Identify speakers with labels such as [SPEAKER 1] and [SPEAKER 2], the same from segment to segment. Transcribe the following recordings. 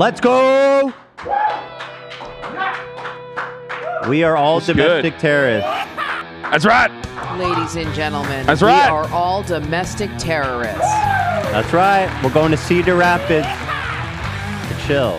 [SPEAKER 1] Let's go. We are all
[SPEAKER 2] good.
[SPEAKER 1] domestic terrorists.
[SPEAKER 2] That's right.
[SPEAKER 3] Ladies and gentlemen,
[SPEAKER 2] That's
[SPEAKER 3] we are all domestic terrorists.
[SPEAKER 1] That's right. We're going to Cedar Rapids to chill.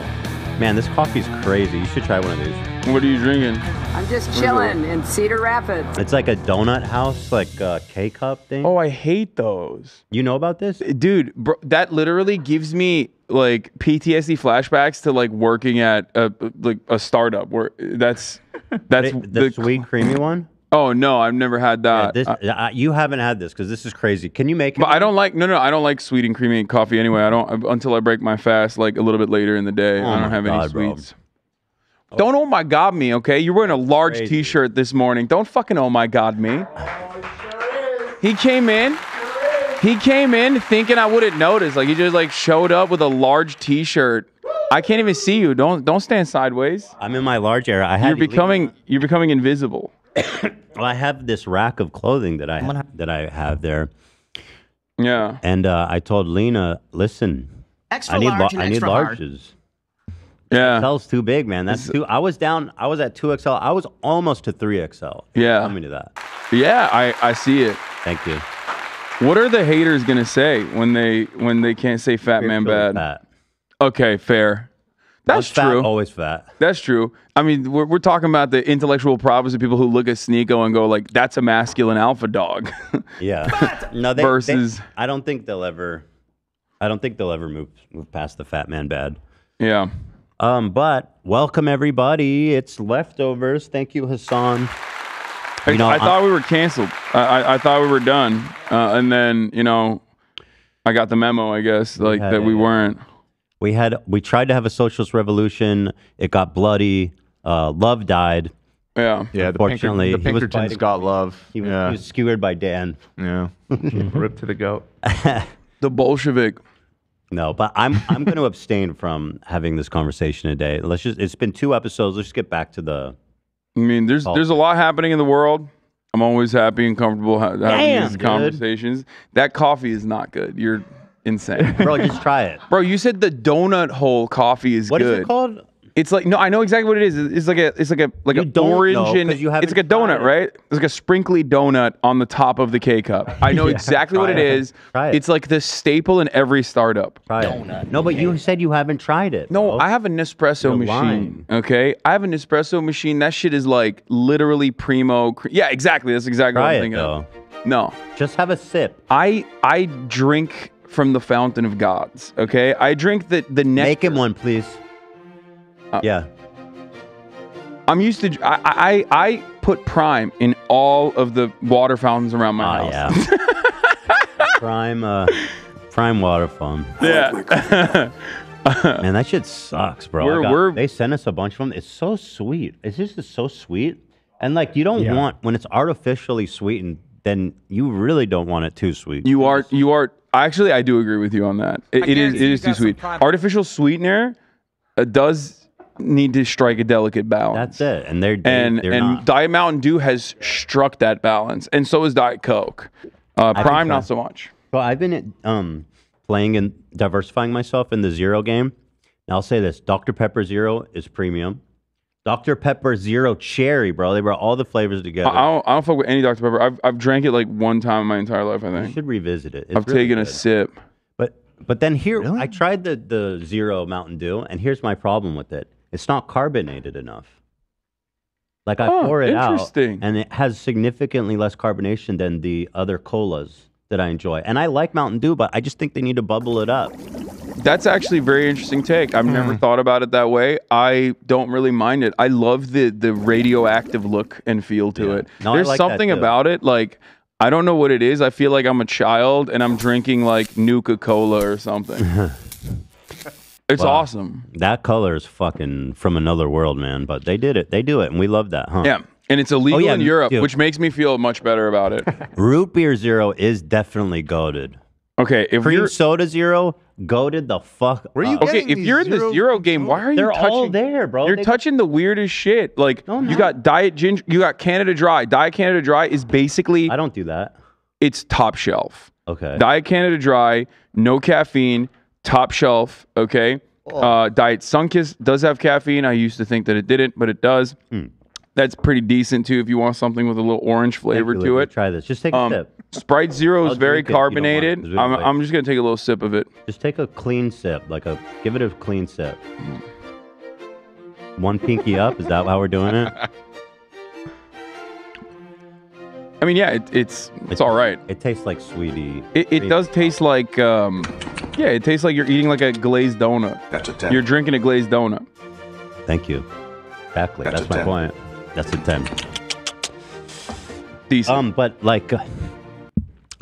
[SPEAKER 1] Man, this coffee's crazy. You should try one of these.
[SPEAKER 2] What are you drinking?
[SPEAKER 4] I'm just chilling in Cedar Rapids.
[SPEAKER 1] It's like a donut house, like a K cup thing.
[SPEAKER 2] Oh, I hate those.
[SPEAKER 1] You know about this?
[SPEAKER 2] Dude, bro, that literally gives me like PTSD flashbacks to like working at a like a startup where that's that's
[SPEAKER 1] The, the sweet creamy one.
[SPEAKER 2] Oh no, I've never had
[SPEAKER 1] Yeah,
[SPEAKER 2] that.
[SPEAKER 1] this
[SPEAKER 2] Uh,
[SPEAKER 1] uh, you haven't had this because this is crazy. Can you make it?
[SPEAKER 2] but I don't like no no I don't like sweet and creamy coffee anyway. I don't until I break my fast like a little bit later in the day.
[SPEAKER 1] Oh
[SPEAKER 2] I don't have any
[SPEAKER 1] God, bro.
[SPEAKER 2] sweets. Don't oh my god me, okay? You're wearing a large
[SPEAKER 1] Crazy.
[SPEAKER 2] t-shirt this morning. Don't fucking oh my god me. He came in. He came in thinking I wouldn't notice. Like he just like showed up with a large t-shirt. I can't even see you. Don't don't stand sideways.
[SPEAKER 1] I'm in my large era. I had
[SPEAKER 2] You're becoming you're becoming invisible.
[SPEAKER 1] Well, I have this rack of clothing that I that I have there,
[SPEAKER 2] Yeah.
[SPEAKER 1] and uh, I told Lena, "Listen,
[SPEAKER 5] Extra
[SPEAKER 1] I need
[SPEAKER 5] large
[SPEAKER 1] I need
[SPEAKER 5] extra hard.
[SPEAKER 1] larges.
[SPEAKER 2] Yeah.
[SPEAKER 1] XL's too big, man. That's too. I was down. I was at two XL. I was almost to three XL.
[SPEAKER 2] Yeah.
[SPEAKER 1] Coming to that.
[SPEAKER 2] Yeah, I I see it.
[SPEAKER 1] Thank you.
[SPEAKER 2] What are the haters gonna say when they when they can't say fat man bad?
[SPEAKER 1] fat.
[SPEAKER 2] Okay, fair. That's
[SPEAKER 1] fat,
[SPEAKER 2] true.
[SPEAKER 1] always fat.
[SPEAKER 2] That's true. I mean, we're, we're talking about the intellectual problems of people who look at Sneako and go like, "That's a masculine alpha dog."
[SPEAKER 1] Yeah. no, they, they-
[SPEAKER 2] Versus-
[SPEAKER 1] I don't think they'll ever. I don't think they'll ever move move past the fat man bad.
[SPEAKER 2] yeah.
[SPEAKER 1] Um, but welcome everybody. It's leftovers. Thank you, Hasan.
[SPEAKER 2] I,
[SPEAKER 1] You know,
[SPEAKER 2] I
[SPEAKER 1] I'm-
[SPEAKER 2] thought we were canceled. I, I, I thought we were done, uh, and then you know, I got the memo. I guess like
[SPEAKER 1] had
[SPEAKER 2] that we
[SPEAKER 1] a-
[SPEAKER 2] weren't.
[SPEAKER 1] We had we tried to have a socialist revolution. It got bloody. Uh, love died.
[SPEAKER 2] Yeah.
[SPEAKER 6] Yeah, the,
[SPEAKER 1] Unfortunately,
[SPEAKER 6] Pinker, the
[SPEAKER 1] he was
[SPEAKER 6] Pinkertons
[SPEAKER 1] fighting-
[SPEAKER 6] got love.
[SPEAKER 1] He was,
[SPEAKER 6] yeah,
[SPEAKER 1] he was skewered by Dan.
[SPEAKER 6] yeah. ripped to the goat.
[SPEAKER 2] The Bolshevik.
[SPEAKER 1] No, but I'm I'm going to abstain from having this conversation today. Let's just. It's been two episodes. Let's just get back to the.
[SPEAKER 2] I mean, there's
[SPEAKER 1] Oh.
[SPEAKER 2] there's a lot happening in the world. I'm always happy and comfortable ha- having
[SPEAKER 1] Damn,
[SPEAKER 2] these
[SPEAKER 1] dude.
[SPEAKER 2] conversations. That coffee is not good. You're insane,
[SPEAKER 1] Bro, just try it.
[SPEAKER 2] bro. You said the donut hole coffee is
[SPEAKER 1] What is
[SPEAKER 2] good.
[SPEAKER 1] it called?
[SPEAKER 2] It's like no, I know exactly what it is. It's like a it's like a like
[SPEAKER 1] You
[SPEAKER 2] a
[SPEAKER 1] don't
[SPEAKER 2] orange
[SPEAKER 1] know
[SPEAKER 2] and
[SPEAKER 1] 'cause you
[SPEAKER 2] it's like a donut,
[SPEAKER 1] it.
[SPEAKER 2] right? It's like a sprinkly donut on the top of the K cup. I know exactly what it
[SPEAKER 1] it.
[SPEAKER 2] is.
[SPEAKER 1] Try it.
[SPEAKER 2] It's like the staple in every startup.
[SPEAKER 1] Try it. No, but you said you haven't tried it.
[SPEAKER 2] No,
[SPEAKER 1] bro.
[SPEAKER 2] I have a Nespresso
[SPEAKER 1] You're
[SPEAKER 2] machine.
[SPEAKER 1] lying.
[SPEAKER 2] Okay, I have a Nespresso machine. That shit is like literally primo. Cre- yeah, exactly. That's exactly
[SPEAKER 1] Try
[SPEAKER 2] what I'm thinking
[SPEAKER 1] though.
[SPEAKER 2] of. No,
[SPEAKER 1] Just have a sip.
[SPEAKER 2] I I drink from the fountain of gods. Okay, I drink the the nectar.
[SPEAKER 1] Make him one, please.
[SPEAKER 2] Uh,
[SPEAKER 1] yeah.
[SPEAKER 2] I'm used to. I, I I put Prime in all of the water fountains around my
[SPEAKER 1] Oh
[SPEAKER 2] house.
[SPEAKER 1] yeah. prime, uh, prime water foam.
[SPEAKER 2] Yeah.
[SPEAKER 1] Man, that shit sucks, bro.
[SPEAKER 2] We're-
[SPEAKER 1] got-
[SPEAKER 2] we're-
[SPEAKER 1] they sent us a bunch of them. It's so sweet. It's just it's so sweet. And like you don't want when it's artificially sweetened, then you really don't want it too sweet.
[SPEAKER 2] you are you are. Actually, I do agree with you on that. It, it is
[SPEAKER 5] guarantee
[SPEAKER 2] it
[SPEAKER 5] you
[SPEAKER 2] is too sweet. Artificial sweetener uh, does need to strike a delicate balance.
[SPEAKER 1] That's it. And they're they,
[SPEAKER 2] and
[SPEAKER 1] they're
[SPEAKER 2] and
[SPEAKER 1] not.
[SPEAKER 2] Diet Mountain Dew has struck that balance, and so is Diet Coke. Uh, Prime, not so much.
[SPEAKER 1] Bro, I've been um playing and diversifying myself in the zero game. And I'll say this: Dr Pepper Zero is premium. Dr Pepper Zero Cherry, bro. They brought all the flavors together.
[SPEAKER 2] I don't, I don't fuck with any Dr Pepper. I've I've drank it like one time in my entire life. I think you
[SPEAKER 1] should revisit it. It's
[SPEAKER 2] I've
[SPEAKER 1] really
[SPEAKER 2] taken a sip.
[SPEAKER 1] But but then here I tried the the zero Mountain Dew, and here's my problem with it. It's not carbonated enough. Like I
[SPEAKER 2] Oh,
[SPEAKER 1] pour it out, and it has significantly less carbonation than the other colas that I enjoy. And I like Mountain Dew, but I just think they need to bubble it up.
[SPEAKER 2] That's actually a very interesting take. I've
[SPEAKER 1] Hmm.
[SPEAKER 2] never thought about it that way. I don't really mind it. I love the the radioactive look and feel to
[SPEAKER 1] Yeah.
[SPEAKER 2] it.
[SPEAKER 1] No,
[SPEAKER 2] There's
[SPEAKER 1] like
[SPEAKER 2] something about it like I don't know what it is. I feel like I'm a child and I'm drinking like Nuka Cola or something. it's
[SPEAKER 1] Wow.
[SPEAKER 2] awesome.
[SPEAKER 1] That color is fucking from another world, man. But they did it. They do it, and we love that, huh?
[SPEAKER 2] Yeah. And it's oh, illegal
[SPEAKER 1] Oh, yeah,
[SPEAKER 2] in Europe,
[SPEAKER 1] dude.
[SPEAKER 2] which makes me feel much better about it.
[SPEAKER 1] Root beer zero is definitely goaded.
[SPEAKER 2] Okay, if
[SPEAKER 1] Cream
[SPEAKER 2] you're
[SPEAKER 1] soda zero goaded the fuck.
[SPEAKER 6] Where you
[SPEAKER 1] up.
[SPEAKER 2] okay, if you're in the
[SPEAKER 6] zero
[SPEAKER 2] game, why are you
[SPEAKER 1] They're
[SPEAKER 2] touching?
[SPEAKER 1] all there, bro.
[SPEAKER 2] You're
[SPEAKER 1] They-
[SPEAKER 2] touching the weirdest shit. Like
[SPEAKER 1] No,
[SPEAKER 2] you got Diet Ginger, you got Canada Dry. Diet Canada Dry is basically
[SPEAKER 1] I don't do that.
[SPEAKER 2] it's top shelf.
[SPEAKER 1] Okay.
[SPEAKER 2] Diet Canada Dry, no caffeine, top shelf. Okay, Uh, Diet Sunkist does have caffeine. I used to think that it didn't, but it does.
[SPEAKER 1] Hmm.
[SPEAKER 2] That's pretty decent too if you want something with a little orange flavor to it.
[SPEAKER 1] Try this. Just take a
[SPEAKER 2] Um,
[SPEAKER 1] sip.
[SPEAKER 2] Sprite Zero is very
[SPEAKER 1] carbonated. it if you don't want it,
[SPEAKER 2] carbonated.
[SPEAKER 1] 'cause we
[SPEAKER 2] I'm, I'm just gonna take a little sip of it.
[SPEAKER 1] Just take a clean sip, like a give it a clean sip. One pinky up. Is that how we're doing it?
[SPEAKER 2] I mean, yeah, it, it's it's all right.
[SPEAKER 1] It tastes like sweetie.
[SPEAKER 2] It, it does taste like, um, yeah, it tastes like you're eating like a glazed donut.
[SPEAKER 5] That's a 10.
[SPEAKER 2] You're drinking a glazed donut.
[SPEAKER 1] Thank you. Exactly.
[SPEAKER 5] That's
[SPEAKER 1] That's, my
[SPEAKER 5] 10.
[SPEAKER 1] point. That's a ten.
[SPEAKER 2] Decent.
[SPEAKER 1] Um, but like, uh,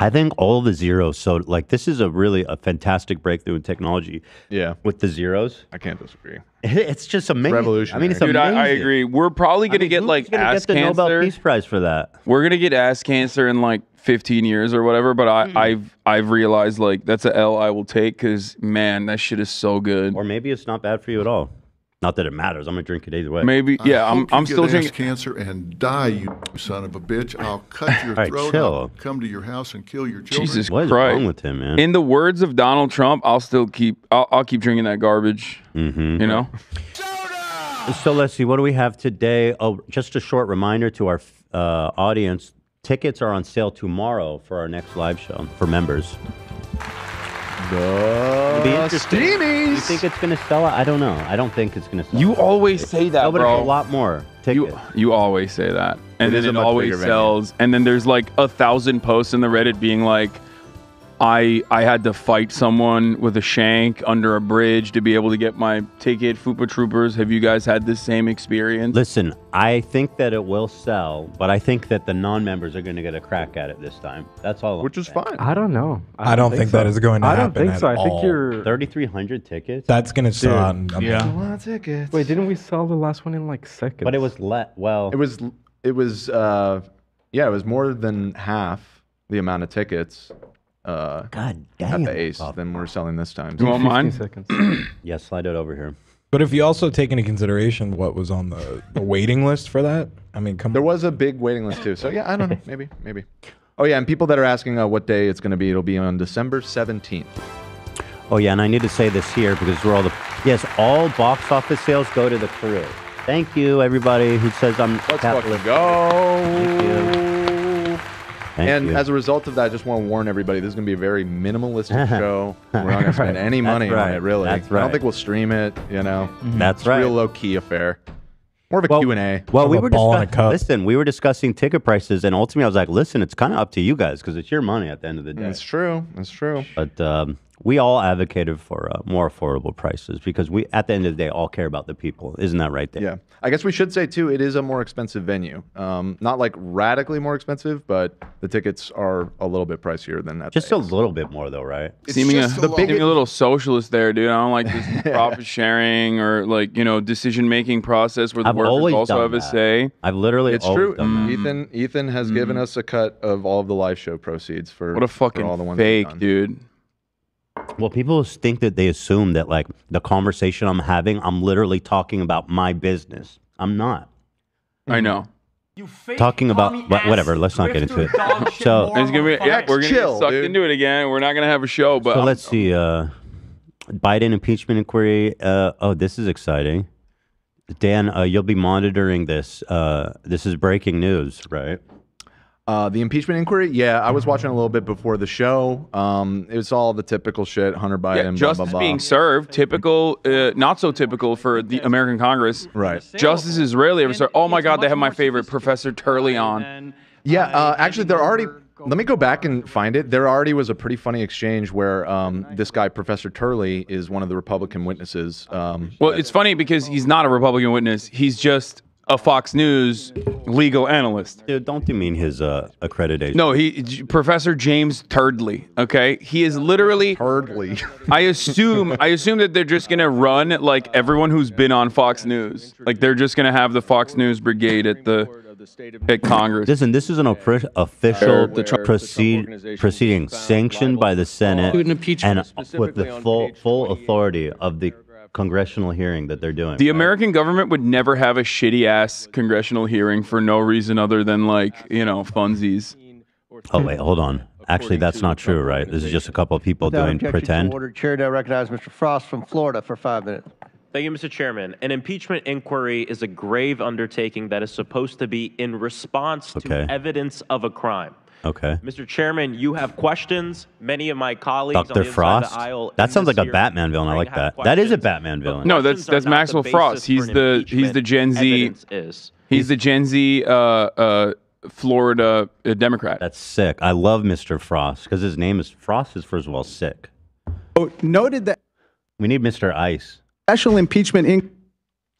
[SPEAKER 1] I think all the zeros. So like, this is a really a fantastic breakthrough in technology
[SPEAKER 6] Yeah,
[SPEAKER 1] with the zeros.
[SPEAKER 6] I can't disagree.
[SPEAKER 1] It's just amazing. I mean, it's
[SPEAKER 2] Dude, I,
[SPEAKER 1] amazing.
[SPEAKER 2] I agree. We're probably gonna
[SPEAKER 1] mean,
[SPEAKER 2] get like
[SPEAKER 1] gonna
[SPEAKER 2] ass
[SPEAKER 1] get the Nobel
[SPEAKER 2] cancer.
[SPEAKER 1] Peace Prize for that.
[SPEAKER 2] We're gonna get ass cancer in like 15 years or whatever. But I, hmm. I've I've realized like that's a L I will take because man, that shit is so good.
[SPEAKER 1] Or maybe it's not bad for you at all. Not that it matters. I'm gonna drink it either way.
[SPEAKER 2] Maybe yeah.
[SPEAKER 5] I
[SPEAKER 2] I'm
[SPEAKER 5] hope
[SPEAKER 2] I'm
[SPEAKER 5] get
[SPEAKER 2] still
[SPEAKER 5] ass
[SPEAKER 2] drinking.
[SPEAKER 5] cancer and die, you son of a bitch. I'll cut your
[SPEAKER 1] All right,
[SPEAKER 5] throat.
[SPEAKER 1] chill.
[SPEAKER 5] I'll come to your house and kill your children.
[SPEAKER 2] Jesus
[SPEAKER 1] What is
[SPEAKER 2] Christ.
[SPEAKER 1] wrong with him, man?
[SPEAKER 2] In the words of Donald Trump, I'll still keep I'll, I'll keep drinking that garbage.
[SPEAKER 1] mm-hmm.
[SPEAKER 2] You know.
[SPEAKER 1] So let's see. What do we have today? Oh, just a short reminder to our uh, audience: tickets are on sale tomorrow for our next live show for members. Be interesting. You think it's going to sell out? I don't know. I don't think it's going to sell.
[SPEAKER 2] You
[SPEAKER 1] out.
[SPEAKER 2] always say that,
[SPEAKER 1] No, but it's
[SPEAKER 2] bro.
[SPEAKER 1] a lot more
[SPEAKER 2] You
[SPEAKER 1] tickets.
[SPEAKER 2] you always say that, and
[SPEAKER 6] It is
[SPEAKER 2] then
[SPEAKER 6] a
[SPEAKER 2] it
[SPEAKER 6] much
[SPEAKER 2] always
[SPEAKER 6] bigger venue.
[SPEAKER 2] sells. And then there's like a thousand posts in the Reddit being like, "I I had to fight someone with a shank under a bridge to be able to get my ticket." Fupa Troopers, have you guys had this same experience?
[SPEAKER 1] Listen, I think that it will sell, but I think that the non-members are going to get a crack at it this time. That's all.
[SPEAKER 6] Which is fine.
[SPEAKER 7] I don't know.
[SPEAKER 8] I don't think that is going to happen.
[SPEAKER 7] I don't
[SPEAKER 8] happen
[SPEAKER 7] think so. I think
[SPEAKER 8] all.
[SPEAKER 7] you're.
[SPEAKER 1] Thirty-three hundred tickets.
[SPEAKER 8] That's gonna sell. out in a
[SPEAKER 6] Yeah.
[SPEAKER 8] month.
[SPEAKER 6] A lot of tickets.
[SPEAKER 7] Wait, didn't we sell the last one in like seconds?
[SPEAKER 1] but it was let well.
[SPEAKER 6] It was. It was. Uh, yeah, it was more than half the amount of tickets uh,
[SPEAKER 1] God
[SPEAKER 6] at
[SPEAKER 1] damn.
[SPEAKER 6] the Ace
[SPEAKER 1] Bob.
[SPEAKER 6] than we're selling this time.
[SPEAKER 2] You want mine?
[SPEAKER 7] seconds.
[SPEAKER 1] Yeah, slide it over here.
[SPEAKER 8] But if you also take into consideration what was on the, the waiting list for that, I mean, come
[SPEAKER 6] There
[SPEAKER 8] on.
[SPEAKER 6] was a big waiting list too. So yeah, I don't know. Maybe. Maybe. Oh yeah, and people that are asking uh, what day it's going to be, it'll be on December seventeenth.
[SPEAKER 1] Oh yeah, and I need to say this here because we're all the yes, all box office sales go to the crew. Thank you, everybody who says I'm
[SPEAKER 6] Let's fucking go.
[SPEAKER 1] Thank
[SPEAKER 6] and
[SPEAKER 1] you.
[SPEAKER 6] as a result of that, I just want to warn everybody: this is going to be a very minimalistic show. We're not going to spend any
[SPEAKER 1] That's
[SPEAKER 6] money on
[SPEAKER 1] right.
[SPEAKER 6] it, really.
[SPEAKER 1] That's
[SPEAKER 6] I
[SPEAKER 1] right.
[SPEAKER 6] don't think we'll stream it. You know,
[SPEAKER 1] That's
[SPEAKER 6] it's a
[SPEAKER 1] right.
[SPEAKER 6] real low key affair. More of a
[SPEAKER 1] Well-
[SPEAKER 6] Q and A.
[SPEAKER 1] Well,
[SPEAKER 8] Have
[SPEAKER 1] we
[SPEAKER 8] a
[SPEAKER 1] were
[SPEAKER 8] ball and a
[SPEAKER 1] discuss-
[SPEAKER 8] cup.
[SPEAKER 1] listen. We were discussing ticket prices, and ultimately, I was like, "Listen, it's kind of up to you guys because it's your money at the end of the day."
[SPEAKER 6] It's true. It's true.
[SPEAKER 1] But um, we all advocated for uh, more affordable prices because we, at the end of the day, all care about the people. Isn't that right? There.
[SPEAKER 6] Yeah, I guess we should say too, it is a more expensive venue. Um, not like radically more expensive, but the tickets are a little bit pricier than that.
[SPEAKER 1] Just a little bit more, though, right?
[SPEAKER 5] It's
[SPEAKER 2] seeming a,
[SPEAKER 5] just a
[SPEAKER 2] the
[SPEAKER 5] lot-
[SPEAKER 2] seeming a little socialist there, dude. I don't like this profit sharing or like you know decision making process where the
[SPEAKER 1] I've
[SPEAKER 2] workers also
[SPEAKER 1] done
[SPEAKER 2] have a say.
[SPEAKER 1] I've literally
[SPEAKER 6] It's
[SPEAKER 1] always
[SPEAKER 6] true.
[SPEAKER 1] done that.
[SPEAKER 6] Ethan Ethan has given us a cut of all of the live show proceeds for
[SPEAKER 2] What a
[SPEAKER 6] for
[SPEAKER 2] fucking
[SPEAKER 6] all the ones we've
[SPEAKER 2] fake,
[SPEAKER 6] done.
[SPEAKER 2] dude.
[SPEAKER 1] Well, people think that they assume that like the conversation I'm having, I'm literally talking about my business. I'm not
[SPEAKER 2] I know.
[SPEAKER 1] talking about wha- whatever. Let's not get into it. So,
[SPEAKER 2] It's gonna be yeah, we're gonna
[SPEAKER 6] chill,
[SPEAKER 2] get sucked
[SPEAKER 6] dude.
[SPEAKER 2] into it again. We're not gonna have a show, but
[SPEAKER 1] so let's see. Uh, Biden impeachment inquiry. Uh, oh, this is exciting. Dan, uh, you'll be monitoring this. Uh, this is breaking news, right?
[SPEAKER 6] Uh, the impeachment inquiry, yeah, I was watching a little bit before the show. Um, it was all the typical shit, Hunter Biden,
[SPEAKER 2] yeah,
[SPEAKER 6] blah, blah,
[SPEAKER 2] justice
[SPEAKER 6] blah.
[SPEAKER 2] being served, typical, uh, not so typical for the American Congress.
[SPEAKER 6] Right.
[SPEAKER 2] Justice is rarely ever served. Oh my God, they have my favorite Professor Turley on.
[SPEAKER 6] Yeah, uh, actually, there already. Let me go back and find it. There already was a pretty funny exchange where um, this guy, Professor Turley, is one of the Republican witnesses. Um,
[SPEAKER 2] Well, it's funny because he's not a Republican witness. He's just a Fox News legal analyst.
[SPEAKER 1] Dude, don't demean his uh, accreditation.
[SPEAKER 2] No, he J- Professor James Turdley. Okay, he is literally.
[SPEAKER 6] Hardly.
[SPEAKER 2] I assume. I assume that they're just gonna run like everyone who's been on Fox News. Like they're just gonna have the Fox News brigade at the at Congress.
[SPEAKER 1] Listen, this is an oppre- official proceed, proceeding sanctioned by the Senate and with the full full authority of the congressional hearing that they're doing.
[SPEAKER 2] The American government would never have a shitty ass congressional hearing for no reason other than like you know funsies.
[SPEAKER 1] oh wait, hold on. Actually, that's not true, right? This is just a couple of people
[SPEAKER 9] Without
[SPEAKER 1] doing
[SPEAKER 9] objection to
[SPEAKER 1] pretend.
[SPEAKER 9] Order. Chair now recognize Mr. Frost from Florida for five minutes.
[SPEAKER 10] Thank you, Mr. Chairman. An impeachment inquiry is a grave undertaking that is supposed to be in response
[SPEAKER 1] Okay.
[SPEAKER 10] to evidence of a crime.
[SPEAKER 1] Okay.
[SPEAKER 10] Mr. Chairman, you have questions. Many of my colleagues on the
[SPEAKER 1] Dr.
[SPEAKER 10] other
[SPEAKER 1] Frost?
[SPEAKER 10] the aisle
[SPEAKER 1] That sounds like a Batman villain. I like
[SPEAKER 10] have
[SPEAKER 1] that. That is a Batman villain.
[SPEAKER 2] No, that's that's Maxwell Frost. He's the he's the. Gen Z.
[SPEAKER 10] Is.
[SPEAKER 2] He's the Gen Z uh, uh, Florida uh, Democrat.
[SPEAKER 1] That's sick. I love Mr. Frost because his name is Frost is first of all sick.
[SPEAKER 11] Oh, noted that
[SPEAKER 1] We need Mr. Ice.
[SPEAKER 11] special impeachment in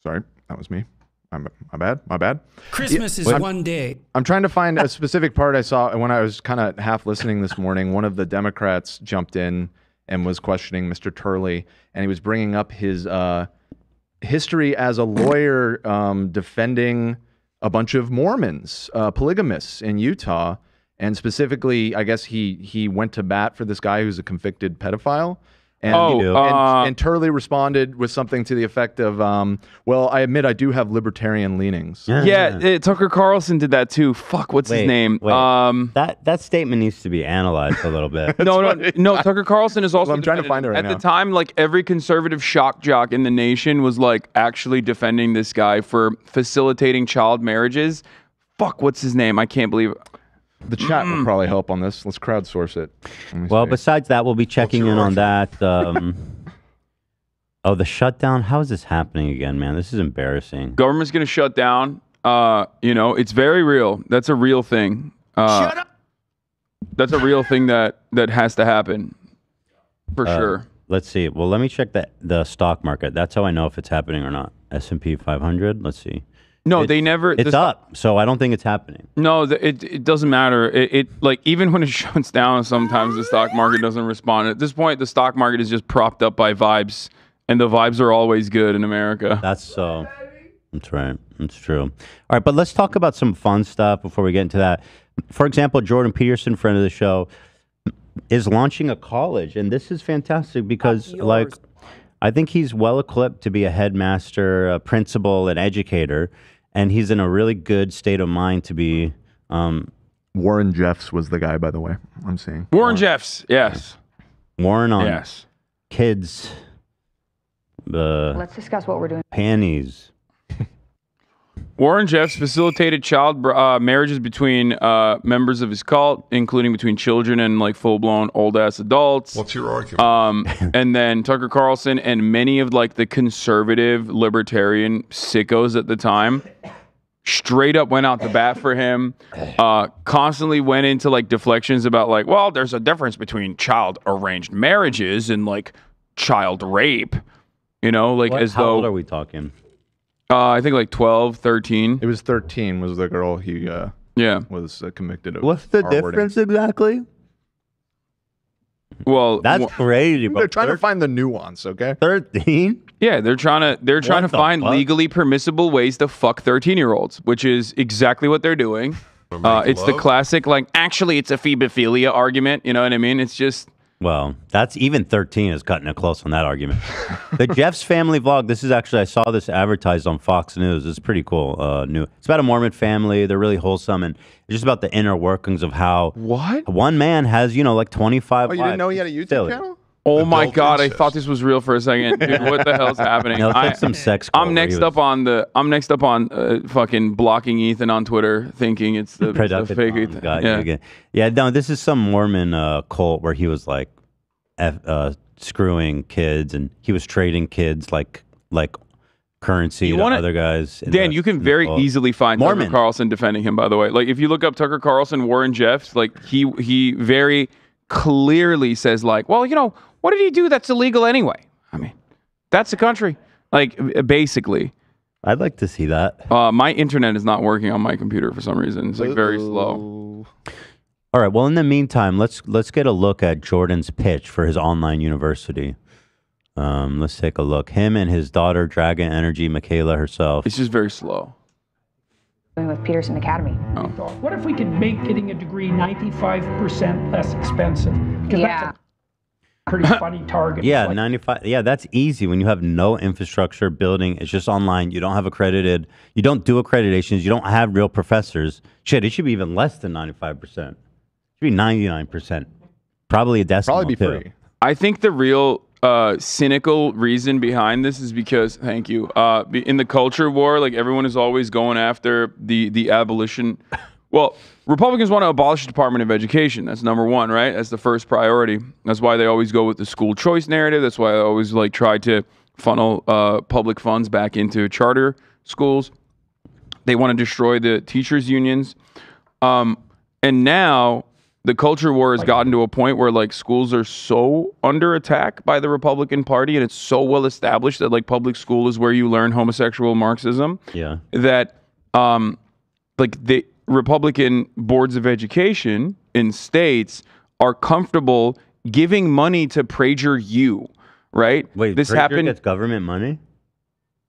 [SPEAKER 6] Sorry, that was me. I'm, my bad. My bad.
[SPEAKER 12] Christmas is
[SPEAKER 6] I'm-
[SPEAKER 12] one day.
[SPEAKER 6] I'm trying to find a specific part I saw when I was kind of half listening this morning. One of the Democrats jumped in and was questioning Mr. Turley, and he was bringing up his uh, history as a lawyer um, defending a bunch of Mormons, uh, polygamists in Utah, and specifically, I guess he he went to bat for this guy who's a convicted pedophile. And,
[SPEAKER 2] Oh,
[SPEAKER 6] and,
[SPEAKER 2] uh,
[SPEAKER 6] and Turley responded with something to the effect of, um, "Well, I admit I do have libertarian leanings."
[SPEAKER 2] yeah, uh, Tucker Carlson did that too. Fuck, what's
[SPEAKER 1] Wait,
[SPEAKER 2] his name?
[SPEAKER 1] wait.
[SPEAKER 2] Um,
[SPEAKER 1] That that statement needs to be analyzed a little bit.
[SPEAKER 2] no, no, no. Tucker Carlson is also.
[SPEAKER 6] Well, I'm trying to find it
[SPEAKER 2] him.
[SPEAKER 6] right
[SPEAKER 2] At
[SPEAKER 6] now.
[SPEAKER 2] the time, like every conservative shock jock in the nation was like actually defending this guy for facilitating child marriages. Fuck, what's his name? I can't believe.
[SPEAKER 6] The chat will probably help on this. Let's crowdsource it. Let
[SPEAKER 1] Well,
[SPEAKER 6] see.
[SPEAKER 1] besides that, we'll be checking in on that. Um, oh, the shutdown. How is this happening again, man? This is embarrassing.
[SPEAKER 2] Government's gonna shut down. Uh, you know, it's very real. That's a real thing. Uh, Shut up. That's a real thing that that has to happen, for
[SPEAKER 1] Uh,
[SPEAKER 2] sure.
[SPEAKER 1] Let's see. Well, let me check the the stock market. That's how I know if it's happening or not. S and P 500. Let's see.
[SPEAKER 2] No,
[SPEAKER 1] It's-
[SPEAKER 2] they never.
[SPEAKER 1] It's
[SPEAKER 2] the-
[SPEAKER 1] up, so I don't think it's happening.
[SPEAKER 2] No, the, it it doesn't matter. It, it like even when it shuts down, sometimes the stock market doesn't respond. At this point, the stock market is just propped up by vibes, and the vibes are always good in America.
[SPEAKER 1] That's so. That's right. That's true. All right, but let's talk about some fun stuff before we get into that. For example, Jordan Peterson, friend of the show, is launching a college, and this is fantastic because, like, I think he's well equipped to be a headmaster, a principal, an educator, and he's in a really good state of mind to be. Um,
[SPEAKER 6] Warren Jeffs was the guy, by the way. I'm seeing
[SPEAKER 2] Warren Jeffs, yes,
[SPEAKER 1] Warren on
[SPEAKER 2] yes.
[SPEAKER 1] kids, uh,
[SPEAKER 13] Let's discuss what we're doing.
[SPEAKER 1] panties.
[SPEAKER 2] Warren Jeffs facilitated child uh, marriages between uh, members of his cult, including between children and like full blown old ass adults.
[SPEAKER 14] What's your argument?
[SPEAKER 2] Um, and then Tucker Carlson and many of like the conservative libertarian sickos at the time straight up went out the bat for him. Uh, constantly went into like deflections about like, well, there's a difference between child arranged marriages and like child rape. You know, like
[SPEAKER 1] What-
[SPEAKER 2] as
[SPEAKER 1] how
[SPEAKER 2] though
[SPEAKER 1] old are we talking?
[SPEAKER 2] Uh, I think like 12, 13.
[SPEAKER 6] It was 13 was the girl he uh,
[SPEAKER 2] Yeah.
[SPEAKER 6] was uh, convicted of.
[SPEAKER 1] What's the
[SPEAKER 6] R wording.
[SPEAKER 1] difference exactly?
[SPEAKER 2] Well,
[SPEAKER 1] That's
[SPEAKER 2] wh-
[SPEAKER 1] crazy.
[SPEAKER 6] They're trying to find the nuance, okay?
[SPEAKER 1] Thirteen.
[SPEAKER 2] yeah, they're trying to they're trying
[SPEAKER 1] What
[SPEAKER 2] to
[SPEAKER 1] the
[SPEAKER 2] find
[SPEAKER 1] fuck?
[SPEAKER 2] legally permissible ways to fuck 13 year olds, which is exactly what they're doing. Uh, it's the
[SPEAKER 14] love?
[SPEAKER 2] classic like actually it's a ephebophilia argument. You know what I mean? It's just
[SPEAKER 1] Well, that's even 13 is cutting it close on that argument. the Jeffs family vlog. This is actually I saw this advertised on Fox News. It's pretty cool. Uh, new. It's about a Mormon family. They're really wholesome and it's just about the inner workings of how
[SPEAKER 2] what
[SPEAKER 1] one man has you know like 25.
[SPEAKER 6] Oh, you didn't know he had a YouTube
[SPEAKER 1] Silly.
[SPEAKER 6] channel?
[SPEAKER 2] Oh my god! I thought this was real for a second. Dude, what the hell's happening?
[SPEAKER 1] No,
[SPEAKER 2] I,
[SPEAKER 1] some sex.
[SPEAKER 2] I'm next
[SPEAKER 1] was
[SPEAKER 2] up on the. I'm next up on uh, fucking blocking Ethan on Twitter, thinking it's the, the fake Ethan.
[SPEAKER 1] got
[SPEAKER 2] yeah.
[SPEAKER 1] again. Yeah, no, this is some Mormon uh, cult where he was like F, uh, screwing kids and he was trading kids like like currency
[SPEAKER 2] You
[SPEAKER 1] to
[SPEAKER 2] wanna-
[SPEAKER 1] other guys.
[SPEAKER 2] Dan,
[SPEAKER 1] the-
[SPEAKER 2] you can very easily find
[SPEAKER 1] Mormon.
[SPEAKER 2] Tucker Carlson defending him. By the way, like if you look up Tucker Carlson, Warren Jeffs, like he he very clearly says like, well, you know, what did he do that's illegal anyway? I mean, that's the country. Like basically,
[SPEAKER 1] I'd like to see that.
[SPEAKER 2] uh, my internet is not working on my computer for some reason. It's like very slow.
[SPEAKER 1] All right. Well, in the meantime, let's let's get a look at Jordan's pitch for his online university. Um, let's take a look. Him and his daughter, Dragon Energy, Mikhaila herself.
[SPEAKER 2] It's just very slow.
[SPEAKER 13] With Peterson Academy.
[SPEAKER 12] What if we could make getting a degree 95% less expensive?
[SPEAKER 13] Yeah.
[SPEAKER 12] That's a pretty funny target.
[SPEAKER 1] Yeah,
[SPEAKER 12] Like,
[SPEAKER 1] 95. Yeah, that's easy when you have no infrastructure building. It's just online. You don't have accredited. You don't do accreditations. You don't have real professors. Shit, it should be even less than 95%. It Should be ninety nine percent. Probably a decimal.
[SPEAKER 6] Probably be
[SPEAKER 1] too.
[SPEAKER 6] free.
[SPEAKER 2] I think the real uh, cynical reason behind this is because, thank you, uh, in the culture war, like everyone is always going after the the abolition. Well, Republicans want to abolish the Department of Education. That's number one, right? That's the first priority. That's why they always go with the school choice narrative. That's why I always like try to funnel uh, public funds back into charter schools. They want to destroy the teachers' unions. Um, and now the culture war has gotten to a point where like schools are so under attack by the Republican Party, and it's so well established that like public school is where you learn homosexual Marxism.
[SPEAKER 1] Yeah.
[SPEAKER 2] That um, like the Republican boards of education in states are comfortable giving money to PragerU, right?
[SPEAKER 1] Wait,
[SPEAKER 2] this
[SPEAKER 1] Prager
[SPEAKER 2] happened.
[SPEAKER 1] gets government money.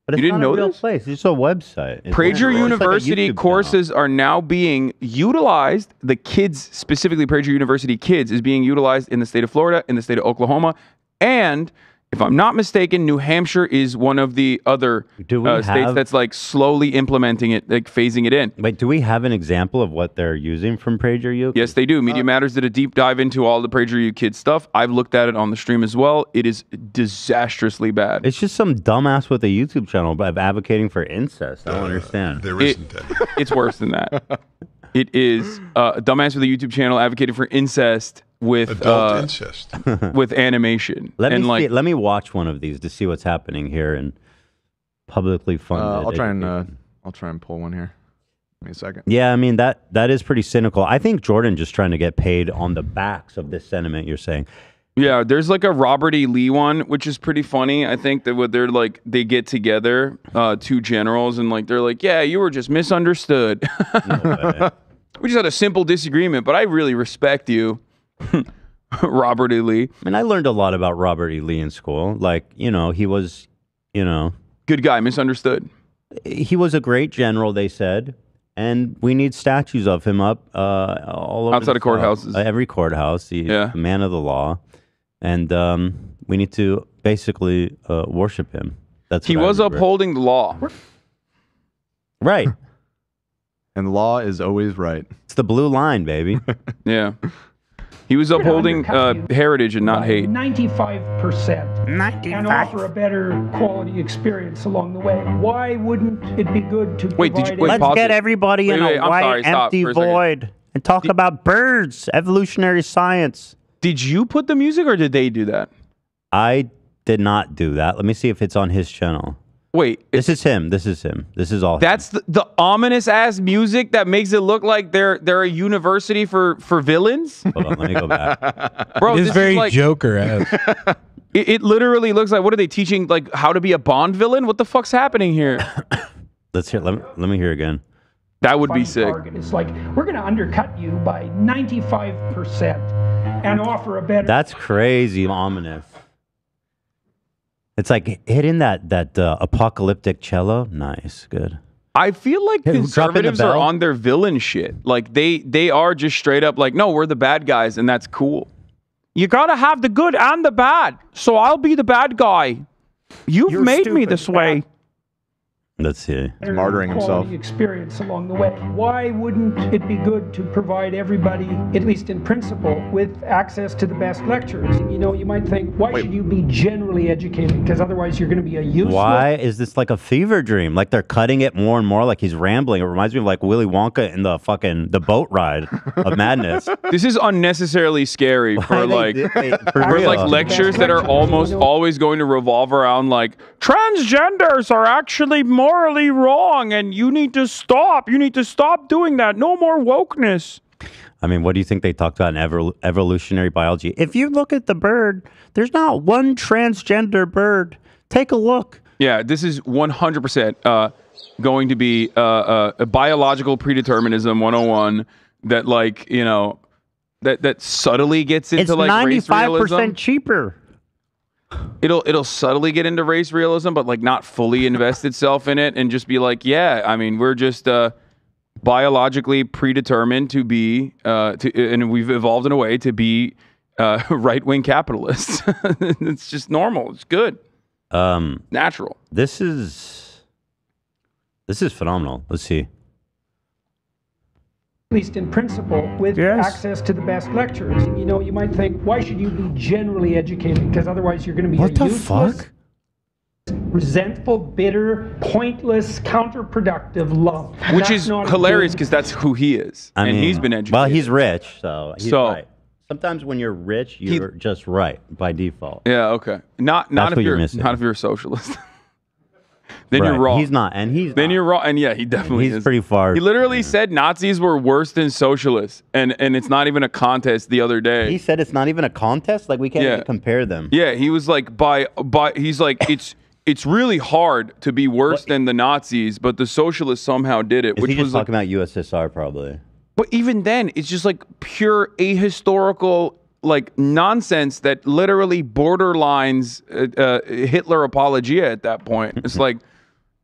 [SPEAKER 1] But
[SPEAKER 2] You didn't know
[SPEAKER 1] a real
[SPEAKER 2] this?
[SPEAKER 1] place. It's a website. It's
[SPEAKER 2] Prager
[SPEAKER 1] like
[SPEAKER 2] University
[SPEAKER 1] YouTube
[SPEAKER 2] courses are now being utilized. The kids, specifically Prager University kids, is being utilized in the state of Florida, in the state of Oklahoma, and if I'm not mistaken, New Hampshire is one of the other
[SPEAKER 1] Do we
[SPEAKER 2] uh, states
[SPEAKER 1] have-
[SPEAKER 2] that's like slowly implementing it, like phasing it in.
[SPEAKER 1] Wait, do we have an example of what they're using from PragerU?
[SPEAKER 2] Yes, they do. Media Matters did a deep dive into all the PragerU kids stuff. I've looked at it on the stream as well. It is disastrously bad.
[SPEAKER 1] It's just some dumbass with a YouTube channel of advocating for incest. I don't understand.
[SPEAKER 14] There
[SPEAKER 2] It- it's worse than that. It is uh, a dumbass with a YouTube channel advocating for incest with
[SPEAKER 14] Adult
[SPEAKER 2] uh,
[SPEAKER 14] incest.
[SPEAKER 2] with animation.
[SPEAKER 1] Let
[SPEAKER 2] and
[SPEAKER 1] me
[SPEAKER 2] like
[SPEAKER 1] see, let me watch one of these to see what's happening here and publicly funded.
[SPEAKER 6] Uh, I'll try and uh. I'll try and pull one here. Give me a second.
[SPEAKER 1] Yeah, I mean that that is pretty cynical. I think Jordan just trying to get paid on the backs of this sentiment you're saying.
[SPEAKER 2] Yeah, there's like a Robert E. Lee one, which is pretty funny. I think that what they're like, they get together, uh, two generals, and like they're like, "Yeah, you were just misunderstood. we just had a simple disagreement, but I really respect you, Robert E. Lee.
[SPEAKER 1] I mean, I learned a lot about Robert E. Lee in school. Like, you know, he was, you know,
[SPEAKER 2] Good guy, misunderstood.
[SPEAKER 1] he was a great general. They said, and we need statues of him up uh, all over
[SPEAKER 2] Outside
[SPEAKER 1] the
[SPEAKER 2] of courthouses.
[SPEAKER 1] Uh, every courthouse. He's
[SPEAKER 2] Yeah.
[SPEAKER 1] a man of the law, and um, we need to basically uh, worship him. That's
[SPEAKER 2] He was upholding the law.
[SPEAKER 1] right.
[SPEAKER 6] And law is always right.
[SPEAKER 1] It's the blue line, baby.
[SPEAKER 2] Yeah, he was upholding uh, heritage and not hate.
[SPEAKER 12] 95% and offer a better quality experience along the way. Why wouldn't it be good to
[SPEAKER 2] Wait, did you- wait,
[SPEAKER 1] Let's
[SPEAKER 2] pause
[SPEAKER 1] get
[SPEAKER 2] it.
[SPEAKER 1] everybody
[SPEAKER 2] Wait,
[SPEAKER 1] in
[SPEAKER 2] wait,
[SPEAKER 1] a
[SPEAKER 2] I'm
[SPEAKER 1] white,
[SPEAKER 2] sorry, stop
[SPEAKER 1] empty
[SPEAKER 2] for a second.
[SPEAKER 1] void and talk about birds, evolutionary science.
[SPEAKER 2] Did you put the music or did they do that?
[SPEAKER 1] I did not do that. Let me see if it's on his channel.
[SPEAKER 2] Wait,
[SPEAKER 1] This is him. This is him. This is all.
[SPEAKER 2] That's the, the ominous ass music that makes it look like they're they're a university for for villains.
[SPEAKER 1] Hold on, let me go back.
[SPEAKER 2] Bro,
[SPEAKER 8] it
[SPEAKER 2] this
[SPEAKER 8] is very
[SPEAKER 2] like,
[SPEAKER 8] Joker esque.
[SPEAKER 2] It, it literally looks like what are they teaching like how to be a Bond villain? What the fuck's happening here?
[SPEAKER 1] Let's hear. Let me, let me hear again.
[SPEAKER 2] That would be sick.
[SPEAKER 12] target. It's like we're going to undercut you by 95% and offer a better
[SPEAKER 1] That's crazy ominous. It's like hitting that that uh, apocalyptic cello. Nice, good.
[SPEAKER 2] I feel like
[SPEAKER 1] Hey, dropping the
[SPEAKER 2] conservatives are on their villain shit. Like they they are just straight up like, no, we're the bad guys, and that's cool. You gotta have the good and the bad. So I'll be the bad guy. You've made me this way.
[SPEAKER 1] Let's see.
[SPEAKER 12] better
[SPEAKER 6] martyring himself.
[SPEAKER 12] experience along the way. Why wouldn't it be good to provide everybody, at least in principle, with access to the best lecturers? You know, you might think, why should you be generally educated? Because otherwise you're going to be a useless
[SPEAKER 1] Why is this like a fever dream? Like they're cutting it more and more. Like he's rambling. It reminds me of like Willy Wonka in the fucking the boat ride of madness.
[SPEAKER 2] This is unnecessarily scary for like
[SPEAKER 1] did- they- for
[SPEAKER 2] for like lectures that are almost always going to revolve around like transgenders are actually morally wrong and you need to stop. You need to stop doing that. No more wokeness.
[SPEAKER 1] I mean, what do you think they talked about in evol- evolutionary biology? If you look at the bird, there's not one transgender bird. Take a look.
[SPEAKER 2] Yeah, this is 100% uh, going to be uh, uh, a biological predeterminism 101 that like, you know, that that subtly gets into
[SPEAKER 1] It's
[SPEAKER 2] like race
[SPEAKER 1] 95%
[SPEAKER 2] realism.
[SPEAKER 1] cheaper.
[SPEAKER 2] It'll it'll subtly get into race realism, but like not fully invest itself in it, and just be like, yeah, I mean, we're just uh, biologically predetermined to be, uh, to, and we've evolved in a way to be uh, right wing capitalists. it's just normal. It's good,
[SPEAKER 1] Um,
[SPEAKER 2] natural.
[SPEAKER 1] this is this is phenomenal. Let's see.
[SPEAKER 12] At least in principle, with access to the best lecturers. You know, you might think, why should you be generally educated? Because otherwise you're going to be
[SPEAKER 1] What
[SPEAKER 12] a
[SPEAKER 1] the
[SPEAKER 12] useless,
[SPEAKER 1] fuck?
[SPEAKER 12] resentful, bitter, pointless, counterproductive love.
[SPEAKER 2] Which
[SPEAKER 12] that's
[SPEAKER 2] is hilarious because that's who he is,
[SPEAKER 1] I
[SPEAKER 2] and
[SPEAKER 1] mean,
[SPEAKER 2] he's been educated.
[SPEAKER 1] Well, he's rich, so he's
[SPEAKER 2] So-
[SPEAKER 1] right. Sometimes when you're rich, you're just right by default.
[SPEAKER 2] Yeah. Okay. Not not
[SPEAKER 1] That's
[SPEAKER 2] if
[SPEAKER 1] you're
[SPEAKER 2] you're not if you're a socialist. then you're wrong.
[SPEAKER 1] He's not, and he's
[SPEAKER 2] then you're wrong. And yeah, he definitely
[SPEAKER 1] he's
[SPEAKER 2] is.
[SPEAKER 1] pretty far.
[SPEAKER 2] He literally said Nazis were worse than socialists, and and it's not even a contest. The other day,
[SPEAKER 1] He said it's not even a contest. Like we can't
[SPEAKER 2] Yeah.
[SPEAKER 1] even compare them.
[SPEAKER 2] Yeah, he was like by by he's like it's it's really hard to be worse than the Nazis, but the socialists somehow did it,
[SPEAKER 1] Is
[SPEAKER 2] which
[SPEAKER 1] he just
[SPEAKER 2] was like,
[SPEAKER 1] talking about USSR probably?
[SPEAKER 2] but even then it's just like pure ahistorical like nonsense that literally borderlines uh, uh, Hitler apologia at that point. It's like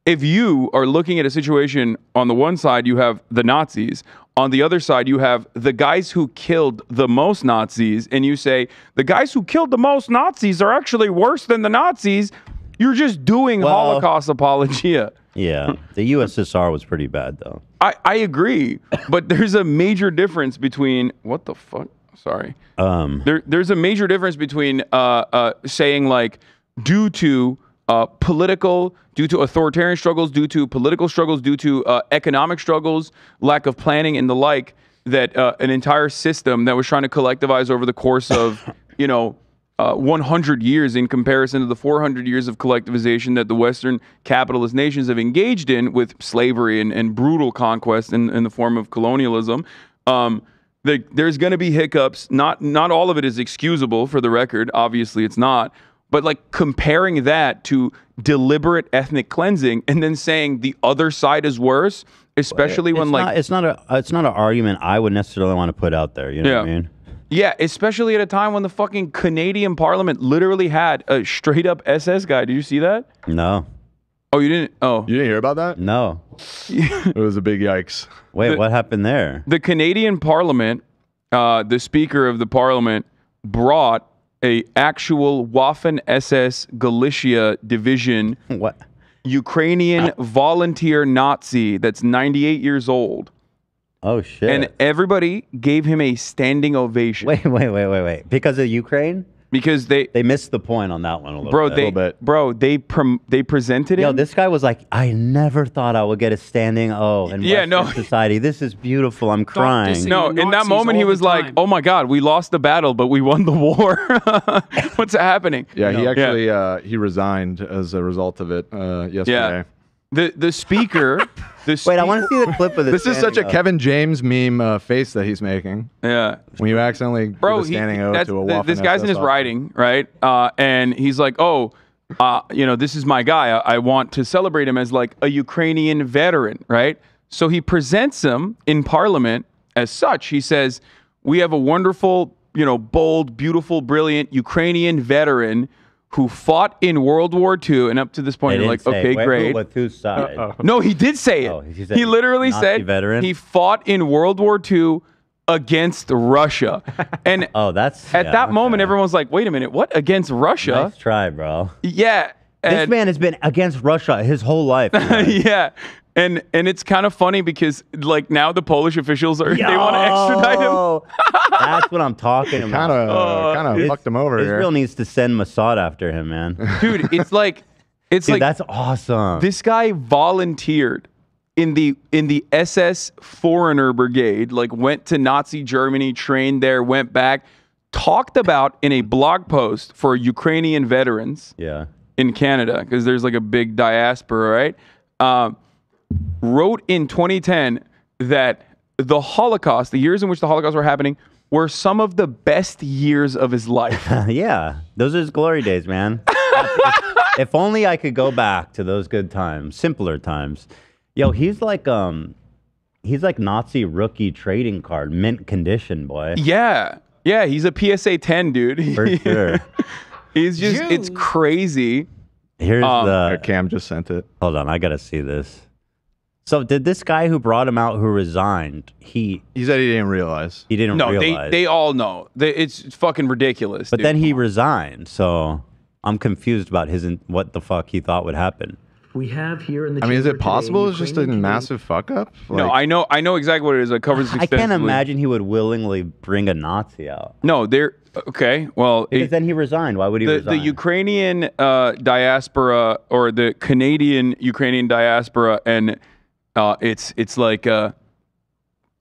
[SPEAKER 2] if you are looking at a situation on the one side you have the Nazis, on the other side you have the guys who killed the most Nazis and you say the guys who killed the most Nazis are actually worse than the Nazis, you're just doing
[SPEAKER 1] Well-
[SPEAKER 2] Holocaust apologia.
[SPEAKER 1] Yeah, the USSR was pretty bad though.
[SPEAKER 2] I, I agree, but there's a major difference between what the fuck. Sorry.
[SPEAKER 1] Um,
[SPEAKER 2] There, there's a major difference between uh, uh, saying like due to uh, political, due to authoritarian struggles, due to political struggles, due to uh, economic struggles, lack of planning, and the like, that uh, an entire system that was trying to collectivize over the course of, you know, uh, 100 years in comparison to the 400 years of collectivization that the Western capitalist nations have engaged in with slavery and, and brutal conquest in, in the form of colonialism. Um, the, there's going to be hiccups. Not not all of it is excusable for the record. Obviously, it's not. But like comparing that to deliberate ethnic cleansing and then saying the other side is worse, especially when
[SPEAKER 1] it's
[SPEAKER 2] like
[SPEAKER 1] not, it's not a it's not an argument I would necessarily want to put out there. You know what I mean?
[SPEAKER 2] Yeah, especially at a time when the fucking Canadian Parliament literally had a straight up SS guy. Did you see that?
[SPEAKER 1] No,
[SPEAKER 2] Oh, you didn't? Oh,
[SPEAKER 6] You didn't hear about that?
[SPEAKER 1] no.
[SPEAKER 6] It was a big yikes.
[SPEAKER 1] Wait,
[SPEAKER 2] The-
[SPEAKER 1] what happened there?
[SPEAKER 2] the Canadian Parliament, uh, the Speaker of the Parliament brought a actual Waffen SS Galicia division
[SPEAKER 1] What?
[SPEAKER 2] Ukrainian volunteer Nazi that's 98 years old,
[SPEAKER 1] Oh shit!
[SPEAKER 2] and everybody gave him a standing ovation
[SPEAKER 1] wait, wait, wait, wait, wait. Because of Ukraine,
[SPEAKER 2] because they,
[SPEAKER 1] they missed the point on that one a little
[SPEAKER 2] bro,
[SPEAKER 1] bit.
[SPEAKER 2] they,
[SPEAKER 6] little bit.
[SPEAKER 2] bro, they, prom- they presented
[SPEAKER 1] Yo,
[SPEAKER 2] him.
[SPEAKER 1] this guy was like, I never thought I would get a standing O in
[SPEAKER 2] Yeah,
[SPEAKER 1] Western
[SPEAKER 2] no.
[SPEAKER 1] society. This is beautiful. I'm crying.
[SPEAKER 14] dissing
[SPEAKER 2] no, in that moment he was like, "Oh my God, we lost the battle, but we won the war. What's happening?"
[SPEAKER 6] Yeah, he
[SPEAKER 2] Yeah.
[SPEAKER 6] actually uh, he resigned as a result of it uh, yesterday.
[SPEAKER 2] The the speaker. The
[SPEAKER 1] Wait, I want to see the clip of this.
[SPEAKER 6] This is such a
[SPEAKER 1] standing O.
[SPEAKER 6] Kevin James meme uh, face that he's making
[SPEAKER 2] Yeah.
[SPEAKER 6] when you accidentally
[SPEAKER 2] bro, he,
[SPEAKER 6] standing O
[SPEAKER 2] that's,
[SPEAKER 6] to a
[SPEAKER 2] th-
[SPEAKER 6] Waffen
[SPEAKER 2] this guy's in his
[SPEAKER 6] officer.
[SPEAKER 2] writing, right? Uh, and he's like, oh, uh, you know, this is my guy. I, I want to celebrate him as like a Ukrainian veteran, right? So he presents him in Parliament as such. He says, we have a wonderful, you know, bold, beautiful, brilliant Ukrainian veteran who fought in World War II. And up to this point, you're like,
[SPEAKER 1] say,
[SPEAKER 2] okay,
[SPEAKER 1] wait,
[SPEAKER 2] great.
[SPEAKER 1] With whose side?
[SPEAKER 2] No, he did say it.
[SPEAKER 1] Oh, he said
[SPEAKER 2] he literally
[SPEAKER 1] Nazi
[SPEAKER 2] said
[SPEAKER 1] veteran?
[SPEAKER 2] he fought in World War II against Russia. And
[SPEAKER 1] Oh, that's
[SPEAKER 2] at
[SPEAKER 1] yeah,
[SPEAKER 2] that moment,
[SPEAKER 1] okay.
[SPEAKER 2] everyone's like, wait a minute, what? Against Russia?
[SPEAKER 1] Nice try, bro.
[SPEAKER 2] Yeah.
[SPEAKER 1] This man has been against Russia his whole life.
[SPEAKER 2] yeah. And and it's kind of funny because like now the Polish officials are they want to extradite him.
[SPEAKER 1] That's what I'm talking about.
[SPEAKER 6] Kind of kind of fucked him over here.
[SPEAKER 1] Israel needs to send Mossad after him, man.
[SPEAKER 2] Dude, it's like it's
[SPEAKER 1] Dude,
[SPEAKER 2] like
[SPEAKER 1] that's awesome.
[SPEAKER 2] this guy volunteered in the in the SS Foreigner Brigade, like went to Nazi Germany, trained there, went back, talked about in a blog post for Ukrainian veterans
[SPEAKER 1] yeah.
[SPEAKER 2] in Canada because there's like a big diaspora, right? Um, wrote in 2010 that the Holocaust, the years in which the Holocaust were happening, were some of the best years of his life.
[SPEAKER 1] yeah. Those are his glory days, man. if, if only I could go back to those good times, simpler times. Yo, he's like um he's like Nazi rookie trading card, mint condition, boy.
[SPEAKER 2] yeah. Yeah, he's a PSA 10, dude.
[SPEAKER 1] For sure.
[SPEAKER 2] he's just, it's crazy.
[SPEAKER 1] Here's
[SPEAKER 2] Um,
[SPEAKER 1] the
[SPEAKER 6] Cam just sent it.
[SPEAKER 1] Hold on, I gotta see this. So did this guy who brought him out who resigned, he
[SPEAKER 6] He said he didn't realize.
[SPEAKER 1] he didn't
[SPEAKER 2] No,
[SPEAKER 1] realize.
[SPEAKER 2] they, they all know. They, it's fucking ridiculous.
[SPEAKER 1] but
[SPEAKER 2] dude.
[SPEAKER 1] then he resigned, so I'm confused about his what the fuck he thought would happen.
[SPEAKER 14] we have here in the.
[SPEAKER 6] I mean, is it possible it's just a
[SPEAKER 14] Ukrainian
[SPEAKER 6] massive fuck up?
[SPEAKER 2] no, I know, I know exactly what it is. It covers.
[SPEAKER 1] I can't imagine he would willingly bring a Nazi out.
[SPEAKER 2] No, they're okay. Well,
[SPEAKER 1] Because
[SPEAKER 2] it-
[SPEAKER 1] then he resigned. Why would he
[SPEAKER 2] the,
[SPEAKER 1] resign?
[SPEAKER 2] the Ukrainian uh, diaspora or the Canadian Ukrainian diaspora, and uh, it's it's like uh,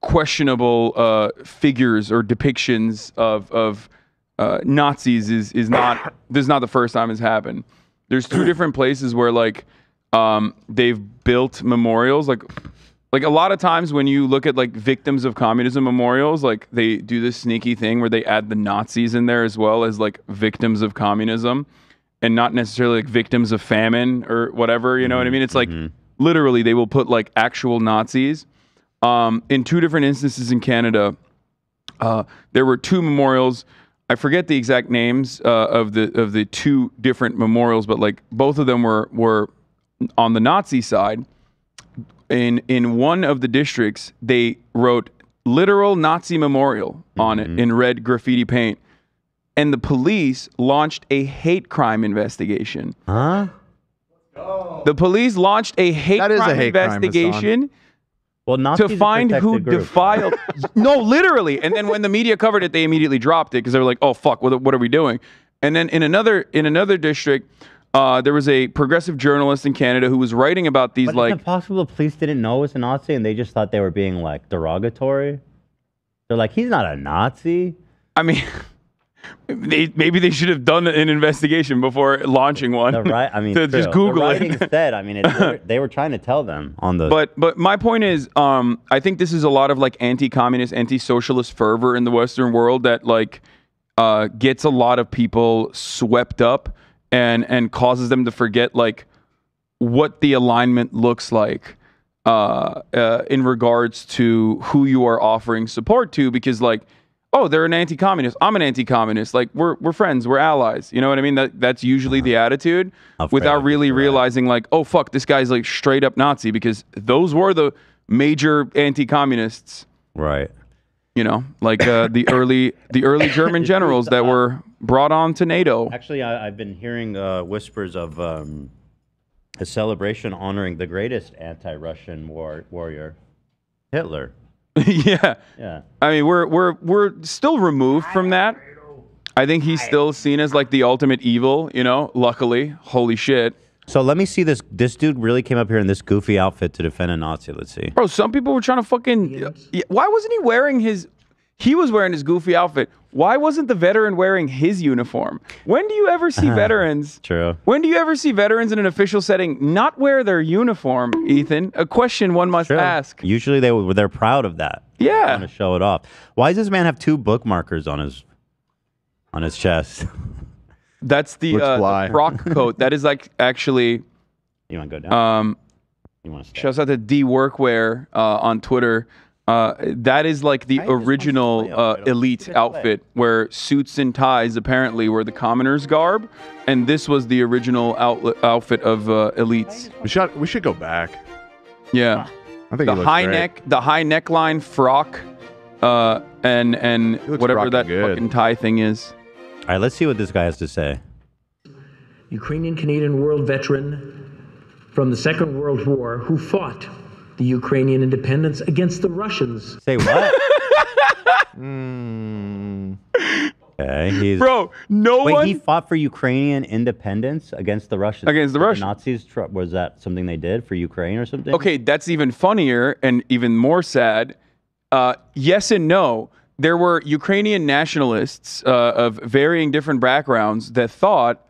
[SPEAKER 2] questionable uh, figures or depictions of of uh, Nazis is is not this is not the first time it's happened. There's two different places where like um, they've built memorials like like a lot of times when you look at like victims of communism memorials like they do this sneaky thing where they add the nazis in there as well as like victims of communism and not necessarily like victims of famine or whatever you know what i mean it's like literally they will put like actual nazis. Um, in two different instances in canada uh, there were two memorials. I forget the exact names uh, of the of the two different memorials but like both of them were were on the nazi side. In in one of the districts they wrote literal nazi memorial on it in red graffiti paint. And the police launched a hate crime investigation.
[SPEAKER 1] Huh
[SPEAKER 2] the police launched a hate
[SPEAKER 6] That is a
[SPEAKER 2] crime
[SPEAKER 6] hate crime, Hasan.
[SPEAKER 2] investigation
[SPEAKER 1] well, Nazis
[SPEAKER 2] to find who
[SPEAKER 1] group.
[SPEAKER 2] defiled no literally and then when the media covered it they immediately dropped it because they were like oh fuck what, what are we doing and then in another in another district uh, there was a progressive journalist in Canada who was writing about these
[SPEAKER 1] But
[SPEAKER 2] like
[SPEAKER 1] is it possible the police didn't know it was a Nazi and they just thought they were being like derogatory? They're like, he's not a Nazi.
[SPEAKER 2] I mean, they, maybe they should have done an investigation before launching one.
[SPEAKER 1] The right, I mean,
[SPEAKER 2] to just. Google
[SPEAKER 1] the
[SPEAKER 2] it.
[SPEAKER 1] said, I mean, it, they, were, they were trying to tell them on the.
[SPEAKER 2] But but my point is, um, I think this is a lot of like anti-communist, anti-socialist fervor in the Western world that like uh, gets a lot of people swept up and and causes them to forget like what the alignment looks like uh, uh, in regards to who you are offering support to, because like. Oh, they're an anti-communist. I'm an anti-communist. Like we're we're friends. We're allies. You know what I mean? That that's usually the attitude, without really realizing like, oh fuck, this guy's like straight up Nazi because those were the major anti-communists.
[SPEAKER 1] Right.
[SPEAKER 2] You know, like uh, the early the early German generals that were brought on to NATO.
[SPEAKER 1] Actually, I, I've been hearing uh, whispers of um, a celebration honoring the greatest anti-Russian war, warrior, Hitler.
[SPEAKER 2] yeah.
[SPEAKER 1] Yeah.
[SPEAKER 2] I mean, we're we're we're still removed from that. I think he's still seen as like the ultimate evil. You know, luckily, holy shit.
[SPEAKER 1] So let me see this. This dude really came up here in this goofy outfit to defend a Nazi. Let's see.
[SPEAKER 2] Bro, some people were trying to fucking. Yeah, Why wasn't he wearing his? He was wearing his goofy outfit. Why wasn't the veteran wearing his uniform? When do you ever see veterans?
[SPEAKER 1] True.
[SPEAKER 2] When do you ever see veterans in an official setting not wear their uniform, Ethan? A question one must ask.
[SPEAKER 1] Usually they were they're proud of that.
[SPEAKER 2] Yeah.
[SPEAKER 1] Want to show it off. Why does this man have two bookmarkers on his on his chest?
[SPEAKER 2] That's the,
[SPEAKER 1] Looks
[SPEAKER 2] uh, the frock coat. That is like actually.
[SPEAKER 1] You want to go down?
[SPEAKER 2] Um,
[SPEAKER 1] you want to
[SPEAKER 2] shouts out to D Workwear uh, on Twitter. Uh, that is like the original uh, elite outfit where suits and ties apparently were the commoner's garb, and this was the original outlet, outfit of uh, elites.
[SPEAKER 6] We should we should go back.
[SPEAKER 2] Yeah,
[SPEAKER 6] I think
[SPEAKER 2] the
[SPEAKER 6] he looks
[SPEAKER 2] high
[SPEAKER 6] great.
[SPEAKER 2] neck, the high neckline frock, uh, and and
[SPEAKER 1] looks
[SPEAKER 2] whatever
[SPEAKER 1] rocking
[SPEAKER 2] that
[SPEAKER 1] good.
[SPEAKER 2] fucking tie thing is.
[SPEAKER 1] All right, let's see what this guy has to say.
[SPEAKER 14] Ukrainian Canadian world veteran from the Second World War who fought the Ukrainian independence against the Russians.
[SPEAKER 1] Say what?
[SPEAKER 6] Hmm.
[SPEAKER 1] Okay, he's
[SPEAKER 2] Bro, no
[SPEAKER 1] Wait,
[SPEAKER 2] one.
[SPEAKER 1] he fought for Ukrainian independence against the Russians.
[SPEAKER 2] Against the
[SPEAKER 1] Did
[SPEAKER 2] Russians.
[SPEAKER 1] Nazis. Tr- was that something they did for Ukraine or something?
[SPEAKER 2] Okay, that's even funnier and even more sad. Uh, yes and no. There were Ukrainian nationalists uh, of varying different backgrounds that thought,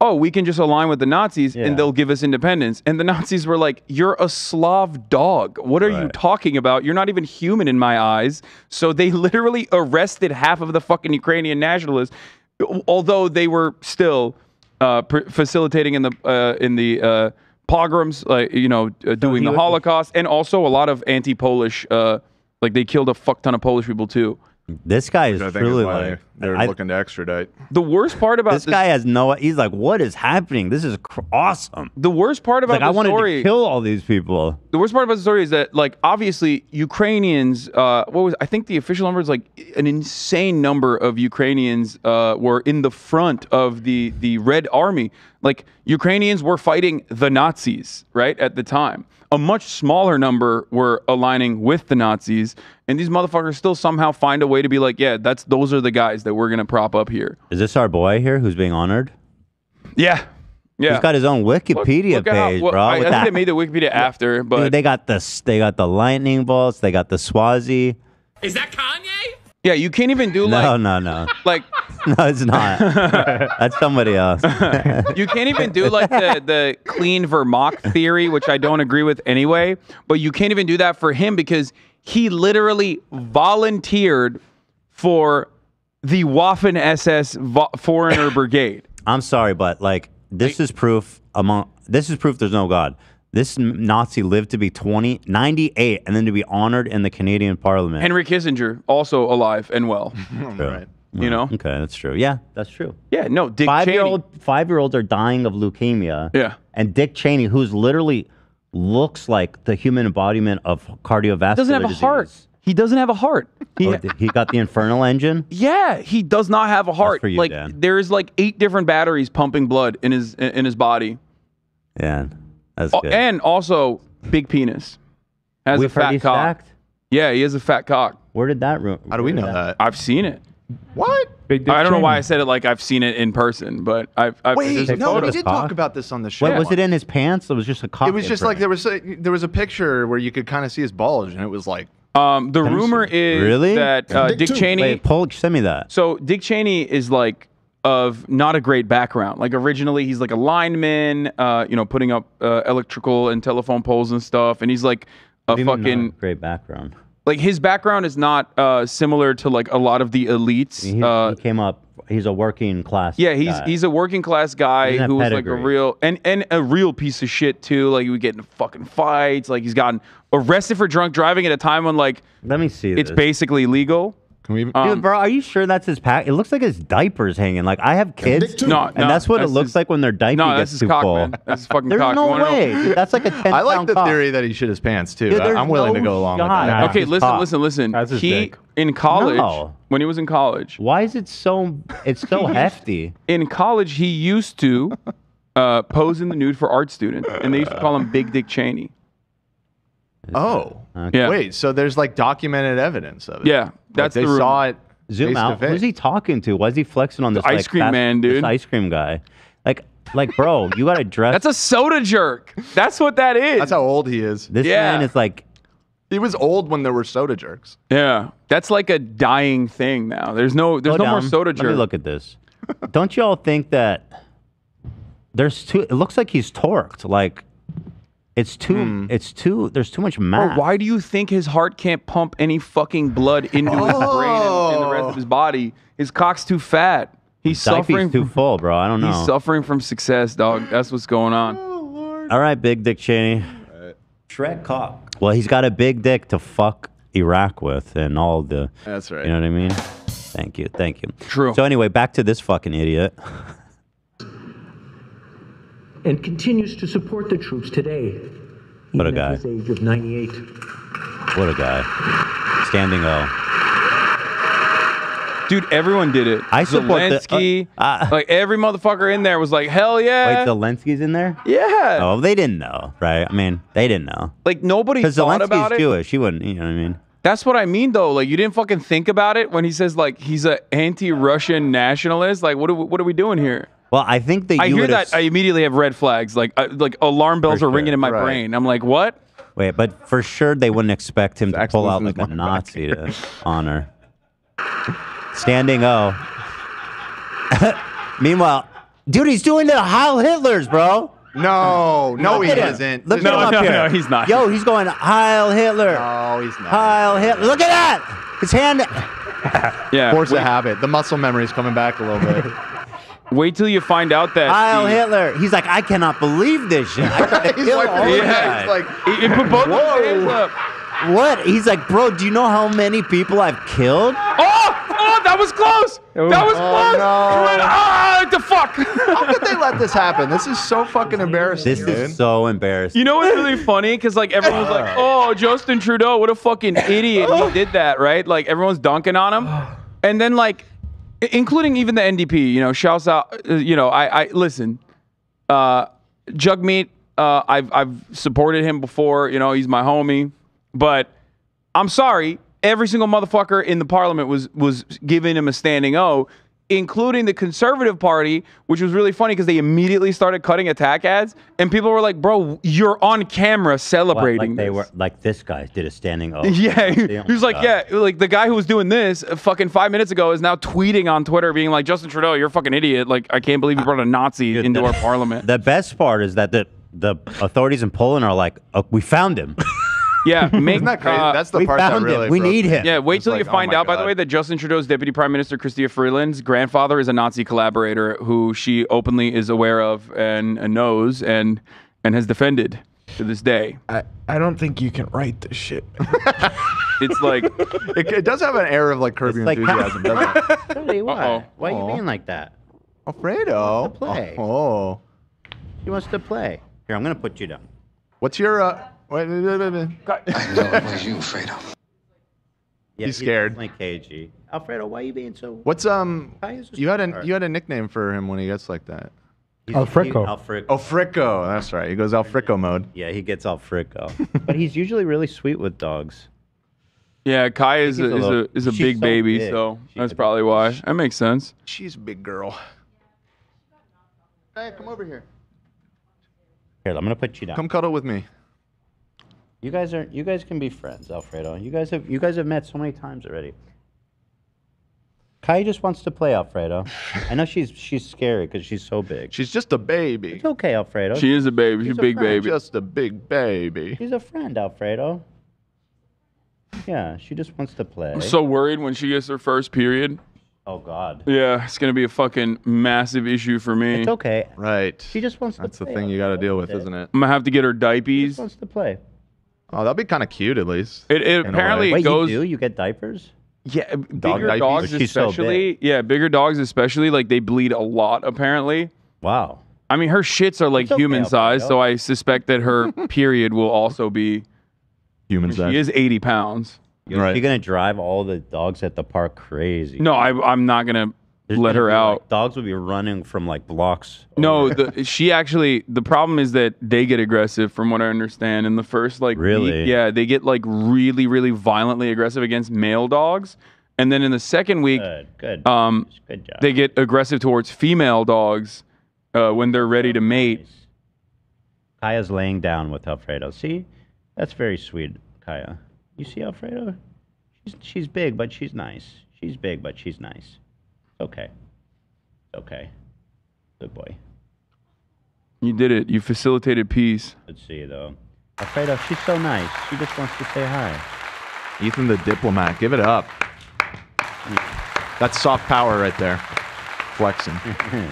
[SPEAKER 2] oh, we can just align with the Nazis
[SPEAKER 1] Yeah.
[SPEAKER 2] and they'll give us independence. And the Nazis were like, you're a Slav dog. What are you talking about? You're not even human in my eyes. So they literally arrested half of the fucking Ukrainian nationalists, although they were still uh, pr- facilitating in the uh, in the uh, pogroms, like you know, uh, doing
[SPEAKER 1] he
[SPEAKER 2] the Holocaust, and also a lot of anti-Polish. Uh, like they killed a fuck ton of Polish people too.
[SPEAKER 1] This guy is
[SPEAKER 6] I think is
[SPEAKER 1] truly
[SPEAKER 6] why
[SPEAKER 1] like
[SPEAKER 6] they're
[SPEAKER 1] I-
[SPEAKER 6] looking to extradite.
[SPEAKER 2] The worst part about
[SPEAKER 1] this, guy has no. He's like, what is happening? This is cr- awesome.
[SPEAKER 2] The worst part
[SPEAKER 1] It's
[SPEAKER 2] about
[SPEAKER 1] like I
[SPEAKER 2] the
[SPEAKER 1] wanted
[SPEAKER 2] story.
[SPEAKER 1] to kill all these people.
[SPEAKER 2] the worst part about the story is that like obviously Ukrainians uh what was I think the official number is like an insane number of Ukrainians uh were in the front of the the Red Army. Like Ukrainians were fighting the Nazis, right? At the time. A much smaller number were aligning with the Nazis and these motherfuckers still somehow find a way to be like, yeah, that's those are the guys that we're going to prop up here.
[SPEAKER 1] Is this our boy here who's being honored?
[SPEAKER 2] Yeah. Yeah.
[SPEAKER 1] He's got his own Wikipedia
[SPEAKER 2] Look at how-
[SPEAKER 1] page,
[SPEAKER 2] well,
[SPEAKER 1] bro.
[SPEAKER 2] I, I think
[SPEAKER 1] that-
[SPEAKER 2] they made the Wikipedia after, but
[SPEAKER 1] Dude, they got the they got the lightning bolts. They got the Swazi.
[SPEAKER 2] Yeah, you can't even do
[SPEAKER 1] No,
[SPEAKER 2] like
[SPEAKER 1] no, no,
[SPEAKER 2] like
[SPEAKER 1] no. It's not. That's somebody else.
[SPEAKER 2] you can't even do like the the clean Wehrmacht theory, which I don't agree with anyway. But you can't even do that for him because he literally volunteered for the Waffen SS vo- Foreigner Brigade.
[SPEAKER 1] I'm sorry, but like this is proof among this is proof there's no God. This Nazi lived to be 20, 98 and then to be honored in the Canadian Parliament.
[SPEAKER 2] Henry Kissinger also alive and well.
[SPEAKER 1] True.
[SPEAKER 2] You know?
[SPEAKER 1] Okay, that's true. Yeah, that's true.
[SPEAKER 2] Yeah, no, Dick
[SPEAKER 1] Five year old five year olds are dying of leukemia.
[SPEAKER 2] Yeah.
[SPEAKER 1] And Dick Cheney, who's literally looks like the human embodiment of cardiovascular
[SPEAKER 2] doesn't have a heart. He doesn't have a heart. He,
[SPEAKER 1] Oh, he got the infernal engine.
[SPEAKER 2] yeah, he does not have a heart.
[SPEAKER 1] for you,
[SPEAKER 2] like
[SPEAKER 1] Dan.
[SPEAKER 2] there's like eight different batteries pumping blood in his in his body.
[SPEAKER 1] Yeah, that's good.
[SPEAKER 2] and also big penis. Has
[SPEAKER 1] We've
[SPEAKER 2] a fat
[SPEAKER 1] heard he's
[SPEAKER 2] cock.
[SPEAKER 1] stacked?
[SPEAKER 2] Yeah, he has a fat cock.
[SPEAKER 1] Where did that room?
[SPEAKER 6] How do we know that?
[SPEAKER 2] I've seen it.
[SPEAKER 6] What?
[SPEAKER 7] Big Dick
[SPEAKER 2] I don't know why I said it like I've seen it in person, but I've, I've
[SPEAKER 6] Wait,
[SPEAKER 2] there's a
[SPEAKER 6] no,
[SPEAKER 2] photo.
[SPEAKER 6] we did talk about this on the show.
[SPEAKER 1] Wait, was it in his pants? It was just a cock.
[SPEAKER 6] It was just like there was a, there was a picture where you could kind of see his bulge, and it was like
[SPEAKER 2] Um, the rumor is
[SPEAKER 1] Really?
[SPEAKER 2] that uh, Dick Cheney.
[SPEAKER 1] Wait, Paul, send me that.
[SPEAKER 2] So Dick Cheney is like of not a great background. Like originally he's like a lineman, uh, you know, putting up uh, electrical and telephone poles and stuff, and he's like a
[SPEAKER 1] What do you mean not
[SPEAKER 2] fucking
[SPEAKER 1] great background.
[SPEAKER 2] like his background is not uh, similar to like a lot of the elites.
[SPEAKER 1] He,
[SPEAKER 2] uh,
[SPEAKER 1] he came up. He's a working class.
[SPEAKER 2] yeah, he's
[SPEAKER 1] guy.
[SPEAKER 2] he's a working class guy who was like a real and and a real piece of shit too. Like he would get in fucking fights. Like he's gotten arrested for drunk driving at a time when like
[SPEAKER 1] Let me see.
[SPEAKER 2] it's
[SPEAKER 1] this.
[SPEAKER 2] basically legal.
[SPEAKER 6] Can we?
[SPEAKER 2] Um,
[SPEAKER 1] Dude, bro, are you sure that's his pack? It looks like his diapers hanging. Like I have kids,
[SPEAKER 2] No,
[SPEAKER 1] and
[SPEAKER 2] no,
[SPEAKER 1] that's what
[SPEAKER 2] that's
[SPEAKER 1] it looks
[SPEAKER 2] his-
[SPEAKER 1] like when their diaper
[SPEAKER 2] No,
[SPEAKER 1] gets
[SPEAKER 2] that's his
[SPEAKER 1] too
[SPEAKER 2] cock,
[SPEAKER 1] full.
[SPEAKER 2] man. That's fucking
[SPEAKER 1] There's
[SPEAKER 2] cock. You
[SPEAKER 1] no
[SPEAKER 2] wanna know-
[SPEAKER 1] way. dude. That's like a ten.
[SPEAKER 6] I like the
[SPEAKER 1] cock.
[SPEAKER 6] theory that he shit his pants too.
[SPEAKER 1] Dude,
[SPEAKER 6] I,
[SPEAKER 1] there's
[SPEAKER 6] I'm willing to go along with that.
[SPEAKER 7] Nah.
[SPEAKER 2] Okay,
[SPEAKER 1] his
[SPEAKER 2] listen,
[SPEAKER 1] cock.
[SPEAKER 2] listen, listen.
[SPEAKER 7] That's his
[SPEAKER 2] he
[SPEAKER 7] dick.
[SPEAKER 2] in college
[SPEAKER 1] No.
[SPEAKER 2] when he was in college.
[SPEAKER 1] Why is it so? It's so hefty.
[SPEAKER 2] In college, he used to uh, pose in the nude for art students, and they used to call him Big Dick Cheney.
[SPEAKER 6] Oh,
[SPEAKER 1] Okay.
[SPEAKER 2] Yeah,
[SPEAKER 6] wait. So there's like documented evidence of it.
[SPEAKER 2] yeah,
[SPEAKER 6] Like,
[SPEAKER 2] that's
[SPEAKER 6] they
[SPEAKER 2] the rumor.
[SPEAKER 6] saw it.
[SPEAKER 1] Zoom out. Who's he talking to? Why is he flexing on this
[SPEAKER 2] ice
[SPEAKER 1] like,
[SPEAKER 2] cream
[SPEAKER 1] fast-
[SPEAKER 2] man,
[SPEAKER 1] this
[SPEAKER 2] dude.
[SPEAKER 1] ice cream guy. Like, like, bro, you gotta dress.
[SPEAKER 2] That's a soda jerk. That's what that is.
[SPEAKER 6] That's how old he is.
[SPEAKER 1] this
[SPEAKER 2] yeah.
[SPEAKER 1] man is like.
[SPEAKER 6] He was old when there were soda jerks.
[SPEAKER 2] yeah, that's like a dying thing now. There's no, there's
[SPEAKER 1] Go
[SPEAKER 2] no more
[SPEAKER 1] down.
[SPEAKER 2] soda
[SPEAKER 1] Let me look at this. Don't you all think that there's two? It looks like he's torqued. Like, it's too. Hmm. It's too. There's too much
[SPEAKER 2] Or
[SPEAKER 1] mass.
[SPEAKER 2] why do you think his heart can't pump any fucking blood into his oh. brain and, and the rest of his body? His cock's too fat. He's
[SPEAKER 1] Diaper's
[SPEAKER 2] suffering.
[SPEAKER 1] too full, bro. I don't know.
[SPEAKER 2] He's suffering from success, dog. That's what's going on.
[SPEAKER 1] Oh, all right, big dick Cheney. Shrek cock. Well, he's got a big dick to fuck Iraq with, and all the.
[SPEAKER 6] That's right.
[SPEAKER 1] You know what I mean? Thank you, thank you.
[SPEAKER 2] True.
[SPEAKER 1] So anyway, back to this fucking idiot.
[SPEAKER 14] and continues to support the troops today.
[SPEAKER 1] What a guy.
[SPEAKER 14] At his age of 98.
[SPEAKER 1] What a guy. Standing O.
[SPEAKER 2] Dude, everyone did it.
[SPEAKER 1] I support the- uh, uh,
[SPEAKER 2] like every motherfucker in there was like, hell yeah.
[SPEAKER 1] Wait, Zelensky's in there?
[SPEAKER 2] yeah.
[SPEAKER 1] Oh, they didn't know, right? I mean, they didn't know.
[SPEAKER 2] Like nobody
[SPEAKER 1] Because
[SPEAKER 2] thought about
[SPEAKER 1] Zelensky's
[SPEAKER 2] it.
[SPEAKER 1] Jewish. He wouldn't, you know what I mean?
[SPEAKER 2] That's what I mean, though. Like you didn't fucking think about it when he says like he's a anti-Russian nationalist. Like what are we, what are we doing here?
[SPEAKER 1] Well, I think that
[SPEAKER 2] I
[SPEAKER 1] you
[SPEAKER 2] hear that. I immediately have red flags. Like uh, like alarm bells
[SPEAKER 1] For
[SPEAKER 2] are ringing in my
[SPEAKER 6] right.
[SPEAKER 2] brain. I'm like, what?
[SPEAKER 1] Wait, but for sure they wouldn't expect him to pull out like a. Nazi to honor. Standing O. Meanwhile, dude, he's doing the Heil Hitlers, bro.
[SPEAKER 6] No, no, he isn't.
[SPEAKER 1] Look
[SPEAKER 2] No,
[SPEAKER 1] at him up
[SPEAKER 2] no,
[SPEAKER 1] here.
[SPEAKER 2] no, he's not.
[SPEAKER 1] Yo, he's going Heil Hitler.
[SPEAKER 6] No, he's not.
[SPEAKER 1] Heil Hitler. Look at that. His hand.
[SPEAKER 2] Yeah.
[SPEAKER 6] Force
[SPEAKER 2] wait,
[SPEAKER 6] of habit. The muscle memory is coming back a little bit.
[SPEAKER 2] Wait till you find out that
[SPEAKER 1] Heil
[SPEAKER 2] the-
[SPEAKER 1] Hitler. He's like, I cannot believe this shit. I tried to
[SPEAKER 6] He's
[SPEAKER 1] kill
[SPEAKER 6] like,
[SPEAKER 1] all
[SPEAKER 2] Yeah,
[SPEAKER 1] guys.
[SPEAKER 6] it's like,
[SPEAKER 2] He, he put both of his hands up.
[SPEAKER 1] What? He's like, bro, do you know how many people I've killed?
[SPEAKER 2] Oh! oh, That was close. That was
[SPEAKER 6] Oh,
[SPEAKER 2] close.
[SPEAKER 6] no.
[SPEAKER 2] Went, ah, the fuck.
[SPEAKER 6] How could they let this happen? This is so fucking embarrassing.
[SPEAKER 1] This
[SPEAKER 6] dude.
[SPEAKER 1] is so embarrassing.
[SPEAKER 2] You know what's really funny? Because like everyone's like, "Oh, Justin Trudeau, what a fucking idiot! He did that, right?" Like everyone's dunking on him, and then like, i- including even the NDP. You know, shouts out. uh, You know, I, I listen. Uh, Jagmeet, uh, I've I've supported him before. You know, he's my homie, but I'm sorry. Every single motherfucker in the parliament was was giving him a standing O, including the Conservative Party, which was really funny because they immediately started cutting attack ads, and people were like, "Bro, you're on camera celebrating
[SPEAKER 1] like they
[SPEAKER 2] this."
[SPEAKER 1] were like this guy did a standing O.
[SPEAKER 2] Yeah, he, was like,
[SPEAKER 1] God.
[SPEAKER 2] yeah, like the guy who was doing this uh, fucking five minutes ago is now tweeting on Twitter, being like, Justin Trudeau, you're a fucking idiot. Like, I can't believe you brought a Nazi into our parliament.
[SPEAKER 1] The best part is that the the authorities in Poland are like, oh, we found him.
[SPEAKER 2] Yeah, make,
[SPEAKER 6] Isn't that crazy?
[SPEAKER 2] uh,
[SPEAKER 6] That's the
[SPEAKER 1] we
[SPEAKER 6] part that
[SPEAKER 1] found him.
[SPEAKER 6] really
[SPEAKER 1] We
[SPEAKER 6] broke
[SPEAKER 1] need
[SPEAKER 6] me.
[SPEAKER 1] him.
[SPEAKER 2] Yeah, wait
[SPEAKER 6] It's
[SPEAKER 2] till
[SPEAKER 6] like,
[SPEAKER 2] you
[SPEAKER 6] oh
[SPEAKER 2] find
[SPEAKER 6] my
[SPEAKER 2] out, by the
[SPEAKER 6] God.
[SPEAKER 2] way, that Justin Trudeau's deputy prime minister, Chrystia Freeland's grandfather is a Nazi collaborator who she openly is aware of and, and knows and and has defended to this day.
[SPEAKER 8] I, I don't think you can write this shit.
[SPEAKER 2] It's like,
[SPEAKER 6] It, it does have an air of like Curb Your
[SPEAKER 1] like-
[SPEAKER 6] Enthusiasm, doesn't it?
[SPEAKER 1] Really, why?
[SPEAKER 2] Uh-oh.
[SPEAKER 1] Why are you
[SPEAKER 6] Aw.
[SPEAKER 1] being like that?
[SPEAKER 6] Alfredo.
[SPEAKER 1] to play.
[SPEAKER 6] Oh.
[SPEAKER 1] He wants to play. Here, I'm gonna put you down.
[SPEAKER 6] What's your uh? Wait, wait, wait, wait, wait.
[SPEAKER 1] Yeah,
[SPEAKER 6] He's scared.
[SPEAKER 1] Like cagey. Alfredo, why are you being so?
[SPEAKER 6] What's um?
[SPEAKER 1] Why is this
[SPEAKER 6] You had a
[SPEAKER 1] hard?
[SPEAKER 6] you had a nickname for him when he gets like that.
[SPEAKER 1] He's-
[SPEAKER 12] Alfrico.
[SPEAKER 1] he- Alfrico.
[SPEAKER 6] Oh, Fricko. That's right. He goes Alfrico mode.
[SPEAKER 1] Yeah, he gets Alfrico. but he's usually really sweet with dogs.
[SPEAKER 2] yeah, Kai is
[SPEAKER 1] He's
[SPEAKER 2] a,
[SPEAKER 1] a
[SPEAKER 2] is a, is a big
[SPEAKER 1] so
[SPEAKER 2] baby,
[SPEAKER 1] big.
[SPEAKER 2] so
[SPEAKER 1] She's
[SPEAKER 2] that's
[SPEAKER 1] a-
[SPEAKER 2] probably why. That makes sense.
[SPEAKER 6] She's a big girl. Hey, come over here.
[SPEAKER 1] Here, I'm gonna put you down.
[SPEAKER 6] Come cuddle with me.
[SPEAKER 1] You guys are you guys can be friends, Alfredo. You guys have you guys have met so many times already. Kai just wants to play, Alfredo. I know she's she's scary because she's so big.
[SPEAKER 6] She's just a baby.
[SPEAKER 1] It's okay, Alfredo.
[SPEAKER 2] She is a baby. She's
[SPEAKER 1] She's
[SPEAKER 2] a
[SPEAKER 1] a
[SPEAKER 2] big
[SPEAKER 1] friend.
[SPEAKER 2] baby.
[SPEAKER 6] Just a big baby.
[SPEAKER 1] She's a friend, Alfredo. Yeah, she just wants to play.
[SPEAKER 2] I'm so worried when she gets her first period.
[SPEAKER 1] oh God,
[SPEAKER 2] Yeah, it's gonna be a fucking massive issue for me.
[SPEAKER 1] it's okay.
[SPEAKER 6] Right.
[SPEAKER 1] She just wants to play.
[SPEAKER 6] That's the
[SPEAKER 1] play.
[SPEAKER 6] thing you got to
[SPEAKER 1] Alfredo.
[SPEAKER 6] deal with,
[SPEAKER 1] That's
[SPEAKER 6] isn't it?
[SPEAKER 2] I'm gonna have to get her
[SPEAKER 1] She
[SPEAKER 2] diapers.
[SPEAKER 1] just wants to play.
[SPEAKER 6] Oh, that'd be kind of cute at least.
[SPEAKER 2] It, it apparently
[SPEAKER 6] way.
[SPEAKER 1] Wait,
[SPEAKER 2] goes.
[SPEAKER 1] you do? You get diapers?
[SPEAKER 2] Yeah, bigger
[SPEAKER 6] diapers?
[SPEAKER 2] dogs
[SPEAKER 1] But she's so
[SPEAKER 2] especially. yeah, bigger dogs especially. Like they bleed a lot. Apparently.
[SPEAKER 1] Wow.
[SPEAKER 2] I mean, her shits are like
[SPEAKER 1] It's okay,
[SPEAKER 2] human size,
[SPEAKER 1] Alfredo.
[SPEAKER 2] so I suspect that her period will also be.
[SPEAKER 6] Human size.
[SPEAKER 2] She is 80 pounds.
[SPEAKER 1] You're,
[SPEAKER 6] Right.
[SPEAKER 1] You're gonna drive all the dogs at the park crazy.
[SPEAKER 2] No, I, I'm not gonna
[SPEAKER 1] There's
[SPEAKER 2] let her
[SPEAKER 1] be, like-
[SPEAKER 2] out.
[SPEAKER 1] dogs will be running from like blocks.
[SPEAKER 2] No, the, she actually. The problem is that they get aggressive, from what I understand. In the first like week,
[SPEAKER 1] Really?
[SPEAKER 2] yeah, they get like really, really violently aggressive against male dogs, and then in the second week,
[SPEAKER 1] good, good,
[SPEAKER 2] um,
[SPEAKER 1] good job.
[SPEAKER 2] they get aggressive towards female dogs uh, when they're ready to mate.
[SPEAKER 1] Nice. Kaya's laying down with Alfredo. See, that's very sweet, Kaya. You see Alfredo? She's she's big, but she's nice. She's big, but she's nice. Okay. Okay. Good boy.
[SPEAKER 2] You did it. You facilitated peace.
[SPEAKER 1] Let's see though. Alfredo, she's so nice. She just wants to say hi.
[SPEAKER 6] Ethan the diplomat. Give it up. That's soft power right there. Flexing.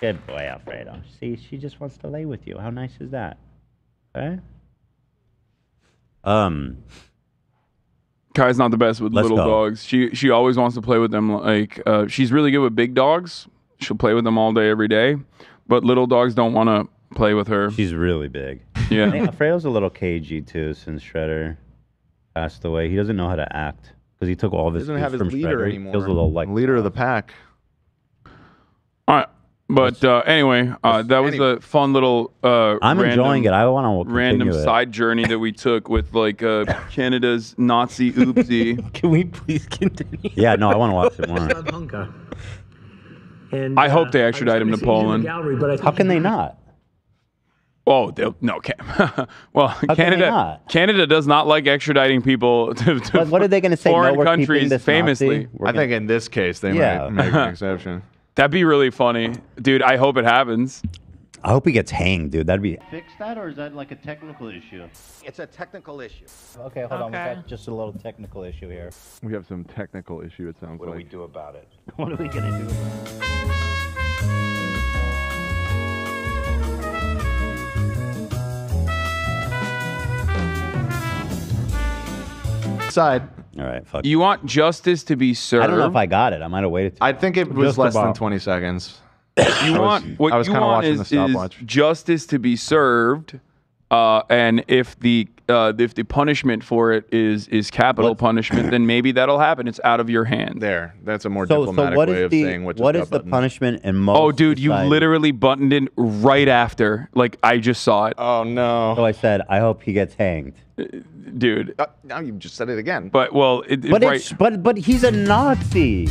[SPEAKER 1] Good boy, Alfredo. See, she just wants to lay with you. How nice is that? Okay. Um.
[SPEAKER 2] Kai's not the best with
[SPEAKER 1] Let's
[SPEAKER 2] little
[SPEAKER 1] go.
[SPEAKER 2] dogs. She she always wants to play with them. Like uh, she's really good with big dogs. She'll play with them all day, every day. But little dogs don't want to play with her.
[SPEAKER 1] She's really big.
[SPEAKER 2] Yeah.
[SPEAKER 1] Hey, Alfredo's a little cagey too since Shredder passed away. He doesn't know how to act because he took all of his
[SPEAKER 6] Doesn't have his
[SPEAKER 1] from
[SPEAKER 6] leader
[SPEAKER 1] Shredder. He
[SPEAKER 6] anymore.
[SPEAKER 1] feels a little like
[SPEAKER 6] leader of the pack.
[SPEAKER 2] All right. But uh, anyway, uh, that was
[SPEAKER 6] Anyway.
[SPEAKER 2] a fun little. Uh,
[SPEAKER 1] I'm
[SPEAKER 2] random,
[SPEAKER 1] enjoying it. I want to
[SPEAKER 2] Random
[SPEAKER 1] continue it.
[SPEAKER 2] side journey that we took with like uh, Canada's Nazi oopsie.
[SPEAKER 7] Can we please continue?
[SPEAKER 1] Yeah, no, I want to watch it more.
[SPEAKER 14] And,
[SPEAKER 2] I hope
[SPEAKER 14] uh,
[SPEAKER 2] they extradite him
[SPEAKER 14] gonna
[SPEAKER 2] to
[SPEAKER 14] see you in the
[SPEAKER 2] Poland.
[SPEAKER 14] gallery, but
[SPEAKER 1] How can they
[SPEAKER 14] not.
[SPEAKER 1] not?
[SPEAKER 2] Oh, they'll, no, can well,
[SPEAKER 1] can they
[SPEAKER 2] Canada. Canada does not like extraditing people to, to
[SPEAKER 1] What, what are they going to say?
[SPEAKER 2] foreign
[SPEAKER 1] no,
[SPEAKER 2] countries.
[SPEAKER 1] this
[SPEAKER 2] famously,
[SPEAKER 6] I
[SPEAKER 1] gonna-
[SPEAKER 6] think in this case they
[SPEAKER 1] Yeah.
[SPEAKER 6] might make an exception.
[SPEAKER 2] That'd be really funny, dude. I hope it happens.
[SPEAKER 1] I hope he gets hanged, dude. That'd be.
[SPEAKER 15] Fix that, or is that like a technical issue?
[SPEAKER 9] It's a technical issue.
[SPEAKER 1] Okay, hold on. We got just a little technical issue here.
[SPEAKER 6] We have some technical issue. It sounds like.
[SPEAKER 1] What do we like. do about it? What are we gonna do? About it?
[SPEAKER 6] Side.
[SPEAKER 1] All right, fuck.
[SPEAKER 2] You want justice to be served.
[SPEAKER 1] I don't know if I got it. I might have waited.
[SPEAKER 6] I think it was
[SPEAKER 1] Just
[SPEAKER 6] less than
[SPEAKER 1] about.
[SPEAKER 6] 20 seconds.
[SPEAKER 2] You want what
[SPEAKER 6] I was
[SPEAKER 2] you
[SPEAKER 6] kinda
[SPEAKER 2] want
[SPEAKER 6] watching
[SPEAKER 2] is,
[SPEAKER 6] the stopwatch.
[SPEAKER 2] justice to be served, uh, and if the uh, if the punishment for it is is capital punishment, then maybe that'll happen. It's out of your hands.
[SPEAKER 6] There, that's a more
[SPEAKER 1] So, so
[SPEAKER 6] diplomatic
[SPEAKER 1] what
[SPEAKER 6] way
[SPEAKER 1] is
[SPEAKER 6] of
[SPEAKER 1] the
[SPEAKER 6] saying what just
[SPEAKER 1] what
[SPEAKER 6] got
[SPEAKER 1] is the
[SPEAKER 6] buttoned.
[SPEAKER 1] punishment in most?
[SPEAKER 2] Oh, dude, you
[SPEAKER 1] societies?
[SPEAKER 2] literally buttoned in right after. Like I just saw it,
[SPEAKER 6] Oh no,
[SPEAKER 1] So I said, I hope he gets hanged.
[SPEAKER 2] Dude.
[SPEAKER 6] Uh, now you just said it again.
[SPEAKER 2] But well, it, it-
[SPEAKER 1] But
[SPEAKER 2] right.
[SPEAKER 1] it's but but he's a Nazi.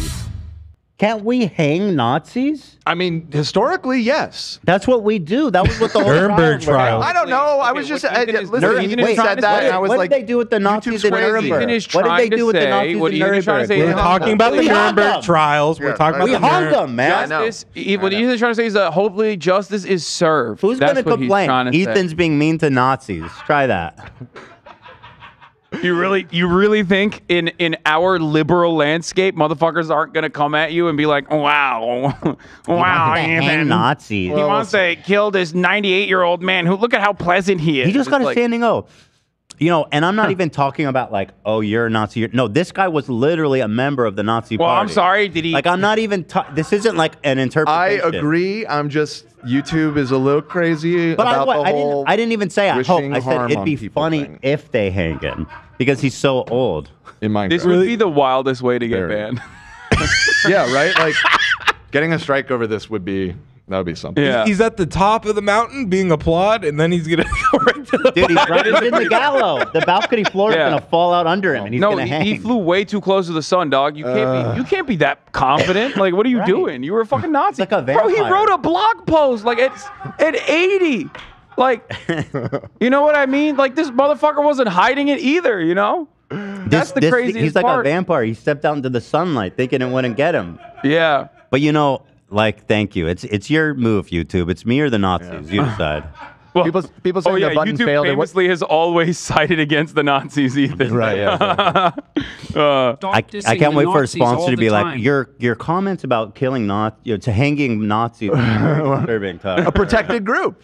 [SPEAKER 1] Can't we hang Nazis?
[SPEAKER 6] I mean, historically, yes.
[SPEAKER 1] That's what we do. That was what the whole
[SPEAKER 8] Nuremberg trial.
[SPEAKER 1] about.
[SPEAKER 6] I don't know. I was
[SPEAKER 2] Okay,
[SPEAKER 6] just
[SPEAKER 2] what
[SPEAKER 6] uh,
[SPEAKER 2] Ethan is-
[SPEAKER 6] listen.
[SPEAKER 2] Ethan
[SPEAKER 6] Ethan
[SPEAKER 2] is
[SPEAKER 6] said
[SPEAKER 2] to
[SPEAKER 6] that,
[SPEAKER 2] say-
[SPEAKER 6] and I was
[SPEAKER 1] what
[SPEAKER 6] like,
[SPEAKER 1] did they do with the Nazis in
[SPEAKER 6] Swayze.
[SPEAKER 1] Nuremberg?
[SPEAKER 2] Ethan
[SPEAKER 1] What did they do with the
[SPEAKER 2] say-
[SPEAKER 1] Nazis
[SPEAKER 2] what
[SPEAKER 1] in
[SPEAKER 2] Ethan is trying to
[SPEAKER 1] Nuremberg?
[SPEAKER 2] say
[SPEAKER 8] We're talking about the
[SPEAKER 1] We
[SPEAKER 8] Nuremberg trials. We're
[SPEAKER 6] Yeah,
[SPEAKER 8] talking
[SPEAKER 6] right.
[SPEAKER 1] We
[SPEAKER 8] about the
[SPEAKER 1] hung
[SPEAKER 8] Nuremberg.
[SPEAKER 1] them, man.
[SPEAKER 6] I know.
[SPEAKER 2] Justice, e- what Ethan's trying to say is that hopefully justice is served.
[SPEAKER 1] Who's going to
[SPEAKER 2] what he's trying
[SPEAKER 1] complain? Ethan's being mean to Nazis. Try that.
[SPEAKER 2] You really, you really think in in our liberal landscape, motherfuckers aren't gonna come at you and be like, "Wow, wow,
[SPEAKER 1] to hang
[SPEAKER 2] Ethan,
[SPEAKER 1] Nazis.
[SPEAKER 2] he wants to kill this 98 year old man who look at how pleasant he is."
[SPEAKER 1] He just
[SPEAKER 2] It's
[SPEAKER 1] got a
[SPEAKER 2] like,
[SPEAKER 1] standing O. You know, and I'm not even talking about like, oh, you're a Nazi. You're, no, this guy was literally a member of the Nazi
[SPEAKER 2] Well,
[SPEAKER 1] party.
[SPEAKER 2] I'm sorry. Did he?
[SPEAKER 1] Like, I'm not even. Ta- this isn't like an interpretation.
[SPEAKER 6] I
[SPEAKER 1] interpretation.
[SPEAKER 6] agree. I'm just YouTube is a little crazy
[SPEAKER 1] But I,
[SPEAKER 6] about
[SPEAKER 1] what,
[SPEAKER 6] the
[SPEAKER 1] I
[SPEAKER 6] whole.
[SPEAKER 1] didn't. I didn't even say I hope. I said it'd be funny
[SPEAKER 6] thing.
[SPEAKER 1] if they hang him because he's so old.
[SPEAKER 6] in Minecraft.
[SPEAKER 2] this would be the wildest way to get
[SPEAKER 6] Very.
[SPEAKER 2] banned.
[SPEAKER 6] yeah, right. Like getting a strike over this would be that would be something.
[SPEAKER 2] Yeah.
[SPEAKER 8] He's at the top of the mountain being applauded, and then he's gonna go right to the
[SPEAKER 1] Dude, he's
[SPEAKER 8] bottom.
[SPEAKER 1] right he's in the gallows. The balcony floor
[SPEAKER 2] Yeah.
[SPEAKER 1] is gonna fall out under him, and he's
[SPEAKER 2] no,
[SPEAKER 1] gonna
[SPEAKER 2] he,
[SPEAKER 1] hang.
[SPEAKER 2] he flew way too close to the sun, dog. You can't be. Uh. You can't be that confident. Like, what are you
[SPEAKER 1] Right.
[SPEAKER 2] doing? You were a fucking Nazi,
[SPEAKER 1] like a
[SPEAKER 2] bro. He
[SPEAKER 1] vampire.
[SPEAKER 2] wrote a blog post like it's at 80. Like, you know what I mean? Like this motherfucker wasn't hiding it either. You know? That's the
[SPEAKER 1] This-
[SPEAKER 2] craziest
[SPEAKER 1] He's like
[SPEAKER 2] part.
[SPEAKER 1] a vampire. He stepped out into the sunlight, thinking it wouldn't get him.
[SPEAKER 2] Yeah.
[SPEAKER 1] But you know, like, thank you. It's it's your move, YouTube. It's me or the Nazis. You decide.
[SPEAKER 2] Well,
[SPEAKER 6] People people saying
[SPEAKER 2] oh yeah,
[SPEAKER 6] the button
[SPEAKER 2] YouTube
[SPEAKER 6] failed. and what-
[SPEAKER 2] famously has always sided against the Nazis. Ethan.
[SPEAKER 6] Right, yeah,
[SPEAKER 2] uh,
[SPEAKER 1] I, I can't wait for a sponsor to be like, your your comments about killing not you know, to hanging Nazis are disturbing. Tough.
[SPEAKER 6] a protected group.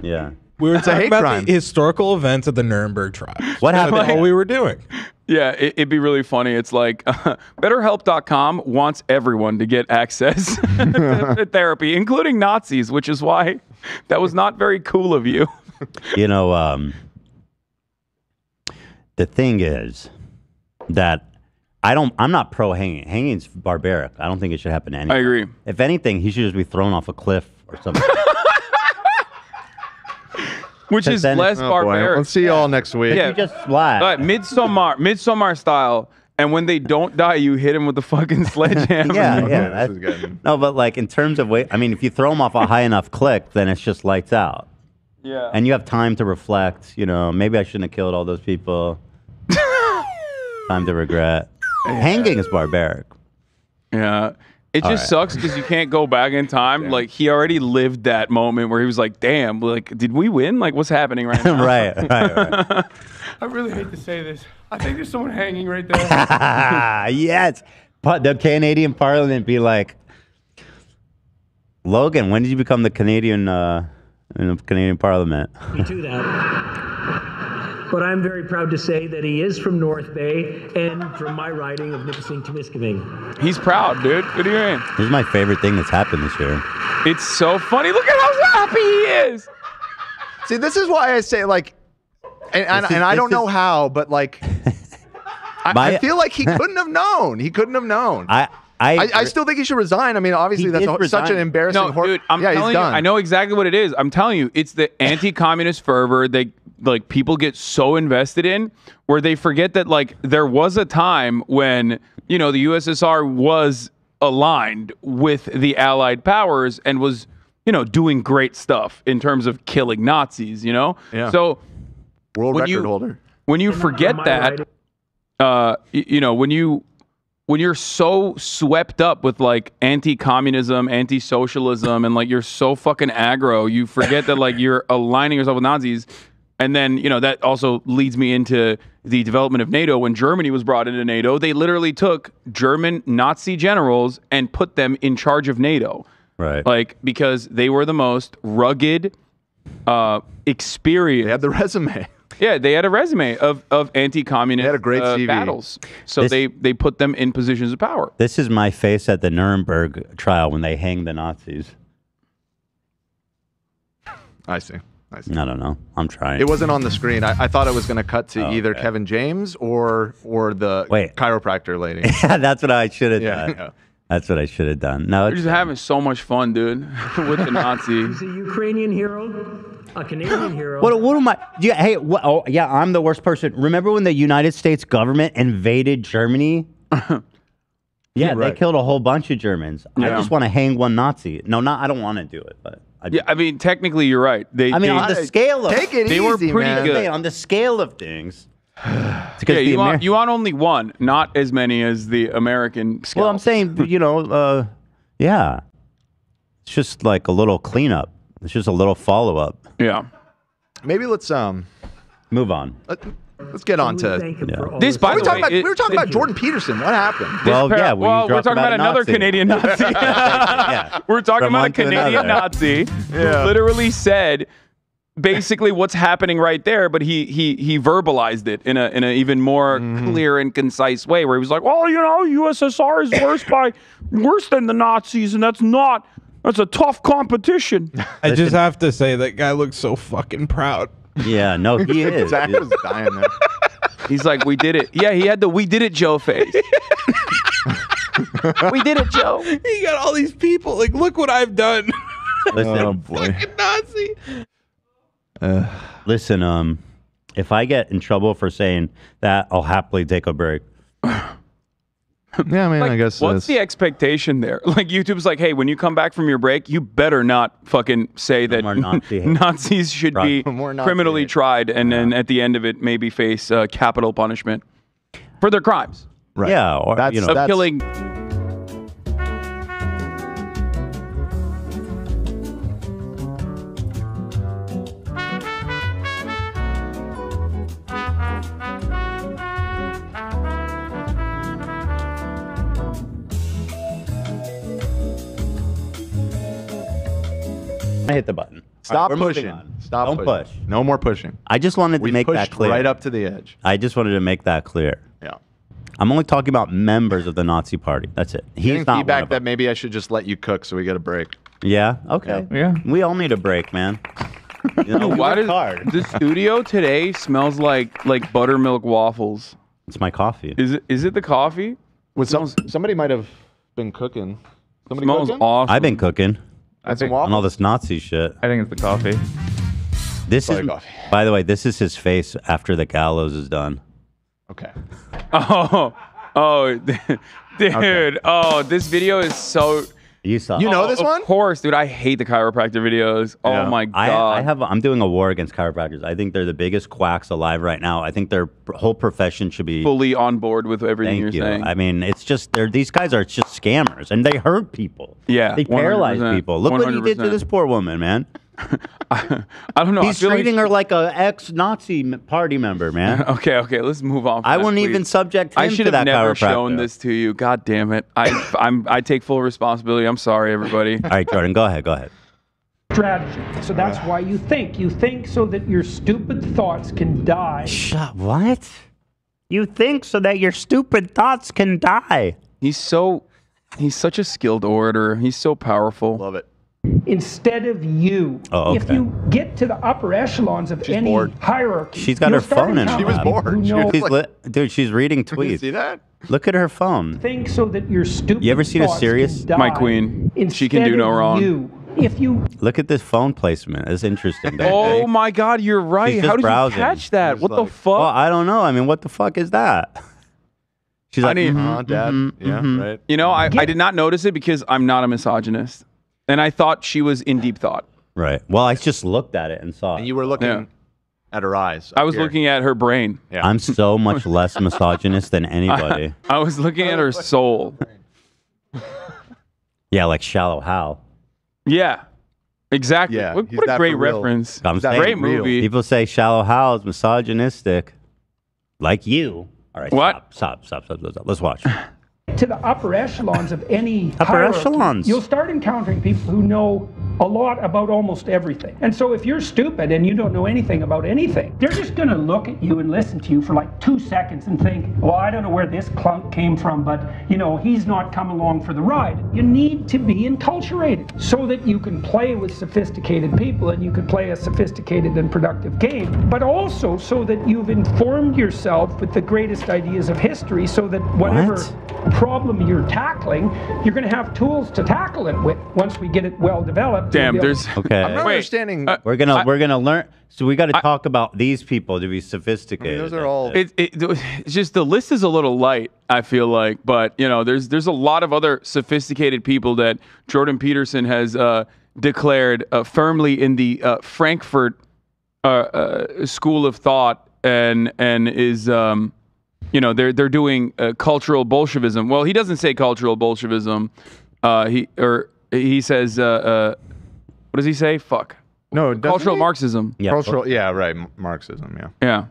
[SPEAKER 1] Yeah.
[SPEAKER 8] We were talking
[SPEAKER 6] hate
[SPEAKER 8] about
[SPEAKER 6] crime.
[SPEAKER 8] the historical events of the Nuremberg trials.
[SPEAKER 1] What happened?
[SPEAKER 8] That's
[SPEAKER 1] happened?
[SPEAKER 8] all we were doing.
[SPEAKER 2] Yeah, it, it'd be really funny. It's like BetterHelp.com wants everyone to get access to therapy, including Nazis, which is why that was not very cool of you.
[SPEAKER 1] You know, um, the thing is that I don't. I'm not pro hanging. Hanging's barbaric. I don't think it should happen to anyone.
[SPEAKER 2] I agree.
[SPEAKER 1] If anything, he should just be thrown off a cliff or something.
[SPEAKER 2] Which is
[SPEAKER 1] then
[SPEAKER 2] less
[SPEAKER 1] it's-
[SPEAKER 6] Oh, boy.
[SPEAKER 2] barbaric.
[SPEAKER 6] Let's see you all next week.
[SPEAKER 2] Yeah.
[SPEAKER 1] He just flat.
[SPEAKER 2] All right, midsummer, Midsommar style. And when they don't die, you hit him with the fucking sledgehammer.
[SPEAKER 1] yeah, yeah.
[SPEAKER 6] This is
[SPEAKER 1] That's,
[SPEAKER 6] good.
[SPEAKER 1] no, but like in terms of weight, I mean, if you throw him off a high enough click, then it's just lights out,
[SPEAKER 2] Yeah.
[SPEAKER 1] and you have time to reflect. You know, maybe I shouldn't have killed all those people. time to regret. Hanging is barbaric.
[SPEAKER 2] Yeah. It
[SPEAKER 1] All
[SPEAKER 2] just
[SPEAKER 1] right.
[SPEAKER 2] sucks because you can't go back in time. Like he already lived that moment where he was like, "Damn, like, did we win? Like, what's happening right now?"
[SPEAKER 1] right, right, right.
[SPEAKER 16] I really hate to say this. I think there's someone hanging right there.
[SPEAKER 1] yes. But the Canadian Parliament be like, Logan, when did you become the Canadian uh, in the Canadian Parliament?
[SPEAKER 14] me to that. But I'm very proud to say that he is from North Bay and from my riding of Nipissing Timiskaming.
[SPEAKER 2] He's proud, dude. What do you mean?
[SPEAKER 1] This is my favorite thing that's happened this year.
[SPEAKER 2] It's so funny. Look at how happy he is.
[SPEAKER 6] See, this is why I say like, and, and,
[SPEAKER 1] is-
[SPEAKER 6] and I don't know how, but like, I,
[SPEAKER 1] My-
[SPEAKER 6] I feel like he couldn't have known. He couldn't have known.
[SPEAKER 1] I, I,
[SPEAKER 6] I, I still think he should resign. I mean, obviously that's a, such an
[SPEAKER 1] resign.
[SPEAKER 6] embarrassing.
[SPEAKER 2] No,
[SPEAKER 6] hor-
[SPEAKER 2] dude, I'm
[SPEAKER 6] yeah,
[SPEAKER 2] telling you. I know exactly what it is. I'm telling you, it's the anti-communist fervor that like people get so invested in where they forget that like there was a time when, you know, the USSR was aligned with the allied powers and was, you know, doing great stuff in terms of killing Nazis, you know?
[SPEAKER 6] Yeah.
[SPEAKER 2] So
[SPEAKER 6] World record
[SPEAKER 2] you-
[SPEAKER 6] holder.
[SPEAKER 2] when you forget that uh you know when you when you're so swept up with like anti-communism anti-socialism and like you're so fucking aggro you forget that like you're aligning yourself with nazis and then you know that also leads me into the development of nato when germany was brought into nato they literally took german nazi generals and put them in charge of nato
[SPEAKER 1] right.
[SPEAKER 2] like because they were the most rugged uh
[SPEAKER 6] They had the resume.
[SPEAKER 2] Yeah, they had a resume of of anti-communist
[SPEAKER 6] had a great
[SPEAKER 2] uh,
[SPEAKER 6] CV.
[SPEAKER 2] battles. So
[SPEAKER 1] This-
[SPEAKER 2] they they put them in positions of power.
[SPEAKER 1] This is my face at the Nuremberg trial when they hanged the Nazis.
[SPEAKER 6] I see. I see.
[SPEAKER 1] I don't know. I'm trying.
[SPEAKER 6] It wasn't on the screen. I, I thought it was going to cut to
[SPEAKER 1] Oh,
[SPEAKER 6] either
[SPEAKER 1] okay.
[SPEAKER 6] Kevin James or or the
[SPEAKER 1] Wait.
[SPEAKER 6] chiropractor lady.
[SPEAKER 1] yeah, that's what I should have
[SPEAKER 6] Yeah,
[SPEAKER 1] done.
[SPEAKER 6] Yeah.
[SPEAKER 1] That's what I should have done. No,
[SPEAKER 2] They're
[SPEAKER 1] it's,
[SPEAKER 2] just having so much fun, dude, with the Nazi.
[SPEAKER 14] He's a Ukrainian hero, a Canadian hero.
[SPEAKER 1] what, what am I? Yeah, hey, what, oh, yeah, I'm the worst person. Remember when the United States government invaded Germany? yeah, they
[SPEAKER 6] right.
[SPEAKER 1] killed a whole bunch of Germans. I just want to hang one Nazi. No, not. I don't want to do it, but I,
[SPEAKER 2] Yeah, I mean, technically, you're right. They,
[SPEAKER 1] I mean,
[SPEAKER 2] they,
[SPEAKER 1] on the scale of
[SPEAKER 6] Take it
[SPEAKER 2] They
[SPEAKER 6] easy,
[SPEAKER 2] were pretty
[SPEAKER 6] man.
[SPEAKER 2] good.
[SPEAKER 1] On the scale of things. It's 'cause
[SPEAKER 2] yeah,
[SPEAKER 1] the
[SPEAKER 2] you want you want only one, not as many as the American scale.
[SPEAKER 1] Well, I'm saying, you know, uh, yeah, it's just like a little cleanup. It's just a little follow up.
[SPEAKER 2] yeah.
[SPEAKER 6] Maybe let's um
[SPEAKER 1] Move on.
[SPEAKER 6] let, us get on to.
[SPEAKER 14] Thank him
[SPEAKER 1] Yeah.
[SPEAKER 2] This, by
[SPEAKER 6] we,
[SPEAKER 2] the
[SPEAKER 6] were talking
[SPEAKER 2] way,
[SPEAKER 6] about,
[SPEAKER 2] it-
[SPEAKER 6] we were talking about Jordan Peterson. What happened?
[SPEAKER 1] Well,
[SPEAKER 2] par-
[SPEAKER 1] yeah, we
[SPEAKER 2] well, we're talking
[SPEAKER 1] about
[SPEAKER 2] about, another
[SPEAKER 1] Nazi.
[SPEAKER 2] Canadian Nazi.
[SPEAKER 1] Yeah.
[SPEAKER 2] We're talking
[SPEAKER 1] From
[SPEAKER 2] about a Canadian
[SPEAKER 1] another.
[SPEAKER 2] Nazi
[SPEAKER 6] Yeah.
[SPEAKER 2] who literally said basically what's happening right there, but he he he verbalized it in a in an even more
[SPEAKER 1] Mm-hmm.
[SPEAKER 2] clear and concise way, where he was like, "Well, you know, USSR is worse by worse than the Nazis, and that's not that's a tough competition."
[SPEAKER 8] I just have to say that guy looks so fucking proud.
[SPEAKER 1] Yeah, no, he is.
[SPEAKER 6] Zach was dying there.
[SPEAKER 2] He's like, "We did it." Yeah, he had the "We did it, Joe" face. we did it, Joe.
[SPEAKER 8] He got all these people. Like, look what I've done.
[SPEAKER 1] Listen,
[SPEAKER 6] Oh boy.
[SPEAKER 8] Nazi.
[SPEAKER 1] Listen. Um, if I get in trouble for saying that, I'll happily take a break.
[SPEAKER 6] Yeah, I mean,
[SPEAKER 2] Like,
[SPEAKER 6] I guess
[SPEAKER 2] what's the expectation there? Like YouTube's like, hey, when you come back from your break, you better not fucking say that
[SPEAKER 1] more Nazi hate.
[SPEAKER 2] Nazis should be
[SPEAKER 6] Right. More Nazi
[SPEAKER 2] criminally
[SPEAKER 6] hate.
[SPEAKER 2] tried, and then at the end of it, maybe face uh, capital punishment for their crimes
[SPEAKER 6] right.
[SPEAKER 1] Yeah, or
[SPEAKER 6] That's-
[SPEAKER 1] you know,
[SPEAKER 2] of
[SPEAKER 6] That's-
[SPEAKER 2] killing.
[SPEAKER 1] Hit the button.
[SPEAKER 6] Stop
[SPEAKER 1] All right, we're
[SPEAKER 6] pushing. Stop
[SPEAKER 1] Don't
[SPEAKER 6] pushing.
[SPEAKER 1] push.
[SPEAKER 6] No more pushing.
[SPEAKER 1] I just wanted to
[SPEAKER 6] We
[SPEAKER 1] make that clear.
[SPEAKER 6] right up to the edge.
[SPEAKER 1] I just wanted to make that clear.
[SPEAKER 6] Yeah.
[SPEAKER 1] I'm only talking about members of the Nazi Party. That's it. He's
[SPEAKER 6] Getting
[SPEAKER 1] not one
[SPEAKER 6] feedback
[SPEAKER 1] of
[SPEAKER 6] that maybe I should just let you cook so we get a break.
[SPEAKER 1] Yeah. Okay.
[SPEAKER 2] Yeah.
[SPEAKER 1] We all need a break, man. You know,
[SPEAKER 2] Why does
[SPEAKER 1] hard.
[SPEAKER 2] the studio today smells like like buttermilk waffles?
[SPEAKER 1] It's my coffee.
[SPEAKER 2] Is it is it the coffee?
[SPEAKER 6] Was some, somebody might have been cooking. Somebody
[SPEAKER 2] smells
[SPEAKER 6] cooking?
[SPEAKER 2] awesome.
[SPEAKER 1] I've been cooking
[SPEAKER 6] I think
[SPEAKER 1] on all this Nazi shit.
[SPEAKER 7] I think it's the coffee.
[SPEAKER 1] This is,
[SPEAKER 6] Probably coffee.
[SPEAKER 1] by the way, this is his face after the gallows is done.
[SPEAKER 6] Okay.
[SPEAKER 2] Oh, oh, dude. Okay. Oh, this video is so.
[SPEAKER 1] You saw.
[SPEAKER 6] You know
[SPEAKER 2] Oh,
[SPEAKER 6] this
[SPEAKER 2] of
[SPEAKER 6] one?
[SPEAKER 2] course, dude. I hate the chiropractor videos.
[SPEAKER 6] Oh yeah.
[SPEAKER 2] Oh my god.
[SPEAKER 1] I have. I'm doing a war against chiropractors. I think they're the biggest quacks alive right now. I think their whole profession should be.
[SPEAKER 2] fully on board with everything
[SPEAKER 1] Thank
[SPEAKER 2] you're
[SPEAKER 1] you.
[SPEAKER 2] saying.
[SPEAKER 1] I mean, it's just they're these guys are just scammers, and they hurt people.
[SPEAKER 2] Yeah,
[SPEAKER 1] they paralyze
[SPEAKER 2] 100%,
[SPEAKER 1] people. Look what he did to this poor woman, man.
[SPEAKER 2] I don't know.
[SPEAKER 1] He's
[SPEAKER 2] feel like-
[SPEAKER 1] treating her like a ex-Nazi party member, man.
[SPEAKER 2] Okay, okay. Let's move on.
[SPEAKER 1] I
[SPEAKER 2] that,
[SPEAKER 1] wouldn't even subject him
[SPEAKER 2] I should
[SPEAKER 1] to
[SPEAKER 2] have
[SPEAKER 1] that
[SPEAKER 2] never shown this to you. God damn it! I I'm I take full responsibility. I'm sorry, everybody.
[SPEAKER 1] All right, Jordan, go ahead. Go ahead.
[SPEAKER 12] strategy. So that's why you think. You think so that your stupid thoughts can die.
[SPEAKER 1] Shut. What? You think so that your stupid thoughts can die?
[SPEAKER 2] He's so he's such a skilled orator. He's so powerful.
[SPEAKER 6] Love it.
[SPEAKER 12] Instead of you.
[SPEAKER 1] Oh,
[SPEAKER 12] If you get to the upper echelons of any
[SPEAKER 6] bored.
[SPEAKER 12] hierarchy,
[SPEAKER 1] She's got her phone in her
[SPEAKER 6] She was bored. She was
[SPEAKER 12] know-
[SPEAKER 1] She's li- dude, she's reading
[SPEAKER 6] Did you see
[SPEAKER 1] tweets.
[SPEAKER 6] that?
[SPEAKER 1] Look at her phone.
[SPEAKER 12] think so that your stupid
[SPEAKER 1] You ever seen a serious-
[SPEAKER 12] can
[SPEAKER 2] My queen. She can do
[SPEAKER 12] instead
[SPEAKER 2] no
[SPEAKER 12] of
[SPEAKER 2] wrong.
[SPEAKER 12] You. If you
[SPEAKER 1] Look at this phone placement. It's interesting.
[SPEAKER 2] Oh
[SPEAKER 1] think?
[SPEAKER 2] my God, you're right.
[SPEAKER 1] She's
[SPEAKER 2] How
[SPEAKER 1] just
[SPEAKER 2] did
[SPEAKER 1] browsing.
[SPEAKER 2] you catch that?
[SPEAKER 6] She's
[SPEAKER 2] What the fuck?
[SPEAKER 1] Well, I don't know. I mean, what the fuck is that? She's
[SPEAKER 2] I
[SPEAKER 1] like,
[SPEAKER 2] need-
[SPEAKER 1] mhm,
[SPEAKER 6] Uh, Dad.
[SPEAKER 1] mhm,
[SPEAKER 6] yeah,
[SPEAKER 1] mhm.
[SPEAKER 6] right.
[SPEAKER 2] you know, I, I did not notice it because I'm not a misogynist, and I thought she was in deep thought.
[SPEAKER 1] right. Well, I just looked at it and saw.
[SPEAKER 6] And
[SPEAKER 1] It.
[SPEAKER 6] you were looking
[SPEAKER 2] Yeah.
[SPEAKER 6] at her eyes.
[SPEAKER 2] I was
[SPEAKER 6] here.
[SPEAKER 2] looking at her brain.
[SPEAKER 6] Yeah.
[SPEAKER 1] I'm so much less misogynist than anybody.
[SPEAKER 2] I was looking at her soul.
[SPEAKER 1] Yeah, like Shallow Hal.
[SPEAKER 2] Yeah, exactly.
[SPEAKER 6] Yeah,
[SPEAKER 2] what
[SPEAKER 6] he's
[SPEAKER 2] what a
[SPEAKER 6] that
[SPEAKER 2] great
[SPEAKER 6] for real.
[SPEAKER 2] reference.
[SPEAKER 1] I'm
[SPEAKER 6] Is that
[SPEAKER 1] saying,
[SPEAKER 2] Great
[SPEAKER 6] real?
[SPEAKER 2] movie.
[SPEAKER 1] people say Shallow Hal is misogynistic, like you. All right,
[SPEAKER 2] What?
[SPEAKER 1] Stop, stop, stop, stop, stop. Let's watch.
[SPEAKER 12] To the upper echelons of any
[SPEAKER 1] Upper
[SPEAKER 12] hierarchy,
[SPEAKER 1] echelons.
[SPEAKER 12] you'll start encountering people who know a lot about almost everything. And so if you're stupid and you don't know anything about anything, they're just going to look at you and listen to you for like two seconds and think, well, I don't know where this clunk came from, but you know, he's not come along for the ride. You need to be enculturated so that you can play with sophisticated people and you can play a sophisticated and productive game, but also so that you've informed yourself with the greatest ideas of history so that whatever problem you're tackling, you're going to have tools to tackle it with once we get it well developed.
[SPEAKER 2] Damn,
[SPEAKER 12] able-
[SPEAKER 2] there's
[SPEAKER 1] Okay.
[SPEAKER 6] I'm not understanding.
[SPEAKER 1] we're gonna we're gonna learn. So we got to talk about these people to be sophisticated.
[SPEAKER 6] those are all.
[SPEAKER 2] It, it, it's just the list is a little light. I feel like, but you know, there's there's a lot of other sophisticated people that Jordan Peterson has uh, declared uh, firmly in the uh, Frankfurt uh, uh, school of thought, and and is um, you know they're they're doing uh, cultural Bolshevism. Well, he doesn't say cultural Bolshevism. Uh, he or he says uh, uh, what does he say? Fuck.
[SPEAKER 6] No,
[SPEAKER 2] cultural
[SPEAKER 6] he?
[SPEAKER 2] Marxism.
[SPEAKER 6] Cultural, yeah, right. Marxism, yeah.
[SPEAKER 2] Yeah.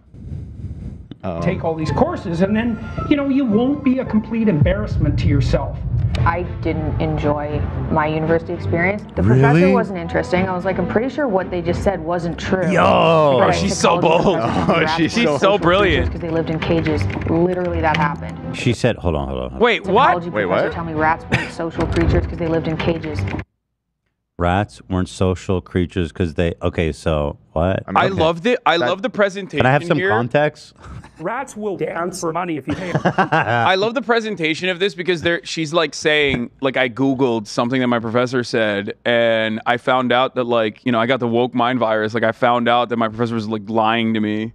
[SPEAKER 6] Um,
[SPEAKER 12] take all these courses and then you know you won't be a complete embarrassment to yourself
[SPEAKER 13] I didn't enjoy my university experience. The
[SPEAKER 1] Really?
[SPEAKER 13] professor wasn't interesting. I was like, I'm pretty sure what they just said wasn't true.
[SPEAKER 1] Yo!
[SPEAKER 13] But
[SPEAKER 1] Oh, she's so bold. Oh,
[SPEAKER 13] and
[SPEAKER 1] she's so-
[SPEAKER 2] so brilliant.
[SPEAKER 13] Because they lived in cages. Literally, that happened.
[SPEAKER 1] She said, "Hold on, hold on."
[SPEAKER 2] Wait,
[SPEAKER 13] Psychology
[SPEAKER 1] Wait,
[SPEAKER 13] professor
[SPEAKER 1] what?
[SPEAKER 13] tell me rats weren't social creatures because they lived in cages.
[SPEAKER 1] Rats weren't social creatures because they. Okay, so what?
[SPEAKER 2] I loved it. I love the presentation.
[SPEAKER 1] Can I have some
[SPEAKER 2] here.
[SPEAKER 1] context?
[SPEAKER 12] rats will dance for money if you pay them.
[SPEAKER 2] I love the presentation of this because there she's like saying like I googled something that my professor said and I found out that like you know I got the woke mind virus like I found out that my professor was like lying to me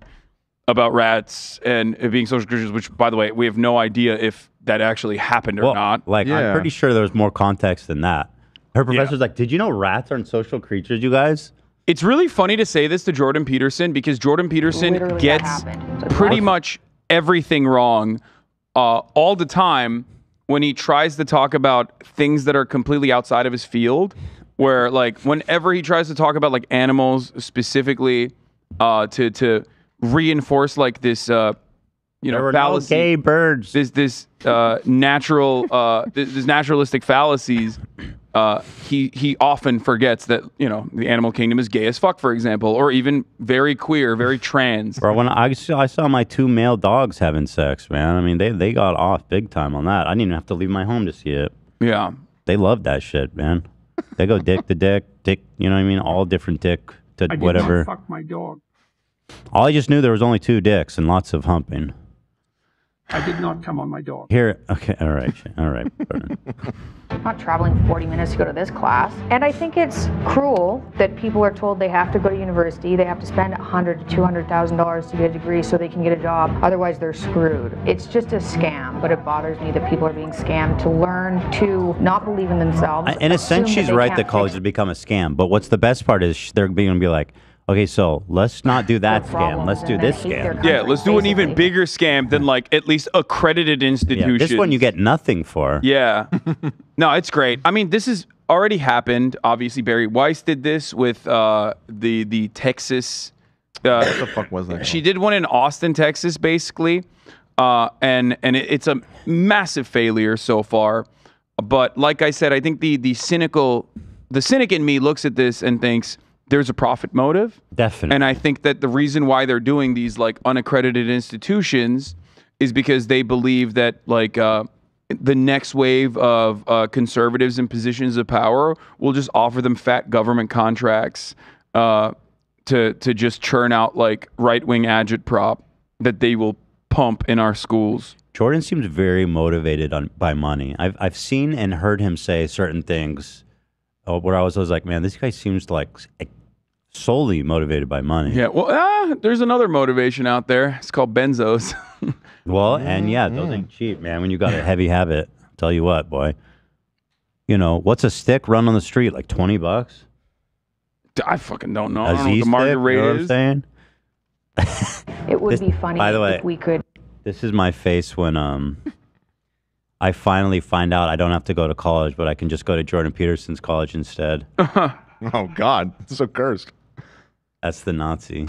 [SPEAKER 2] about rats and it being social creatures which by the way we have no idea if that actually happened or
[SPEAKER 1] Well,
[SPEAKER 2] not
[SPEAKER 1] Like, I'm pretty sure there's more context than that. Her professor's like, "Did you know rats aren't social creatures, you guys?"
[SPEAKER 2] It's really funny to say this to Jordan Peterson because Jordan Peterson
[SPEAKER 13] Literally
[SPEAKER 2] gets pretty
[SPEAKER 13] that's-
[SPEAKER 2] much everything wrong uh, all the time when he tries to talk about things that are completely outside of his field. Where like whenever he tries to talk about like animals specifically uh, to to reinforce like this uh, you know
[SPEAKER 1] There were no
[SPEAKER 2] fallacy,
[SPEAKER 1] gay birds.
[SPEAKER 2] this this uh, natural uh, this, this naturalistic fallacies. Uh, he he often forgets that you know the animal kingdom is gay as fuck, for example, or even very queer, very trans.
[SPEAKER 1] Or when I saw, I saw my two male dogs having sex, man. I mean, they they got off big time on that. I didn't even have to leave my home to see it.
[SPEAKER 2] Yeah,
[SPEAKER 1] they love that shit, man. They go dick to dick, dick. You know what I mean? All different dick to
[SPEAKER 12] I did
[SPEAKER 1] whatever.
[SPEAKER 12] not fuck my dog.
[SPEAKER 1] All I just knew there was only two dicks and lots of humping.
[SPEAKER 12] I did not come on my dog.
[SPEAKER 1] Here, okay, all right, all right.
[SPEAKER 13] I'm not traveling 40 minutes to go to this class. And I think it's cruel that people are told they have to go to university, they have to spend 100 to 200,000 dollars to get a degree so they can get a job. Otherwise, they're screwed. It's just a scam. But it bothers me that people are being scammed to learn to not believe in themselves.
[SPEAKER 1] In a sense, she's right that college has become a scam. But what's the best part is they're gonna be like, okay, so let's not do that scam. Let's do this scam.
[SPEAKER 2] Yeah, let's do an even bigger scam than like at least accredited
[SPEAKER 1] Yeah,
[SPEAKER 2] institutions.
[SPEAKER 1] this one you get nothing for.
[SPEAKER 2] Yeah. no, it's great. I mean, this has already happened. Obviously, Bari Weiss did this with uh, the the Texas. Uh, what
[SPEAKER 6] the fuck was that?
[SPEAKER 2] She did one in Austin, Texas, basically, uh, and and it, it's a massive failure so far. But like I said, I think the the cynical, the cynic in me looks at this and thinks there's a profit motive.
[SPEAKER 1] Definitely.
[SPEAKER 2] And I think that the reason why they're doing these like unaccredited institutions is because they believe that like uh, the next wave of uh, conservatives in positions of power will just offer them fat government contracts uh, to to just churn out like right wing agitprop that they will pump in our schools.
[SPEAKER 1] Jordan seems very motivated on by money. I've I've seen and heard him say certain things uh, where I was, I was like, man, this guy seems like solely motivated by money.
[SPEAKER 2] Yeah, well, ah, there's another motivation out there. It's called benzos.
[SPEAKER 1] Well, and yeah, those ain't cheap, man. When you got a heavy habit, tell you what, boy. You know what's a stick run on the street like twenty bucks?
[SPEAKER 2] I fucking don't know.
[SPEAKER 1] A
[SPEAKER 2] I don't know what the market
[SPEAKER 1] stick,
[SPEAKER 2] rate
[SPEAKER 1] you know what I'm
[SPEAKER 2] is.
[SPEAKER 1] saying?
[SPEAKER 13] It would
[SPEAKER 1] This-
[SPEAKER 13] be funny
[SPEAKER 1] by the way,
[SPEAKER 13] if we could.
[SPEAKER 1] This is my face when um I finally find out I don't have to go to college, but I can just go to Jordan Peterson's college instead.
[SPEAKER 6] oh God, so cursed.
[SPEAKER 1] That's the Nazi.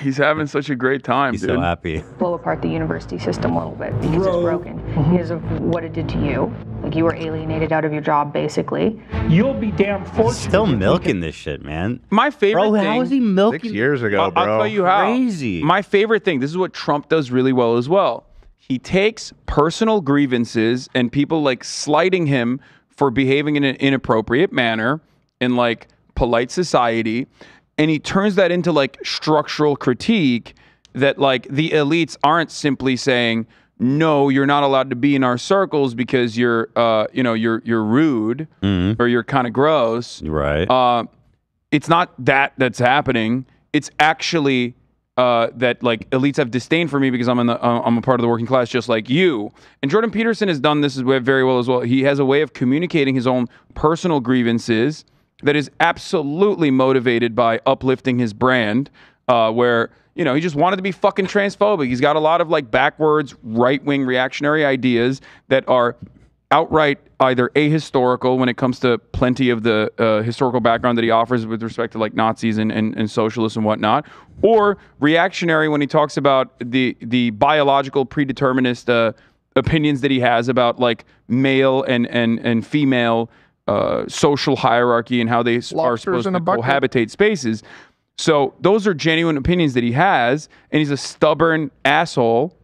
[SPEAKER 2] He's having such a great time,
[SPEAKER 1] He's
[SPEAKER 2] dude.
[SPEAKER 1] so happy.
[SPEAKER 13] blow apart the university system a little bit because it's broken mm-hmm. because of what it did to you Like you were alienated out of your job, basically.
[SPEAKER 12] You'll be damn fortunate.
[SPEAKER 1] Still milking this shit, man.
[SPEAKER 2] My favorite
[SPEAKER 1] Bro,
[SPEAKER 2] thing.
[SPEAKER 1] how is he milking?
[SPEAKER 6] Six years ago,
[SPEAKER 2] I'll,
[SPEAKER 6] bro.
[SPEAKER 2] I'll tell you how.
[SPEAKER 1] Crazy.
[SPEAKER 2] My favorite thing. This is what Trump does really well as well. He takes personal grievances and people like slighting him for behaving in an inappropriate manner in like polite society, and he turns that into like structural critique that like the elites aren't simply saying no you're not allowed to be in our circles because you're uh you know you're you're rude or you're kind of gross
[SPEAKER 1] Right.
[SPEAKER 2] uh, it's not that that's happening. It's actually uh, that like elites have disdain for me because I'm in the uh, I'm a part of the working class, just like you. And Jordan Peterson has done this very well as well. He has a way of communicating his own personal grievances that is absolutely motivated by uplifting his brand. Uh, where you know he just wanted to be fucking transphobic. He's got a lot of like backwards right wing reactionary ideas that are outright either ahistorical when it comes to plenty of the uh, historical background that he offers with respect to like Nazis and, and, and socialists and whatnot, or reactionary when he talks about the the biological predeterminist uh, opinions that he has about like male and and and female uh, social hierarchy and how they s- are supposed to cohabitate spaces. So those are genuine opinions that he has, and he's a stubborn asshole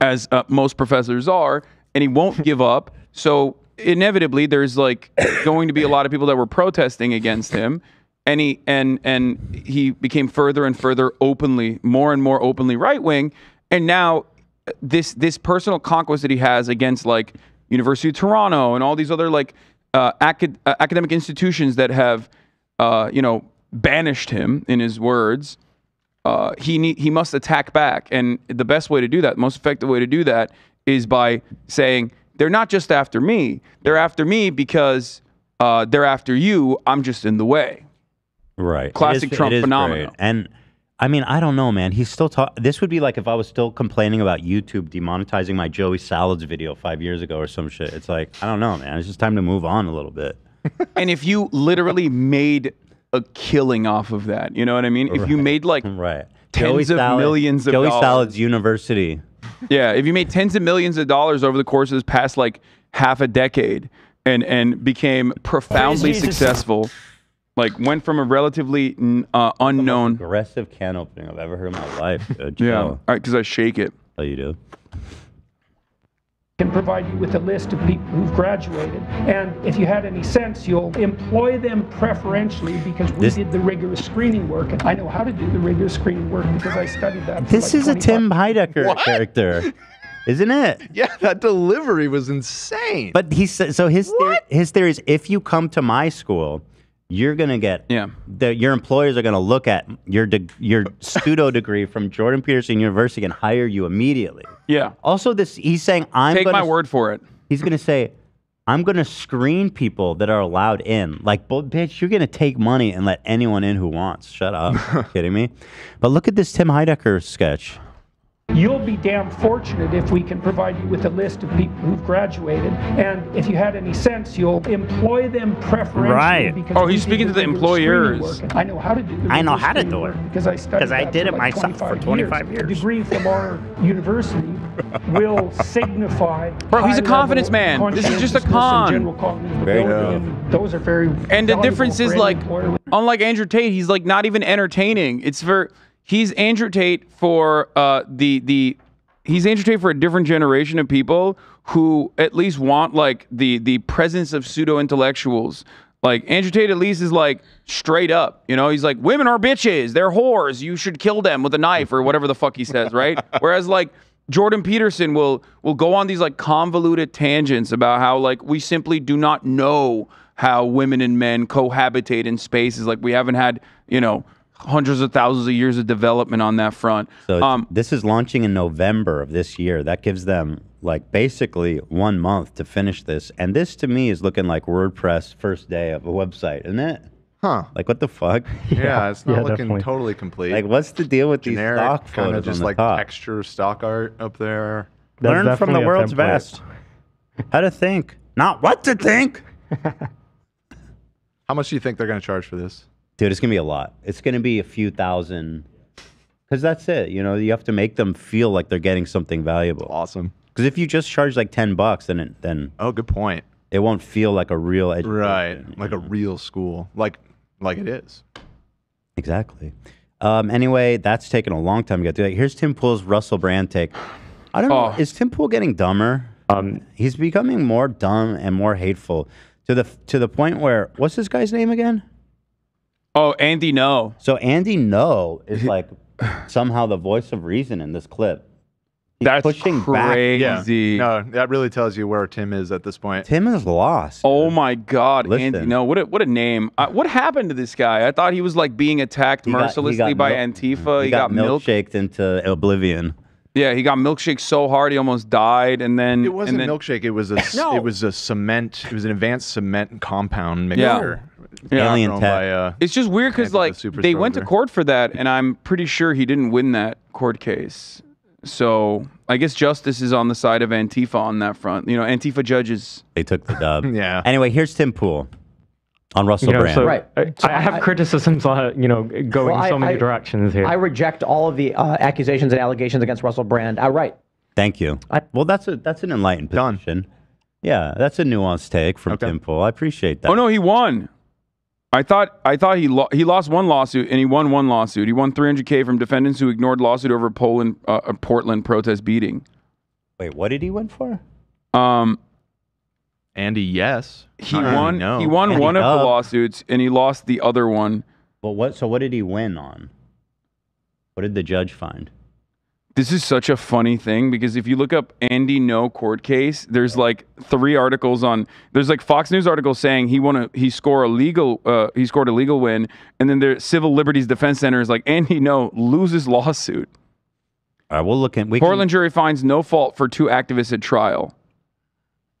[SPEAKER 2] as uh, most professors are, and he won't give up. So inevitably, there's like going to be a lot of people that were protesting against him, and he and and he became further and further openly, more and more openly right wing, and now uh, this this personal conquest that he has against like University of Toronto and all these other like uh, acad- uh, academic institutions that have uh, you know banished him in his words uh, he need, he must attack back, and the best way to do that, most effective way to do that, is by saying they're not just after me; they're after me because uh, they're after you. I'm just in the way.
[SPEAKER 1] Right.
[SPEAKER 2] Classic
[SPEAKER 1] is-
[SPEAKER 2] Trump phenomenon.
[SPEAKER 1] And I mean, I don't know, man. He's still talking. This would be like if I was still complaining about YouTube demonetizing my Joey Salads video five years ago or some shit. It's like, I don't know, man. It's just time to move on a little bit.
[SPEAKER 2] and if you literally made a killing off of that, you know what I mean? If you made like
[SPEAKER 1] right.
[SPEAKER 2] tens of
[SPEAKER 1] Salad-
[SPEAKER 2] millions of
[SPEAKER 1] Joey
[SPEAKER 2] dollars,
[SPEAKER 1] Salads University.
[SPEAKER 2] Yeah, if you made tens of millions of dollars over the course of this past like half a decade and and became profoundly
[SPEAKER 1] Jesus.
[SPEAKER 2] successful, like went from a relatively uh, unknown
[SPEAKER 1] aggressive can opening I've ever heard in my life. Dude.
[SPEAKER 2] Yeah,
[SPEAKER 1] Chill.
[SPEAKER 2] all right, because I shake it.
[SPEAKER 1] Oh, you do.
[SPEAKER 12] can provide you with a list of people who've graduated. And if you had any sense, you'll employ them preferentially because we
[SPEAKER 1] This-
[SPEAKER 12] did the rigorous screening work. And I know how to do the rigorous screening work because I studied that.
[SPEAKER 1] This
[SPEAKER 12] like
[SPEAKER 1] is a Tim Heidecker character, isn't it?
[SPEAKER 6] Yeah, that delivery was insane.
[SPEAKER 1] But he said so. His theory, his theory is if you come to my school, you're gonna get
[SPEAKER 2] yeah.
[SPEAKER 1] The, your employers are gonna look at your de- your pseudo degree from Jordan Peterson University and hire you immediately.
[SPEAKER 2] Yeah.
[SPEAKER 1] Also, this he's saying I'm
[SPEAKER 2] Take
[SPEAKER 1] gonna,
[SPEAKER 2] my word for it.
[SPEAKER 1] He's gonna say. I'm gonna screen people that are allowed in. Like, bitch, you're gonna take money and let anyone in who wants. Shut up. kidding me? But look at this Tim Heidecker sketch.
[SPEAKER 12] You'll be damn fortunate if we can provide you with a list of people who've graduated. And if you had any sense, you'll employ them preferentially.
[SPEAKER 1] Right.
[SPEAKER 12] Because
[SPEAKER 2] Oh, he's speaking to the employers.
[SPEAKER 12] I know how to do it.
[SPEAKER 1] I know how to do it.
[SPEAKER 12] Because I studied
[SPEAKER 1] 'Cause I did
[SPEAKER 12] for
[SPEAKER 1] it
[SPEAKER 12] like
[SPEAKER 1] myself for
[SPEAKER 12] 25
[SPEAKER 1] 25 years.
[SPEAKER 12] A degree from our university will signify.
[SPEAKER 2] Bro, he's a confidence man. This is just a
[SPEAKER 12] and
[SPEAKER 2] con.
[SPEAKER 1] Very
[SPEAKER 12] and those are very
[SPEAKER 2] And the difference is like,
[SPEAKER 12] employer.
[SPEAKER 2] unlike Andrew Tate, he's like not even entertaining. It's for he's Andrew Tate for uh, the the he's Andrew Tate for a different generation of people who at least want like the the presence of pseudo intellectuals. Like Andrew Tate at least is like straight up, you know. He's like, women are bitches, they're whores. You should kill them with a knife or whatever the fuck he says, right? Whereas like Jordan Peterson will will go on these like convoluted tangents about how like we simply do not know how women and men cohabitate in spaces. Like we haven't had, you know, hundreds of thousands of years of development on that front.
[SPEAKER 1] So
[SPEAKER 2] Um,
[SPEAKER 1] this is launching in November of this year. That gives them like basically one month to finish this. And this to me is looking like WordPress first day of a website, isn't it?
[SPEAKER 6] Huh.
[SPEAKER 1] Like what the fuck?
[SPEAKER 6] Yeah, it's not looking totally complete.
[SPEAKER 1] Like what's the deal with
[SPEAKER 6] Generic,
[SPEAKER 1] these stock
[SPEAKER 6] kind
[SPEAKER 1] photos
[SPEAKER 6] of just
[SPEAKER 1] on the
[SPEAKER 6] like
[SPEAKER 1] top?
[SPEAKER 6] texture stock art up there.
[SPEAKER 1] Learn from the world's best. How to think, not what to think.
[SPEAKER 6] How much do you think they're going to charge for this?
[SPEAKER 1] Dude, it's gonna be a lot. It's gonna be a few thousand. Because that's it. You know, you have to make them feel like they're getting something valuable.
[SPEAKER 6] Awesome.
[SPEAKER 1] Because if you just charge like ten bucks, then it, then
[SPEAKER 6] oh, good point.
[SPEAKER 1] It won't feel like a real education.
[SPEAKER 6] Right, like a real school, like like it is.
[SPEAKER 1] Exactly. Um, anyway, that's taken a long time to get through. Here's Tim Pool's Russell Brand take. I don't know. Is Tim Pool getting dumber? Um, he's becoming more dumb and more hateful to the to the point where what's this guy's name again?
[SPEAKER 2] Oh, Andy Ngo.
[SPEAKER 1] So Andy Ngo is like somehow the voice of reason in this clip. He's
[SPEAKER 2] That's
[SPEAKER 1] pushing
[SPEAKER 2] crazy.
[SPEAKER 6] No, that really tells you where Tim is at this point.
[SPEAKER 1] Tim is lost.
[SPEAKER 2] Oh my God, Andy! No, what a, what a name! Uh, what happened to this guy? I thought he was like being attacked
[SPEAKER 1] He
[SPEAKER 2] mercilessly
[SPEAKER 1] got
[SPEAKER 2] by
[SPEAKER 1] milk-
[SPEAKER 2] Antifa.
[SPEAKER 1] He, got, milkshaked into oblivion.
[SPEAKER 2] Yeah, he got milkshaked so hard he almost died, and then
[SPEAKER 6] It wasn't
[SPEAKER 2] and then,
[SPEAKER 6] milkshake. It was a s-
[SPEAKER 2] No.
[SPEAKER 6] it was a cement. It was an advanced cement compound mixture.
[SPEAKER 2] Yeah.
[SPEAKER 6] Alien By, uh,
[SPEAKER 2] It's just weird because like
[SPEAKER 6] super
[SPEAKER 2] they went to court for that, and I'm pretty sure he didn't win that court case. So I guess justice is on the side of Antifa on that front. You know, Antifa judges.
[SPEAKER 1] They took the dub.
[SPEAKER 6] yeah.
[SPEAKER 1] Anyway, here's Tim Pool on Russell
[SPEAKER 7] You know,
[SPEAKER 1] Brand.
[SPEAKER 7] so
[SPEAKER 17] Right.
[SPEAKER 7] I,
[SPEAKER 17] So
[SPEAKER 7] I have
[SPEAKER 17] I-
[SPEAKER 7] criticisms on you know going
[SPEAKER 17] Well, I-
[SPEAKER 7] so many
[SPEAKER 17] I-
[SPEAKER 7] directions here.
[SPEAKER 17] I reject all of the uh, accusations and allegations against Russell Brand outright.
[SPEAKER 1] Thank you. well, that's a that's an enlightened position. Yeah, that's a nuanced take from Tim Pool. I appreciate that.
[SPEAKER 2] Oh no, he won. I thought I thought he lo- he lost one lawsuit and he won one lawsuit. He won 300k from defendants who ignored lawsuit over Poland uh, a Portland protest beating.
[SPEAKER 1] Wait, what did he win for?
[SPEAKER 2] Um,
[SPEAKER 6] Andy, yes.
[SPEAKER 2] he
[SPEAKER 6] Not Andy,
[SPEAKER 2] won.
[SPEAKER 6] no.
[SPEAKER 2] He won
[SPEAKER 1] Andy
[SPEAKER 2] one of the
[SPEAKER 1] Dub.
[SPEAKER 2] lawsuits and he lost the other one.
[SPEAKER 1] But what? So what did he win on? What did the judge find?
[SPEAKER 2] This is such a funny thing because if you look up Andy Ngo court case, there's like three articles on. There's like Fox News articles saying he won a he score a legal uh, he scored a legal win, and then their Civil Liberties Defense Center is like Andy Ngo loses lawsuit.
[SPEAKER 1] All right, we'll look in. We
[SPEAKER 2] Portland jury finds no fault for two activists at trial.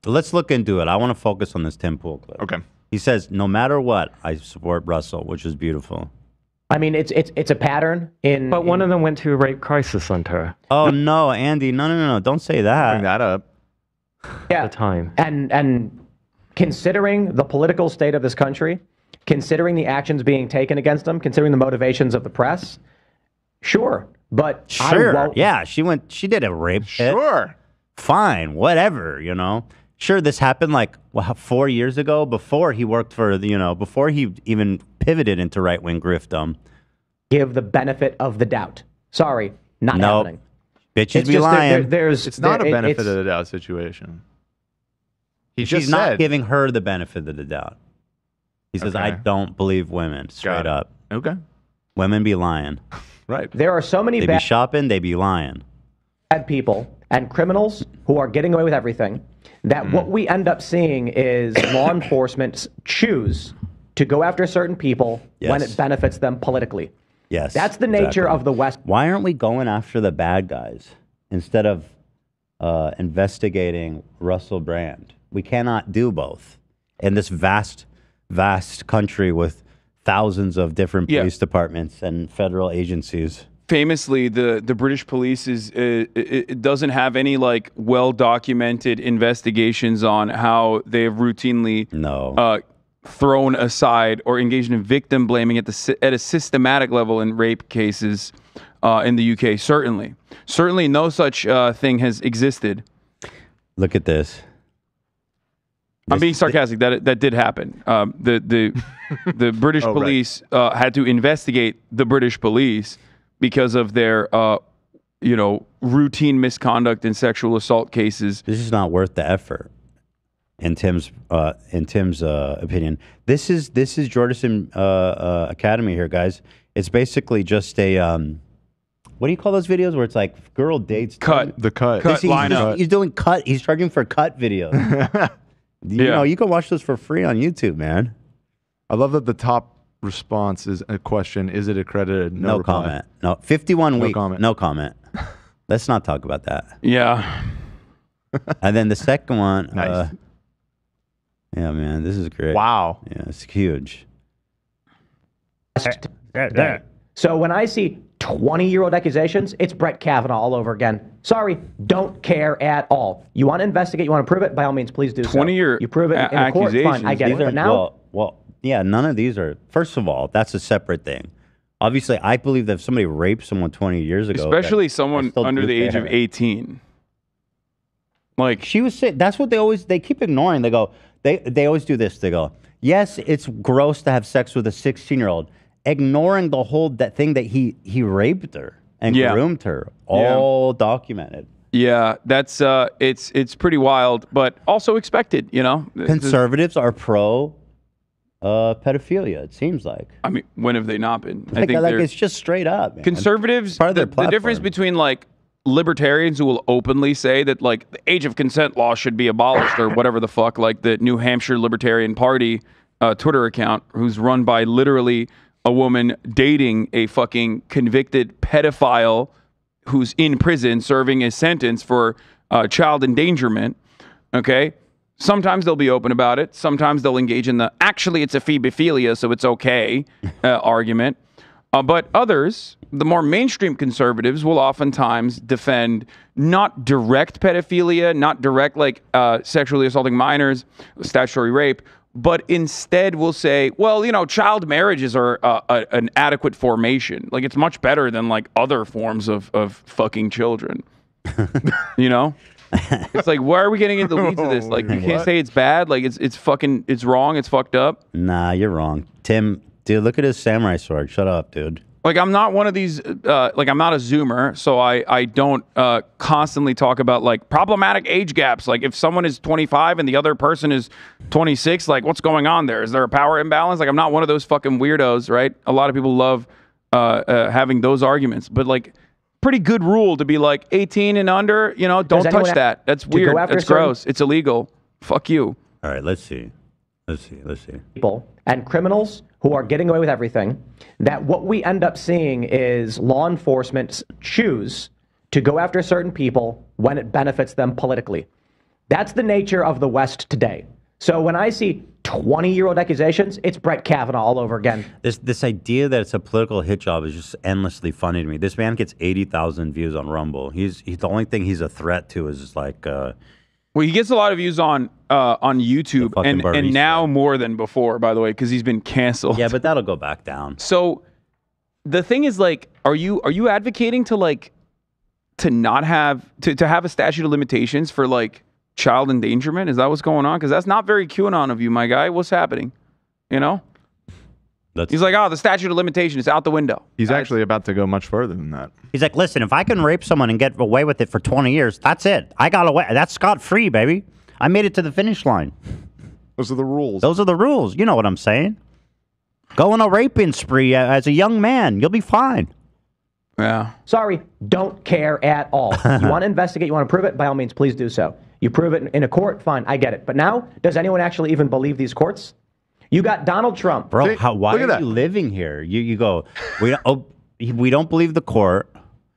[SPEAKER 1] Let's look into it. I want to focus on this Tim Pool clip.
[SPEAKER 6] Okay.
[SPEAKER 1] He says, "No matter what, I support Russell," which is beautiful.
[SPEAKER 17] I mean, it's it's it's a pattern in.
[SPEAKER 7] but one of them went to a rape crisis center.
[SPEAKER 1] Oh no, Andy! No, no, no, no! Don't say that.
[SPEAKER 6] Bring that up.
[SPEAKER 17] yeah,
[SPEAKER 7] the time.
[SPEAKER 17] and and considering the political state of this country, considering the actions being taken against them, considering the motivations of the press, sure. But I
[SPEAKER 1] Sure.
[SPEAKER 17] won't-
[SPEAKER 1] Yeah, she went. She did a rape. hit.
[SPEAKER 6] Sure.
[SPEAKER 1] Fine. Whatever. You know. Sure. This happened like what, four years ago. Before he worked for the, you know, before he even pivoted into right wing griftdom.
[SPEAKER 17] give the benefit of the doubt. Sorry, not
[SPEAKER 1] Nope.
[SPEAKER 17] happening.
[SPEAKER 1] Bitches
[SPEAKER 17] It's
[SPEAKER 1] be lying.
[SPEAKER 17] there- there's
[SPEAKER 6] It's not
[SPEAKER 17] there-
[SPEAKER 6] a benefit
[SPEAKER 17] it's-
[SPEAKER 6] of the doubt situation. He
[SPEAKER 1] She's
[SPEAKER 6] just
[SPEAKER 1] not
[SPEAKER 6] said.
[SPEAKER 1] giving her the benefit of the doubt. He says, "I don't believe women." Straight up,
[SPEAKER 6] okay.
[SPEAKER 1] women be lying.
[SPEAKER 6] Right.
[SPEAKER 17] There are so many
[SPEAKER 1] They be shopping. They be lying.
[SPEAKER 17] bad people and criminals who are getting away with everything that
[SPEAKER 1] Mm.
[SPEAKER 17] what we end up seeing is law enforcement choose to go after certain people when it benefits them politically.
[SPEAKER 1] Yes,
[SPEAKER 17] That's the nature
[SPEAKER 1] exactly.
[SPEAKER 17] of the West.
[SPEAKER 1] Why aren't we going after the bad guys instead of uh, investigating Russell Brand? We cannot do both in this vast, vast country with thousands of different
[SPEAKER 2] Yeah.
[SPEAKER 1] police departments and federal agencies.
[SPEAKER 2] Famously the the British police is uh, it, it doesn't have any like well documented investigations on how they have routinely
[SPEAKER 1] no
[SPEAKER 2] uh, thrown aside or engaged in victim blaming at the at a systematic level in rape cases uh, in the UK. Certainly, certainly, no such uh, thing has existed.
[SPEAKER 1] Look at this.
[SPEAKER 2] I'm being sarcastic. That that did happen. Um, the the the British
[SPEAKER 6] Oh, right.
[SPEAKER 2] police uh, had to investigate the British police because of their uh, you know routine misconduct in sexual assault cases.
[SPEAKER 1] This is not worth the effort. In Tim's, uh, in Tim's uh, opinion, this is this is Jordison uh, uh, Academy here, guys. It's basically just a um, what do you call those videos where it's like girl dates
[SPEAKER 2] cut
[SPEAKER 6] the cut
[SPEAKER 1] This- he's, just- he's doing cut. He's charging for cut videos. you
[SPEAKER 6] Yeah.
[SPEAKER 1] know, you can watch those for free on YouTube, man.
[SPEAKER 6] I love that the top response is a question: Is it accredited? No,
[SPEAKER 1] No,
[SPEAKER 6] reply.
[SPEAKER 1] comment. No, fifty-one
[SPEAKER 6] No
[SPEAKER 1] weeks.
[SPEAKER 6] comment.
[SPEAKER 1] No comment. Let's not talk about that.
[SPEAKER 2] Yeah.
[SPEAKER 1] and then the second one.
[SPEAKER 6] Nice.
[SPEAKER 1] Uh, yeah, man, this is great.
[SPEAKER 6] Wow.
[SPEAKER 1] Yeah, it's huge.
[SPEAKER 17] So when I see 20 year old accusations, it's Brett Kavanaugh all over again. Sorry, don't care at all. You want to investigate, you want to prove it, by all means, please do so.
[SPEAKER 2] 20 year
[SPEAKER 17] You prove it in, in the court, fine, I get it.
[SPEAKER 1] These are-
[SPEAKER 17] But now,
[SPEAKER 1] well, well, yeah, none of these are. First of all, that's a separate thing. Obviously, I believe that if somebody raped someone 20 years ago,
[SPEAKER 2] especially someone under the age of 18. Like
[SPEAKER 1] she was saying, that's what they always they keep ignoring. They go, they they always do this. They go, yes, it's gross to have sex with a 16 year old, ignoring the whole that thing that he he raped her and
[SPEAKER 2] Yeah.
[SPEAKER 1] groomed her,
[SPEAKER 2] Yeah.
[SPEAKER 1] all documented.
[SPEAKER 2] Yeah, that's uh, it's it's pretty wild, but also expected. You know,
[SPEAKER 1] Conservatives are pro uh, pedophilia. It seems like.
[SPEAKER 2] I mean, when have they not been? I
[SPEAKER 1] Like,
[SPEAKER 2] think
[SPEAKER 1] like
[SPEAKER 2] they're-
[SPEAKER 1] it's just straight up. man.
[SPEAKER 2] conservatives.
[SPEAKER 1] Part of
[SPEAKER 2] the,
[SPEAKER 1] their
[SPEAKER 2] the difference
[SPEAKER 1] platform.
[SPEAKER 2] between like libertarians who will openly say that like the age of consent law should be abolished or whatever the fuck, like the New Hampshire Libertarian Party uh, Twitter account, who's run by literally a woman dating a fucking convicted pedophile who's in prison serving a sentence for uh, child endangerment. Okay. Sometimes they'll be open about it. Sometimes they'll engage in the actually it's ephebophilia, so it's okay uh, argument. Uh, but others, the more mainstream conservatives, will oftentimes defend not direct pedophilia, not direct like uh, sexually assaulting minors, statutory rape, but instead will say, well, you know, child marriages are uh, a, an adequate formation. Like it's much better than like other forms of of fucking children. you know, it's like why are we getting into the weeds of this? Like you can't
[SPEAKER 1] What?
[SPEAKER 2] say it's bad. Like it's it's fucking it's wrong. It's fucked up.
[SPEAKER 1] Nah, you're wrong, Tim. Dude, look at his samurai sword. Shut up, dude.
[SPEAKER 2] like I'm not one of these uh, like I'm not a zoomer, so I I don't uh, constantly talk about like problematic age gaps. Like if someone is 25 and the other person is 26, like what's going on there? Is there a power imbalance? Like I'm not one of those fucking weirdos, right? A lot of people love uh, uh, having those arguments, but like pretty good rule to be like 18 and under. You know, don't
[SPEAKER 17] anyone
[SPEAKER 2] touch
[SPEAKER 17] ha-
[SPEAKER 2] that. That's
[SPEAKER 17] to
[SPEAKER 2] weird.
[SPEAKER 17] after
[SPEAKER 2] That's
[SPEAKER 17] certain-
[SPEAKER 2] gross. It's illegal. Fuck you.
[SPEAKER 1] All right, let's see. Let's see. Let's see.
[SPEAKER 17] people and criminals who are getting away with everything, that what we end up seeing is law enforcement choose to go after certain people when it benefits them politically. That's the nature of the West today. So when I see 20 year old accusations, it's Brett Kavanaugh all over again.
[SPEAKER 1] This this idea that it's a political hit job is just endlessly funny to me. This man gets eighty thousand views on Rumble. He's, he's the only thing he's a threat to is like uh,
[SPEAKER 2] Well, he gets a lot of views on uh, on YouTube,
[SPEAKER 1] fucking
[SPEAKER 2] and, and now more than before, by the way, because he's been canceled.
[SPEAKER 1] yeah, but that'll go back down.
[SPEAKER 2] So the thing is like are you are you advocating to like to not have to, to have a statute of limitations for like child endangerment? Is that what's going on? Because that's not very QAnon of you, my guy. What's happening? You know? He's like, oh, the statute of limitation is out the window.
[SPEAKER 6] He's actually about to go much further than that.
[SPEAKER 1] He's like, listen, if I can rape someone and get away with it for twenty years, that's it. I got away. That's scot free, baby. I made it to the finish line.
[SPEAKER 6] Those are the rules.
[SPEAKER 1] Those are the rules. You know what I'm saying? Go on a raping spree uh, as a young man. You'll be fine.
[SPEAKER 2] Yeah.
[SPEAKER 17] Sorry, don't care at all. you want to investigate, you want to prove it, by all means, please do so. You prove it in a court, fine, I get it. But now, does anyone actually even believe these courts? You got Donald Trump.
[SPEAKER 1] Bro, how, why are you living here? You you go. We don't, oh, we don't believe the court.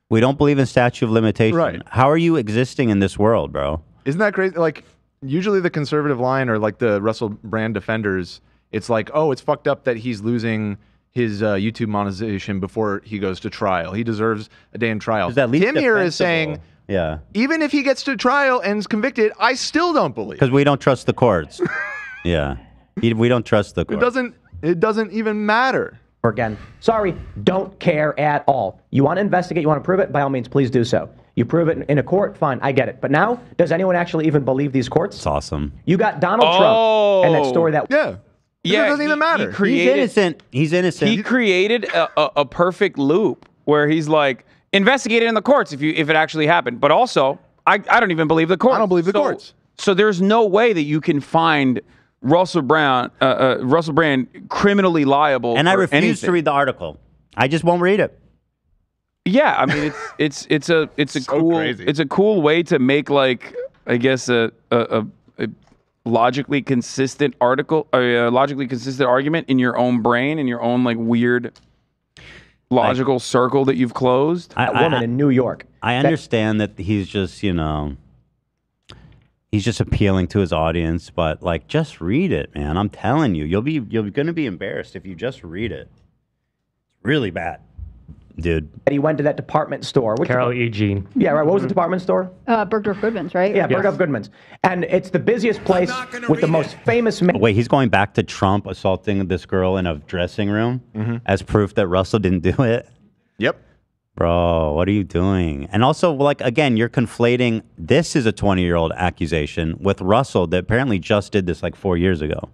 [SPEAKER 1] We don't believe in statute of limitation.
[SPEAKER 6] Right.
[SPEAKER 1] How are you existing in this world, bro?
[SPEAKER 6] Isn't that crazy? Like, usually the conservative line or like the Russell Brand defenders, it's like, oh, it's fucked up that he's losing his uh, YouTube monetization before he goes to trial. He deserves a day in trial.
[SPEAKER 1] Is that least
[SPEAKER 6] Tim here is saying,
[SPEAKER 1] defensible? Yeah,
[SPEAKER 6] even if he gets to trial and is convicted, I still don't believe.
[SPEAKER 1] because we don't trust the courts. yeah, He- we don't trust the
[SPEAKER 6] It
[SPEAKER 1] courts.
[SPEAKER 6] doesn't. It doesn't even matter.
[SPEAKER 17] Or Again, sorry, don't care at all. You want to investigate, you want to prove it, by all means, please do so. You prove it in a court, fine, I get it. But now, does anyone actually even believe these courts?
[SPEAKER 1] It's awesome.
[SPEAKER 17] You got Donald Trump and that story that oh.
[SPEAKER 6] yeah.
[SPEAKER 2] Yeah,
[SPEAKER 6] doesn't even
[SPEAKER 2] he-
[SPEAKER 6] matter.
[SPEAKER 2] He created,
[SPEAKER 1] He's innocent. He's innocent.
[SPEAKER 2] He created a, a, a perfect loop where he's like, investigate it in the courts if you if it actually happened. But also, I, I don't even believe the courts. I don't believe the courts. So there's no way that you can find Russell Brown, uh, uh, Russell Brand, criminally liable.
[SPEAKER 1] and I refuse
[SPEAKER 2] anything.
[SPEAKER 1] to read the article. I just won't read it.
[SPEAKER 2] Yeah, I mean it's it's it's a it's a cool it's a cool way to make like I guess a a, a, a logically consistent article a, uh logically consistent argument in your own brain in your own like weird logical circle that you've closed.
[SPEAKER 1] I- I- I-
[SPEAKER 17] New York.
[SPEAKER 1] I understand that he's just, you know, he's just appealing to his audience, but like, just read it, man. I'm telling you, you'll be you're gonna be embarrassed if you just read it. It's really bad, dude.
[SPEAKER 17] that he went to that department store. Which
[SPEAKER 7] Carol E. Jean.
[SPEAKER 17] Yeah, right. What was the department store?
[SPEAKER 18] Uh, Bergdorf Goodman's, right?
[SPEAKER 17] Yeah, Bergdorf Goodman's. And it's the busiest place with the most famous man.
[SPEAKER 1] Wait, he's going back to Trump assaulting this girl in a dressing room as proof that Russell didn't do it.
[SPEAKER 6] Yep.
[SPEAKER 1] Bro, what are you doing? And also, like again, you're conflating. This is a 20 year old accusation with Russell that apparently just did this like four years ago.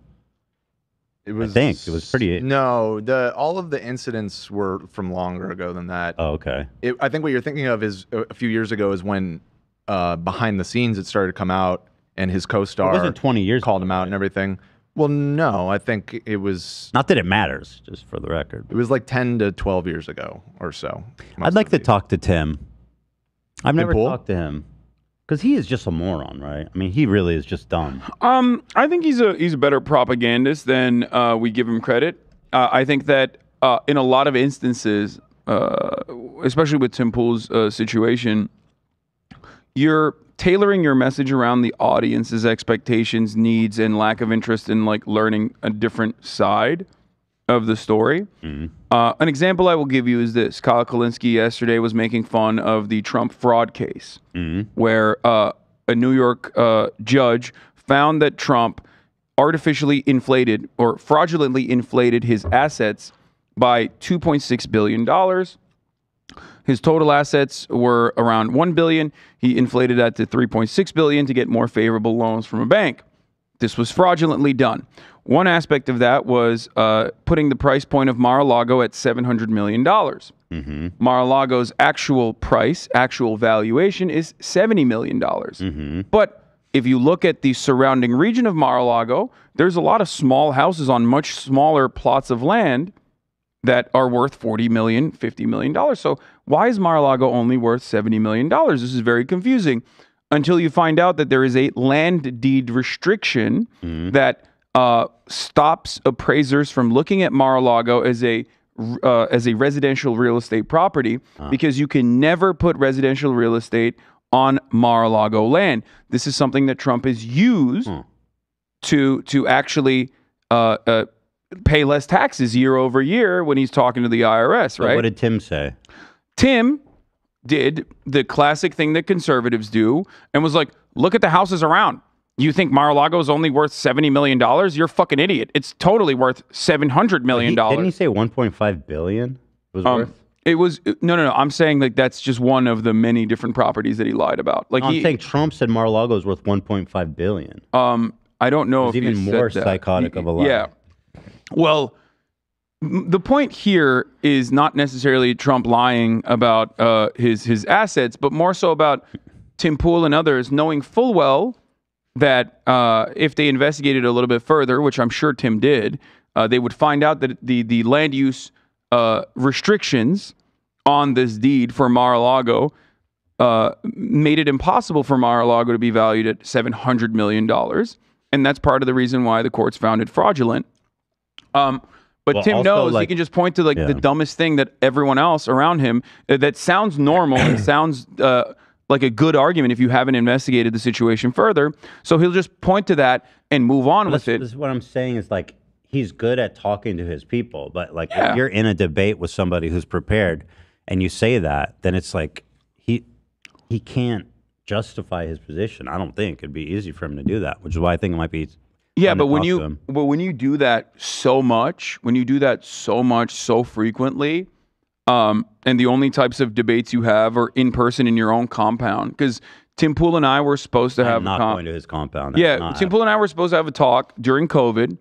[SPEAKER 6] It was.
[SPEAKER 1] I think it was pretty.
[SPEAKER 6] No, the all of the incidents were from longer ago than that.
[SPEAKER 1] Oh, okay.
[SPEAKER 6] It, I think what you're thinking of is uh, a few years ago is when uh, behind the scenes it started to come out, and his co-star
[SPEAKER 1] It wasn't 20 years
[SPEAKER 6] called him out and everything. Well, no, I think it was.
[SPEAKER 1] Not that it matters, just for the record.
[SPEAKER 6] It was like 10 to 12 years ago or so.
[SPEAKER 1] I'd like to talk to Tim. I've
[SPEAKER 6] Tim
[SPEAKER 1] never talked to him because he is just a moron, right? I mean, he really is just dumb.
[SPEAKER 2] Um, I think he's a he's a better propagandist than uh, we give him credit. Uh, I think that uh, in a lot of instances, uh, especially with Tim Pool's uh, situation, you're tailoring your message around the audience's expectations, needs, and lack of interest in like learning a different side of the story. Uh, an example I will give you is this: Kyle Kulinski yesterday was making fun of the Trump fraud case, where uh, a New York uh, judge found that Trump artificially inflated or fraudulently inflated his assets by 2.6 billion dollars. His total assets were around 1 billion. He inflated that to 3.6 billion to get more favorable loans from a bank. This was fraudulently done. One aspect of that was uh, putting the price point of Mar-a-Lago at 700 million dollars. Mm-hmm. Mar-a-Lago's actual price, actual valuation is 70 million dollars. Mm-hmm. But if you look at the surrounding region of Mar-a-Lago, there's a lot of small houses on much smaller plots of land that are worth 40 million, 50 million dollars. So why is Mar-a-Lago only worth 70 million dollars? This is very confusing until you find out that there is a land deed restriction mm-hmm. that uh, stops appraisers from looking at Mar-a-Lago as a uh, as a residential real estate property because you can never put residential real estate on Mar-a-Lago land. This is something that Trump has used to to actually uh, uh, pay less taxes year over year when he's talking to the IRS, right?
[SPEAKER 1] What did Tim say?
[SPEAKER 2] Tim did the classic thing that conservatives do and was like, look at the houses around. You think Mar-a-Lago is only worth $70 million? You're a fucking idiot. It's totally worth $700 million.
[SPEAKER 1] He- didn't he say 1.5 billion was
[SPEAKER 2] Um,
[SPEAKER 1] worth?
[SPEAKER 2] It was no, no, no. I'm saying like that's just one of the many different properties that he lied about. Like
[SPEAKER 1] No, I'm
[SPEAKER 2] he,
[SPEAKER 1] saying Trump said Mar-a-Lago is worth 1.5 billion.
[SPEAKER 2] um, I don't know if he
[SPEAKER 1] even more
[SPEAKER 2] that.
[SPEAKER 1] psychotic
[SPEAKER 2] He-
[SPEAKER 1] of a lie.
[SPEAKER 2] Yeah. Well, m- the point here is not necessarily Trump lying about uh, his his assets, but more so about Tim Pool and others knowing full well that uh, if they investigated a little bit further, which I'm sure Tim did, uh, they would find out that the the land use uh, restrictions on this deed for Mar-a-Lago uh, made it impossible for Mar-a-Lago to be valued at seven hundred million dollars, and that's part of the reason why the courts found it fraudulent. Um, but
[SPEAKER 1] Well,
[SPEAKER 2] Tim
[SPEAKER 1] also,
[SPEAKER 2] knows he can just point to like
[SPEAKER 1] Yeah.
[SPEAKER 2] the dumbest thing that everyone else around him uh, that sounds normal and sounds uh, like a good argument if you haven't investigated the situation further. So he'll just point to that and move on with it.
[SPEAKER 1] this is what I'm saying is like he's good at talking to his people, but like
[SPEAKER 2] Yeah.
[SPEAKER 1] if you're in a debate with somebody who's prepared and you say that, then it's like he he can't justify his position. I don't think it'd be easy for him to do that, which is why I think it might be.
[SPEAKER 2] Yeah, but when you but when you do that so much, when you do that so much so frequently, um, and the only types of debates you have are in person in your own compound, because Tim Pool and I were supposed to
[SPEAKER 1] I'm
[SPEAKER 2] have
[SPEAKER 1] not
[SPEAKER 2] a com-
[SPEAKER 1] going to his compound. I'm
[SPEAKER 2] yeah,
[SPEAKER 1] not.
[SPEAKER 2] Tim Pool and I were supposed to have a talk during COVID,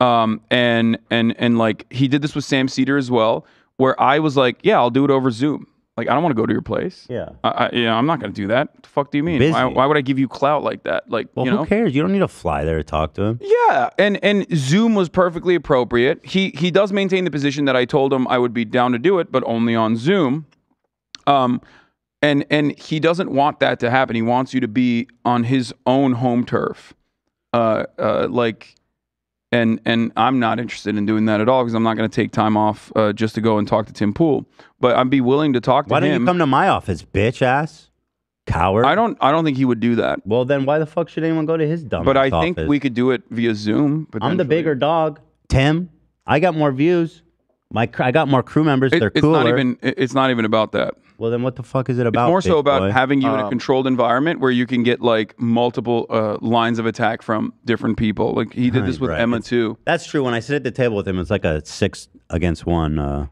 [SPEAKER 2] um, and and and like he did this with Sam Seder as well, where I was like, yeah, I'll do it over Zoom. Like I don't want to go to your place.
[SPEAKER 1] Yeah.
[SPEAKER 2] I, I, yeah, I'm not going to do that. What the fuck do you mean? Why,
[SPEAKER 1] Busy.
[SPEAKER 2] why would I give you clout like that? Like
[SPEAKER 1] Well,
[SPEAKER 2] you
[SPEAKER 1] who
[SPEAKER 2] know,
[SPEAKER 1] cares? You don't need to fly there to talk to him.
[SPEAKER 2] yeah, and and Zoom was perfectly appropriate. He he does maintain the position that I told him I would be down to do it, but only on Zoom. Um, and and he doesn't want that to happen. He wants you to be on his own home turf. Uh, uh, like, and and I'm not interested in doing that at all because I'm not going to take time off uh, just to go and talk to Tim Pool. But I'd be willing to talk to him.
[SPEAKER 1] Why don't
[SPEAKER 2] him.
[SPEAKER 1] you come to my office, bitch ass? Coward.
[SPEAKER 2] I don't. I don't think he would do that.
[SPEAKER 1] Well, then why the fuck should anyone go to his dumb?
[SPEAKER 2] But I
[SPEAKER 1] ass
[SPEAKER 2] think we could do it via Zoom.
[SPEAKER 1] I'm the bigger dog, Tim. I got more views. My cr- I got more crew members.
[SPEAKER 2] It-
[SPEAKER 1] They're
[SPEAKER 2] it's
[SPEAKER 1] cooler.
[SPEAKER 2] not even. it- It's not even about that.
[SPEAKER 1] well, then what the fuck is it about?
[SPEAKER 2] It's more so
[SPEAKER 1] bitch
[SPEAKER 2] about
[SPEAKER 1] boy?
[SPEAKER 2] having you in a
[SPEAKER 6] Um,
[SPEAKER 2] controlled environment where you can get like multiple uh, lines of attack from different people. Like he did this with
[SPEAKER 1] Right,
[SPEAKER 2] Emma
[SPEAKER 1] it's-
[SPEAKER 2] too.
[SPEAKER 1] That's true. When I sit at the table with him, it's like a six against one. Uh,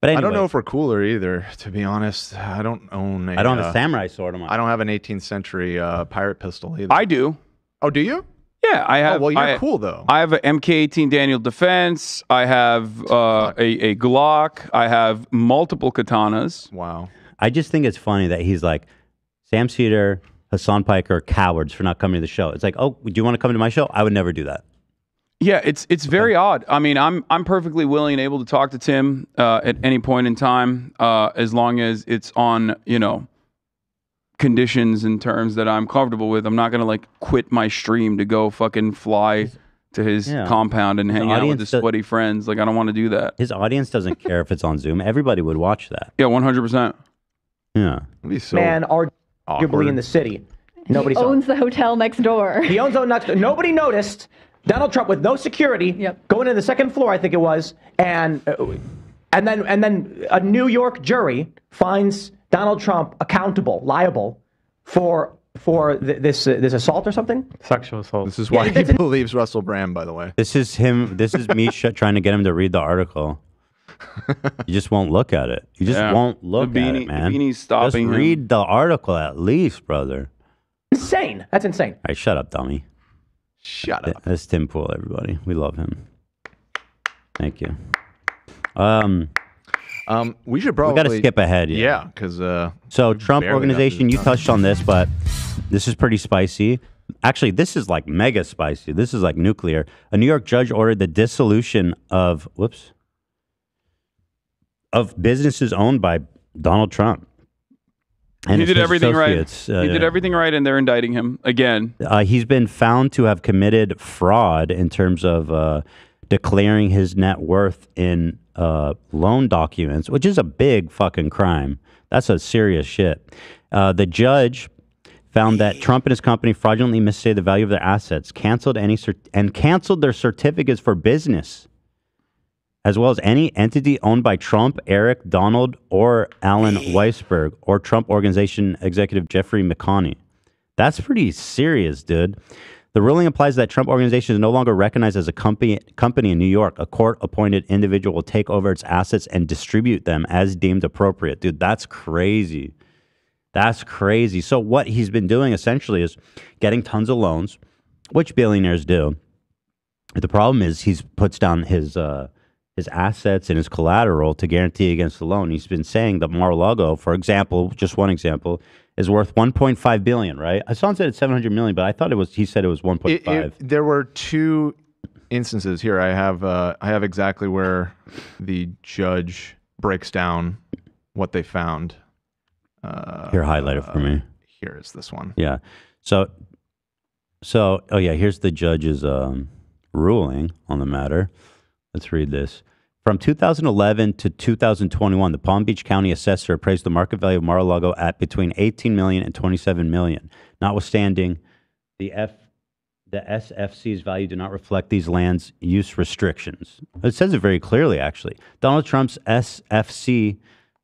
[SPEAKER 1] But
[SPEAKER 6] I don't know if we're cooler either. To be honest, I don't own. A,
[SPEAKER 1] I don't have
[SPEAKER 6] uh,
[SPEAKER 1] a samurai sword on my.
[SPEAKER 6] I don't have an 18th century uh, pirate pistol either.
[SPEAKER 2] I do.
[SPEAKER 6] Oh, do you?
[SPEAKER 2] Yeah, I have.
[SPEAKER 6] Oh, well, you're
[SPEAKER 2] I-
[SPEAKER 6] cool, though.
[SPEAKER 2] I have a MK18 Daniel Defense. I have uh, a, a Glock. I have multiple katanas.
[SPEAKER 6] Wow.
[SPEAKER 1] I just think it's funny that he's like, Sam Seder, Hasan Piker, cowards for not coming to the show. It's like, oh, do you want to come to my show? I would never do that.
[SPEAKER 2] Yeah, it's it's very odd. I mean, I'm I'm perfectly willing and able to talk to Tim uh, at any point in time, uh, as long as it's on you know conditions and terms that I'm comfortable with. I'm not gonna like quit my stream to go fucking fly to his
[SPEAKER 1] Yeah.
[SPEAKER 2] compound and
[SPEAKER 1] His
[SPEAKER 2] hang out with
[SPEAKER 1] audience
[SPEAKER 2] his
[SPEAKER 1] does-
[SPEAKER 2] sweaty friends. Like I don't want to do that.
[SPEAKER 1] His audience doesn't care if it's on Zoom. Everybody would watch that.
[SPEAKER 2] Yeah, 100. percent
[SPEAKER 1] Yeah.
[SPEAKER 17] Man, arguably
[SPEAKER 6] awkward.
[SPEAKER 17] in the city. Nobody
[SPEAKER 18] he
[SPEAKER 17] saw.
[SPEAKER 18] owns the hotel next door.
[SPEAKER 17] He owns the next. Nobody noticed. Donald Trump with no security going to the second floor, I think it was, and uh, and then and then a New York jury finds Donald Trump accountable, liable for for th- this uh, this assault or something.
[SPEAKER 7] Sexual assault.
[SPEAKER 6] This is why he believes Russell Brand, by the way.
[SPEAKER 1] This is him. This is me trying to get him to read the article. You just won't look at it. You just
[SPEAKER 2] Yeah.
[SPEAKER 1] won't
[SPEAKER 2] The
[SPEAKER 1] look at
[SPEAKER 2] beanie-
[SPEAKER 1] it,
[SPEAKER 2] the
[SPEAKER 1] man.
[SPEAKER 2] beanie's stopping
[SPEAKER 1] Just
[SPEAKER 2] him.
[SPEAKER 1] read the article at least, brother.
[SPEAKER 17] Insane. That's insane.
[SPEAKER 1] All right, shut up, dummy.
[SPEAKER 6] Shut
[SPEAKER 1] up. That's Tim Pool, everybody. We love him. Thank you. Um,
[SPEAKER 6] um, we should probably
[SPEAKER 1] we got to skip ahead.
[SPEAKER 6] Yeah, because uh,
[SPEAKER 1] So Trump organization, you touched on this, but this is pretty spicy. Actually, this is like mega spicy. This is like nuclear. A New York judge ordered the dissolution of whoops of businesses owned by Donald Trump.
[SPEAKER 2] And
[SPEAKER 1] he
[SPEAKER 2] did everything right.
[SPEAKER 1] Uh,
[SPEAKER 2] he did everything right, and they're indicting him again.
[SPEAKER 1] uh, he's been found to have committed fraud in terms of uh, declaring his net worth in uh, loan documents, which is a big fucking crime. That's a serious shit. Uh, the judge found that Trump and his company fraudulently misstated the value of their assets, canceled any cert- and canceled their certificates for business, as well as any entity owned by Trump, Eric, Donald, or Allen Weisselberg, or Trump Organization executive Jeffrey McConney. That's pretty serious, dude. The ruling implies that Trump Organization is no longer recognized as a company, company in New York. A court appointed individual will take over its assets and distribute them as deemed appropriate. Dude, that's crazy. That's crazy. So, what he's been doing essentially is getting tons of loans, which billionaires do. The problem is he's puts down his uh, his assets and his collateral to guarantee against the loan. He's been saying that Mar-a-Lago, for example, just one example, is worth 1.5 billion. Right? I saw it said it's 700 million, but I thought it was. He said it was 1.5.
[SPEAKER 6] It- it- there were two instances here. I have uh, I have exactly where the judge breaks down what they found. Uh,
[SPEAKER 1] Here, highlight it for me.
[SPEAKER 6] Here is this one.
[SPEAKER 1] Yeah. So, so oh yeah, here's the judge's um, ruling on the matter. Let's read this. From 2011 to 2021, the Palm Beach County assessor appraised the market value of Mar-a-Lago at between 18 million and 27 million. Notwithstanding, the F the SFC's value do not reflect these lands use restrictions. It says it very clearly, actually. Donald Trump's SFC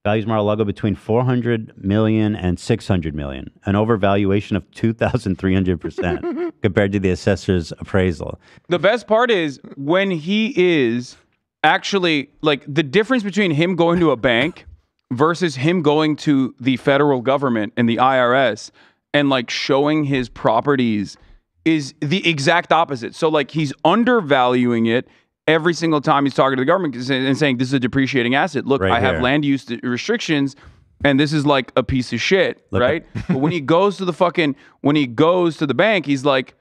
[SPEAKER 1] values Mar-a-Lago between 400 million and 600 million, an overvaluation of 2,300% compared to the assessor's appraisal.
[SPEAKER 2] The best part is when he is actually like the difference between him going to a bank versus him going to the federal government and the IRS and like showing his properties is the exact opposite. So like he's undervaluing it every single time he's talking to the government and saying this is a depreciating asset. Look,
[SPEAKER 1] Right
[SPEAKER 2] I have
[SPEAKER 1] here.
[SPEAKER 2] land use restrictions and this is like a piece of shit,
[SPEAKER 1] Look
[SPEAKER 2] right? but when he goes to the fucking when he goes to the bank, he's like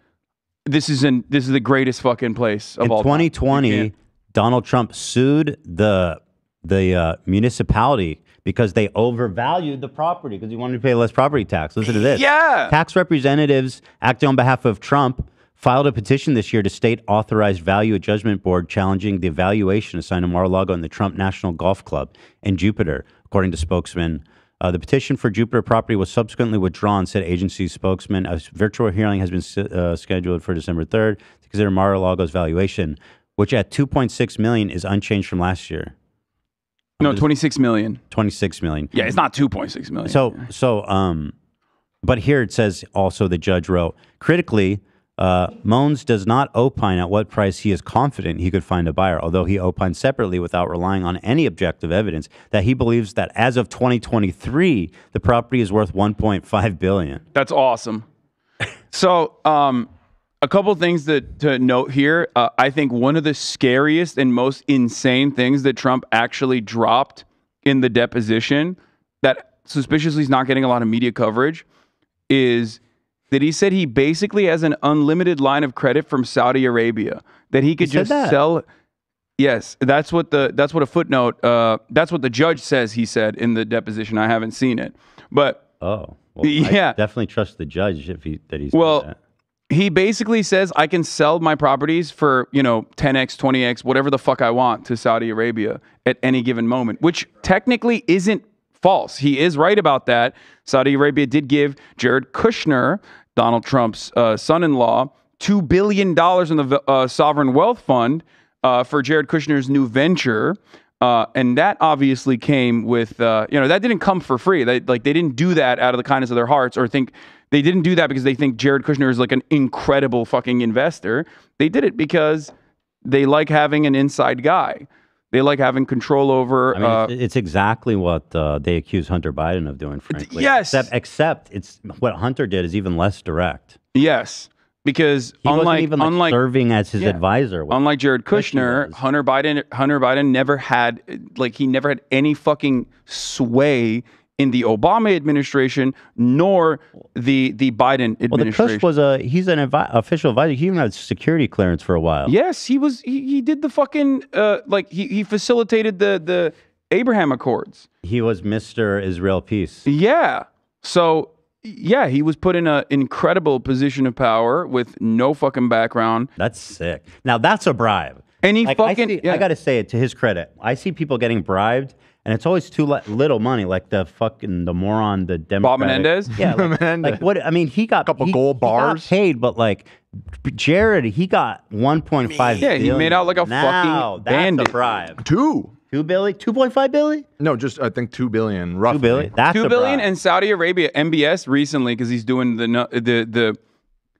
[SPEAKER 2] this is in this is the greatest fucking place of
[SPEAKER 1] In
[SPEAKER 2] all time.
[SPEAKER 1] 2020,
[SPEAKER 2] can't-
[SPEAKER 1] Donald Trump sued the the uh, municipality because they overvalued the property because he wanted to pay less property tax. Listen to this.
[SPEAKER 2] Yeah.
[SPEAKER 1] Tax representatives acting on behalf of Trump filed a petition this year to state authorized value adjustment board challenging the valuation assigned to Mar-a-Lago and the Trump National Golf Club in Jupiter, according to spokesman. Uh, the petition for Jupiter property was subsequently withdrawn, said agency spokesman. A virtual hearing has been uh, scheduled for December 3rd to consider Mar-a-Lago's valuation, which at 2.6 million is unchanged from last year.
[SPEAKER 2] No, 26 million.
[SPEAKER 1] 26 million.
[SPEAKER 2] Yeah, it's not 2.6 million.
[SPEAKER 1] So, so, um, but here it says also the judge wrote critically, Uh, Moens does not opine at what price he is confident he could find a buyer, although he opines separately without relying on any objective evidence that he believes that as of 2023, the property is worth 1.5 billion.
[SPEAKER 2] That's awesome. So, um, a couple things to, to note here. Uh, I think one of the scariest and most insane things that Trump actually dropped in the deposition that suspiciously is not getting a lot of media coverage is that he said he basically has an unlimited line of credit from Saudi Arabia that he could
[SPEAKER 1] said
[SPEAKER 2] just sell. Yes, that's what the that's what a footnote. Uh, that's what the judge says. He said in the deposition. I haven't seen it, but
[SPEAKER 1] Oh, well,
[SPEAKER 2] Yeah.
[SPEAKER 1] I definitely trust the judge if he that he's
[SPEAKER 2] well, he basically says I can sell my properties for, you know, 10x, 20x, whatever the fuck I want to Saudi Arabia at any given moment, which technically isn't false. He is right about that. Saudi Arabia did give Jared Kushner, Donald Trump's uh, son-in-law, $2 billion in the uh, Sovereign Wealth Fund uh, for Jared Kushner's new venture. Uh, and that obviously came with, uh, you know, that didn't come for free. They, like, they didn't do that out of the kindness of their hearts or think they didn't do that because they think Jared Kushner is like an incredible fucking investor. They did it because they like having an inside guy. They like having control over.
[SPEAKER 1] I mean,
[SPEAKER 2] uh,
[SPEAKER 1] it's, it's exactly what uh, they accuse Hunter Biden of doing, frankly.
[SPEAKER 2] yes.
[SPEAKER 1] Except, except it's what Hunter did is even less direct.
[SPEAKER 2] yes, because
[SPEAKER 1] He
[SPEAKER 2] unlike
[SPEAKER 1] even, like,
[SPEAKER 2] unlike
[SPEAKER 1] serving as his
[SPEAKER 2] Yeah.
[SPEAKER 1] advisor.
[SPEAKER 2] Unlike Jared Kushner, Hunter Biden, Hunter Biden never had like he never had any fucking sway in the Obama administration nor the the Biden administration.
[SPEAKER 1] Well, the. Kush was a he's an advi- official advisor. He even had security clearance for a while.
[SPEAKER 2] Yes, he was. He, he did the fucking uh, like he, he facilitated the the Abraham Accords.
[SPEAKER 1] He was Mister Israel Peace.
[SPEAKER 2] Yeah. So yeah, he was put in an incredible position of power with no fucking background.
[SPEAKER 1] That's sick. Now that's a bribe.
[SPEAKER 2] And he
[SPEAKER 1] Like,
[SPEAKER 2] fucking
[SPEAKER 1] I, see,
[SPEAKER 2] yeah.
[SPEAKER 1] I got to say it to his credit. I see people getting bribed, and it's always too li- little money. Like the fucking the moron, the Democrat.
[SPEAKER 2] Menendez?
[SPEAKER 1] Yeah, like, like what? I mean, he got a couple gold bars paid, but like Jared, he got one point five.
[SPEAKER 2] Yeah, he made out like a
[SPEAKER 1] now,
[SPEAKER 2] fucking
[SPEAKER 1] that's
[SPEAKER 2] bandit.
[SPEAKER 1] A bribe.
[SPEAKER 6] Two.
[SPEAKER 1] Two billion. Two point five billion.
[SPEAKER 6] No, just I think two billion roughly.
[SPEAKER 1] billion? That's
[SPEAKER 2] Two
[SPEAKER 1] a
[SPEAKER 2] billion
[SPEAKER 1] bribe.
[SPEAKER 2] and Saudi Arabia MBS recently because he's doing the nu- the the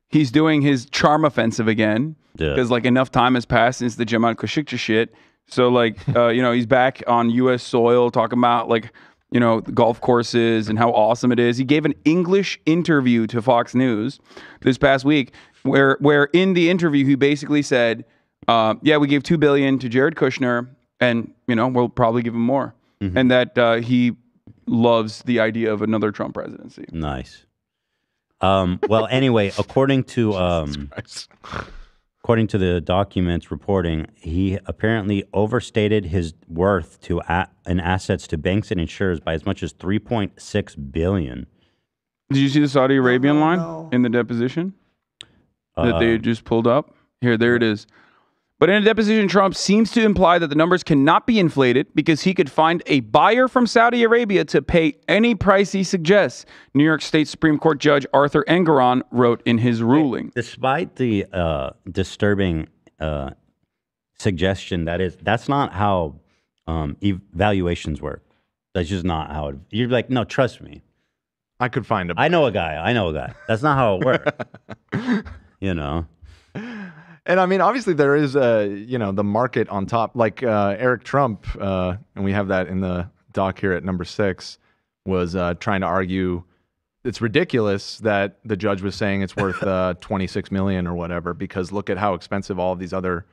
[SPEAKER 2] he's doing his charm offensive again
[SPEAKER 1] Yeah.
[SPEAKER 2] because like enough time has passed since the Jamal Khashoggi shit. So like uh, you know he's back on U.S. soil talking about like you know golf courses and how awesome it is. He gave an English interview to Fox News this past week where where in the interview he basically said, uh, "Yeah, we gave two billion to Jared Kushner, and you know we'll probably give him more."
[SPEAKER 1] Mm-hmm.
[SPEAKER 2] and that uh, he loves the idea of another Trump presidency.
[SPEAKER 1] Nice. Um, well, anyway, according to um, according to the documents reporting, he apparently overstated his worth to a- and assets to banks and insurers by as much as three point six billion.
[SPEAKER 2] Did you see the Saudi Arabian line in the deposition that they
[SPEAKER 1] Uh,
[SPEAKER 2] just pulled up? Here, there it is. But in a deposition, Trump seems to imply that the numbers cannot be inflated because he could find a buyer from Saudi Arabia to pay any price he suggests. New York State Supreme Court Judge Arthur Engoron wrote in his ruling.
[SPEAKER 1] Despite the uh, disturbing uh, suggestion, that is that's not how um, evaluations work. That's just not how it. You're like, no, trust me.
[SPEAKER 6] I could find a.
[SPEAKER 1] I know a guy. I know a guy. That's not how it works. you know.
[SPEAKER 6] And I mean, obviously, there is a you know the market on top. Like uh, Eric Trump, uh, and we have that in the doc here at number six, was uh, trying to argue it's ridiculous that the judge was saying it's worth uh, 26 million or whatever because look at how expensive all of these other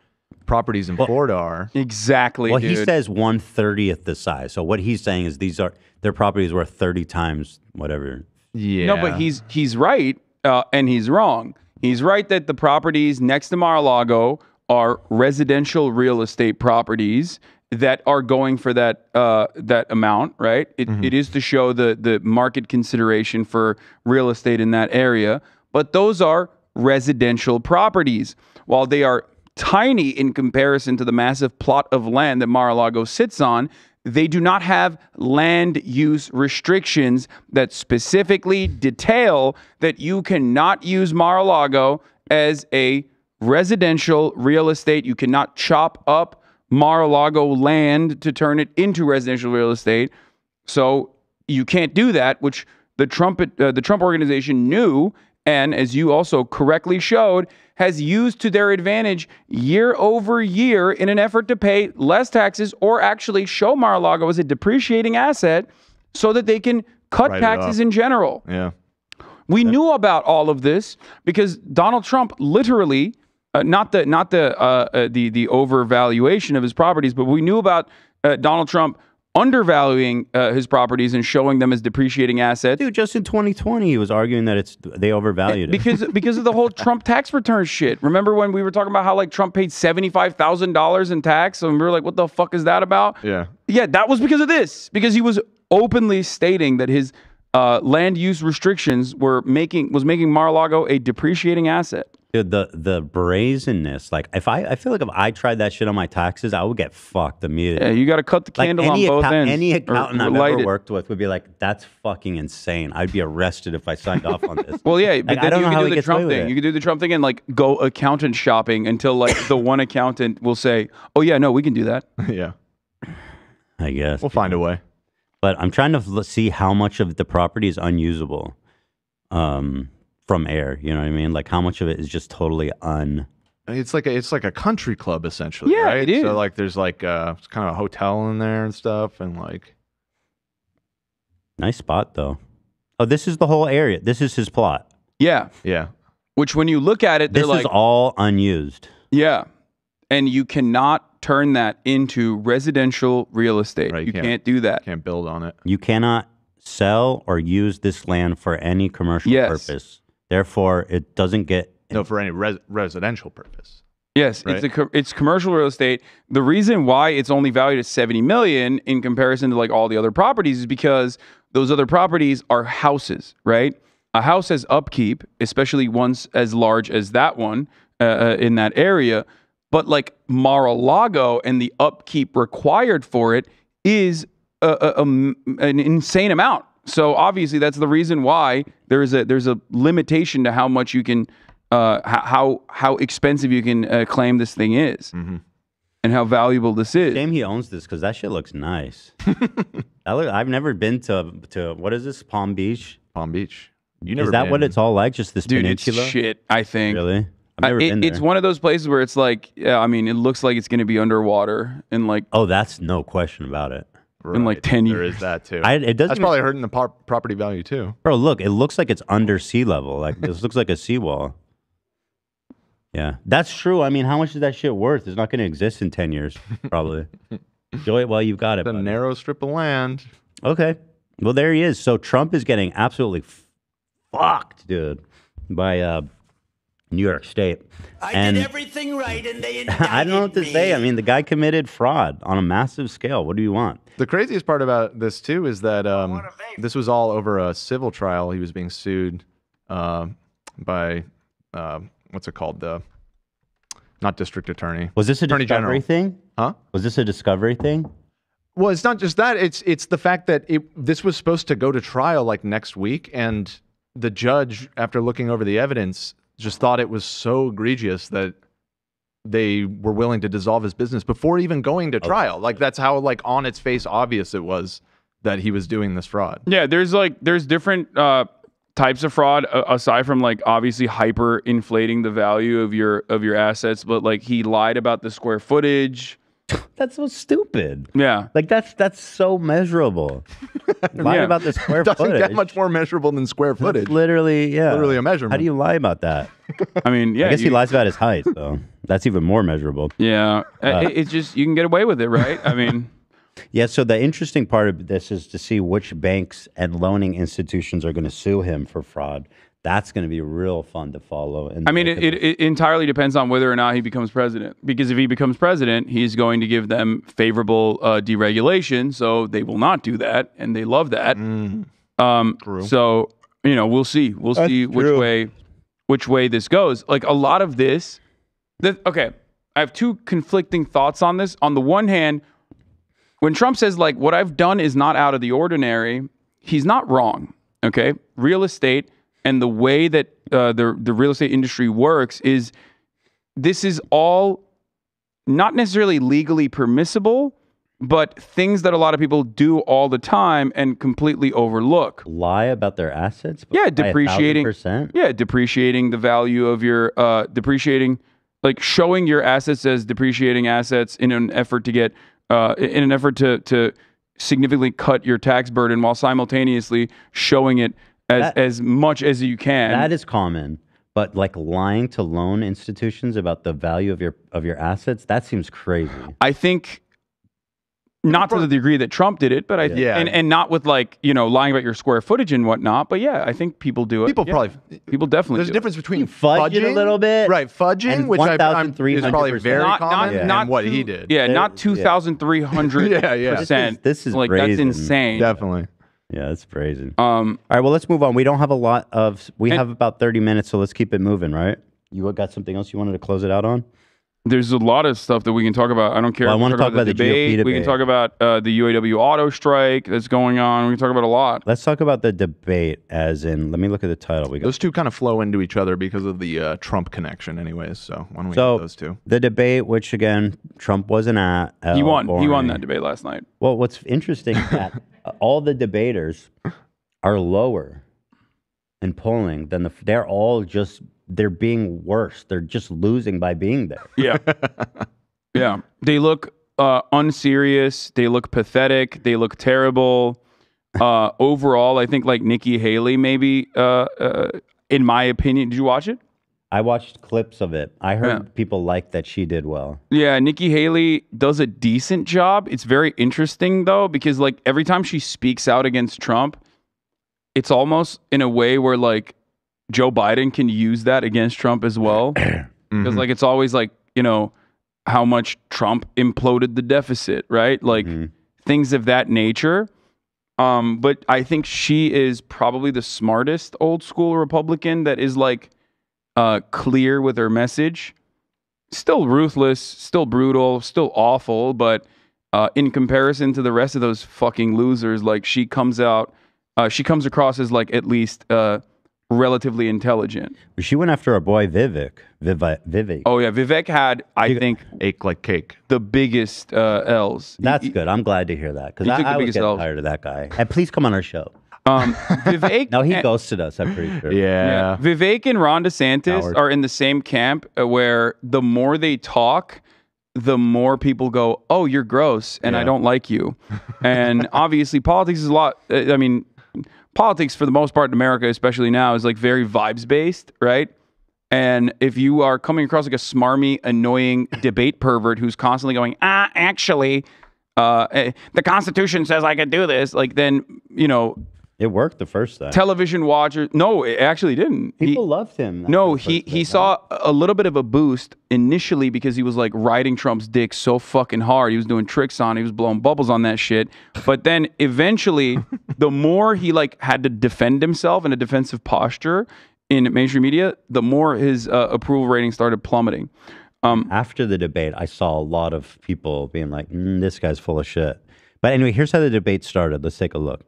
[SPEAKER 6] properties in Florida are.
[SPEAKER 2] Exactly.
[SPEAKER 1] Well, he says one thirtieth the size. So what he's saying is these are their properties worth thirty times whatever.
[SPEAKER 6] Yeah.
[SPEAKER 2] No, but he's he's right uh, and he's wrong. He's right that the properties next to Mar-a-Lago are residential real estate properties that are going for that uh, that amount, right? It, it is to show the the market consideration for real estate in that area, but those are residential properties. While they are tiny in comparison to the massive plot of land that Mar-a-Lago sits on, they do not have land use restrictions that specifically detail that you cannot use Mar-a-Lago as a residential real estate. You cannot chop up Mar-a-Lago land to turn it into residential real estate. So you can't do that, which the Trump uh, the Trump organization knew and as you also correctly showed, has used to their advantage year over year in an effort to pay less taxes or actually show Mar-a-Lago as a depreciating asset so that they can cut
[SPEAKER 6] Write
[SPEAKER 2] taxes in general.
[SPEAKER 6] Yeah.
[SPEAKER 2] We knew about all of this because Donald Trump literally, uh, not the not the uh, uh, the the overvaluation of his properties, but we knew about uh, Donald Trump undervaluing uh, his properties and showing them as depreciating assets.
[SPEAKER 1] Dude, just in 2020, he was arguing that it's they overvalued it.
[SPEAKER 2] because because of the whole Trump tax return shit. Remember when we were talking about how like Trump paid seventy five thousand dollars in tax, and we were like, "What the fuck is that about?"
[SPEAKER 6] Yeah.
[SPEAKER 2] Yeah, that was because of this. Because he was openly stating that his uh, land use restrictions were making was making Mar-a-Lago a depreciating asset.
[SPEAKER 1] Dude, the the brazenness, like if I I feel like if I tried that shit on my taxes, I would get fucked immediately.
[SPEAKER 2] Yeah, you got to cut the
[SPEAKER 1] Like
[SPEAKER 2] candle
[SPEAKER 1] any
[SPEAKER 2] on both
[SPEAKER 1] account-
[SPEAKER 2] ends.
[SPEAKER 1] Any
[SPEAKER 2] or
[SPEAKER 1] accountant I've ever worked with would be like, "That's fucking insane." I'd be arrested if I signed off on this.
[SPEAKER 2] Well, yeah, but
[SPEAKER 1] Like, I
[SPEAKER 2] then
[SPEAKER 1] don't
[SPEAKER 2] you
[SPEAKER 1] know
[SPEAKER 2] can
[SPEAKER 1] how
[SPEAKER 2] do the Trump thing. You can do the Trump thing and like go accountant shopping until like the one accountant will say, "Oh yeah, no, we can do that."
[SPEAKER 6] yeah.
[SPEAKER 1] I guess
[SPEAKER 6] We'll find a way.
[SPEAKER 1] But I'm trying to see how much of the property is unusable um, from air. You know what I mean? Like how much of it is just totally un.
[SPEAKER 6] It's like a it's like a country club essentially,
[SPEAKER 2] Yeah,
[SPEAKER 6] right?
[SPEAKER 2] it is.
[SPEAKER 6] So like there's like uh it's kind of a hotel in there and stuff and like
[SPEAKER 1] Nice spot though. Oh, this is the whole area. This is his plot.
[SPEAKER 2] Yeah,
[SPEAKER 6] yeah.
[SPEAKER 2] which when you look at it, they're
[SPEAKER 1] This
[SPEAKER 2] like,
[SPEAKER 1] is all unused.
[SPEAKER 2] yeah, and you cannot turn that into residential real estate.
[SPEAKER 6] Right, you
[SPEAKER 2] you
[SPEAKER 6] can't-
[SPEAKER 2] can't do that.
[SPEAKER 6] can't build on it.
[SPEAKER 1] You cannot sell or use this land for any commercial
[SPEAKER 2] Yes.
[SPEAKER 1] purpose. Therefore, it doesn't get.
[SPEAKER 6] No, for any res- residential purpose.
[SPEAKER 2] Yes,
[SPEAKER 6] Right.
[SPEAKER 2] it's a co- it's commercial real estate. The reason why it's only valued at 70 million in comparison to like all the other properties is because those other properties are houses, right? A house has upkeep, especially ones as large as that one uh, uh, in that area. But like Mar-a-Lago and the upkeep required for it is a, a- a m- an insane amount. So obviously that's the reason why there is a there's a limitation to how much you can uh, how how expensive you can uh, claim this thing is, and how valuable this is.
[SPEAKER 1] Shame he owns this because that shit looks nice. That look- I've never been to to what is this Palm Beach?
[SPEAKER 6] Palm Beach. You never
[SPEAKER 1] Is
[SPEAKER 6] never
[SPEAKER 1] that what it's all like? Just this
[SPEAKER 2] Dude, it's shit. I think.
[SPEAKER 1] Really? I've
[SPEAKER 2] Uh,
[SPEAKER 1] never
[SPEAKER 2] it-
[SPEAKER 1] been there.
[SPEAKER 2] It's one of those places where it's like, yeah, I mean, it looks like it's going to be underwater and like
[SPEAKER 1] oh, that's no question about it,
[SPEAKER 2] in like ten
[SPEAKER 6] There
[SPEAKER 2] years.
[SPEAKER 6] is that too.
[SPEAKER 1] I, it doesn't.
[SPEAKER 6] That's probably hurting the par- property value too.
[SPEAKER 1] Bro, look, it looks like it's under sea level. Like this looks like a seawall. Yeah, that's true. I mean, how much is that shit worth? It's not going to exist in ten years, probably. Enjoy it while you've got it.
[SPEAKER 6] It's a
[SPEAKER 1] buddy.
[SPEAKER 6] narrow strip of land.
[SPEAKER 1] Okay. Well, there he is. So Trump is getting absolutely f- fucked, dude, by uh, New York State.
[SPEAKER 18] I
[SPEAKER 1] and
[SPEAKER 18] did everything right, and they
[SPEAKER 1] I don't know what to say. I mean, the guy committed fraud on a massive scale. What do you want?
[SPEAKER 6] The craziest part about this too is that um, this was all over a civil trial. He was being sued uh, by uh, what's it called? The not district attorney.
[SPEAKER 1] Was this a
[SPEAKER 6] attorney
[SPEAKER 1] discovery
[SPEAKER 6] general?
[SPEAKER 1] thing?
[SPEAKER 6] Huh?
[SPEAKER 1] Was this a discovery thing?
[SPEAKER 6] Well, it's not just that. It's it's the fact that it this was supposed to go to trial like next week, and the judge, after looking over the evidence, just thought it was so egregious that they were willing to dissolve his business before even going to trial. Like that's how like on its face obvious it was that he was doing this fraud.
[SPEAKER 2] Yeah, there's like there's different uh, types of fraud uh, aside from like obviously hyper inflating the value of your of your assets, but like he lied about the square footage.
[SPEAKER 1] That's so stupid.
[SPEAKER 2] Yeah,
[SPEAKER 1] Like that's that's so measurable. Lie
[SPEAKER 2] Yeah.
[SPEAKER 1] about the square
[SPEAKER 6] Doesn't
[SPEAKER 1] footage.
[SPEAKER 6] get much more measurable than square footage.
[SPEAKER 1] That's literally, yeah.
[SPEAKER 6] Literally a measurement.
[SPEAKER 1] How do you lie about that?
[SPEAKER 2] I mean, yeah,
[SPEAKER 1] I guess he lies about his height, so that's even more measurable.
[SPEAKER 2] Yeah,
[SPEAKER 1] Uh,
[SPEAKER 2] it, it's just you can get away with it, right? I mean,
[SPEAKER 1] Yeah, so the interesting part of this is to see which banks and loaning institutions are going to sue him for fraud. That's going to be real fun to follow. And
[SPEAKER 2] I mean, it, it, it entirely depends on whether or not he becomes president. Because if he becomes president, he's going to give them favorable uh, deregulation, so they will not do that, and they love that. Um, so you know, we'll see. We'll
[SPEAKER 1] That's
[SPEAKER 2] see which
[SPEAKER 1] true.
[SPEAKER 2] way which way this goes. Like a lot of this. The, okay, I have two conflicting thoughts on this. On the one hand, when Trump says like what I've done is not out of the ordinary, he's not wrong. Okay, real estate and the way that uh, the the real estate industry works is this is all not necessarily legally permissible, but things that a lot of people do all the time and completely overlook.
[SPEAKER 1] Lie about their assets.
[SPEAKER 2] Yeah,
[SPEAKER 1] by a thousand
[SPEAKER 2] depreciating.
[SPEAKER 1] percent?
[SPEAKER 2] Yeah, depreciating the value of your uh, depreciating, like showing your assets as depreciating assets in an effort to get, uh, in an effort to to significantly cut your tax burden while simultaneously showing it as
[SPEAKER 1] That-
[SPEAKER 2] as much as you can.
[SPEAKER 1] That is common. But like lying to loan institutions about the value of your of your assets, that seems crazy.
[SPEAKER 2] I think not to the degree that Trump did it, but I
[SPEAKER 6] Yeah.
[SPEAKER 2] and, and not with like you know lying about your square footage and whatnot. But yeah, I think people do it.
[SPEAKER 6] People
[SPEAKER 2] Yeah.
[SPEAKER 6] probably-
[SPEAKER 2] people definitely.
[SPEAKER 6] There's a
[SPEAKER 2] do
[SPEAKER 6] difference between
[SPEAKER 1] fudging, it a little bit,
[SPEAKER 6] right? Fudging,
[SPEAKER 1] and
[SPEAKER 6] which I, I'm, is probably very
[SPEAKER 2] Not-
[SPEAKER 6] common,
[SPEAKER 2] not- not
[SPEAKER 6] and what
[SPEAKER 2] two-
[SPEAKER 6] he did.
[SPEAKER 2] Yeah, not two thousand three hundred.
[SPEAKER 6] Yeah, yeah.
[SPEAKER 2] Percent.
[SPEAKER 1] This is, this is
[SPEAKER 2] like
[SPEAKER 1] brazen.
[SPEAKER 2] that's insane.
[SPEAKER 6] Definitely.
[SPEAKER 1] Yeah, that's brazen.
[SPEAKER 2] Um,
[SPEAKER 1] All right, well, let's move on. We don't have a lot of. We have about thirty minutes, so let's keep it moving. Right? You got something else you wanted to close it out on?
[SPEAKER 2] There's a lot of stuff that we can talk about. I don't care.
[SPEAKER 1] Well, I
[SPEAKER 2] we
[SPEAKER 1] wanna talk about the GOP
[SPEAKER 2] We can talk about uh, the UAW auto strike that's going on. We can talk about a lot.
[SPEAKER 1] Let's talk about the debate, as in. Let me look at the title. We got
[SPEAKER 6] Those two kind of flow into each other because of the uh, Trump connection, anyways. So why don't we
[SPEAKER 1] so
[SPEAKER 6] those two?
[SPEAKER 1] the debate, which again Trump wasn't at.
[SPEAKER 2] He
[SPEAKER 1] uh,
[SPEAKER 2] won. He won that debate last night.
[SPEAKER 1] Well, what's interesting is that all the debaters are lower in polling than the. They're all just. They're being worse. They're just losing by being there.
[SPEAKER 2] Yeah. yeah. They look uh, unserious. They look pathetic. They look terrible. Uh, overall, I think like Nikki Haley, maybe, uh, uh, in my opinion. Did you watch it?
[SPEAKER 1] I watched clips of it. I heard
[SPEAKER 2] Yeah.
[SPEAKER 1] people like that she did well.
[SPEAKER 2] Yeah, Nikki Haley does a decent job. It's very interesting though, because like every time she speaks out against Trump, it's almost in a way where like Joe Biden can use that against Trump as well. Because like it's always like, you know, how much Trump imploded the deficit, right? Like things of that nature. Um, but I think she is probably the smartest old school Republican that is like uh, clear with her message. Still ruthless, still brutal, still awful, but uh, in comparison to the rest of those fucking losers, like she comes out, uh, she comes across as like at least uh, relatively intelligent.
[SPEAKER 1] She went after our boy Vivek. Vivi- Vivek.
[SPEAKER 2] Oh yeah, Vivek had, I think,
[SPEAKER 6] ache like cake.
[SPEAKER 2] The biggest uh, L's.
[SPEAKER 1] That's good. I'm glad to hear that because
[SPEAKER 2] he
[SPEAKER 1] I,
[SPEAKER 2] took the
[SPEAKER 1] I was
[SPEAKER 2] biggest
[SPEAKER 1] getting
[SPEAKER 2] L's.
[SPEAKER 1] tired of that guy. And please come on our show.
[SPEAKER 2] Um, Vivek.
[SPEAKER 1] No, he
[SPEAKER 2] and-
[SPEAKER 1] ghosted us. I'm pretty sure.
[SPEAKER 2] Yeah. Vivek and Ron DeSantis
[SPEAKER 1] Coward.
[SPEAKER 2] are in the same camp uh, where the more they talk, the more people go, "Oh, you're gross," and I don't like you. and obviously, politics is a lot. uh, I mean, politics for the most part in America, especially now, is like very vibes based, right? And if you are coming across like a smarmy, annoying debate pervert who's constantly going, "Ah, actually, uh, eh, the Constitution says I can do this," like then you know
[SPEAKER 1] It worked the first time.
[SPEAKER 2] television watchers. No, it actually didn't.
[SPEAKER 1] People loved him.
[SPEAKER 2] No, he he saw a little bit of a boost initially because he was like riding Trump's dick so fucking hard. He was doing tricks on. it. He was blowing bubbles on that shit. But then eventually, the more he like had to defend himself in a defensive posture in mainstream media, the more his uh, approval rating started plummeting. Um,
[SPEAKER 1] After the debate, I saw a lot of people being like, mm, "This guy's full of shit." But anyway, here's how the debate started. Let's take a look.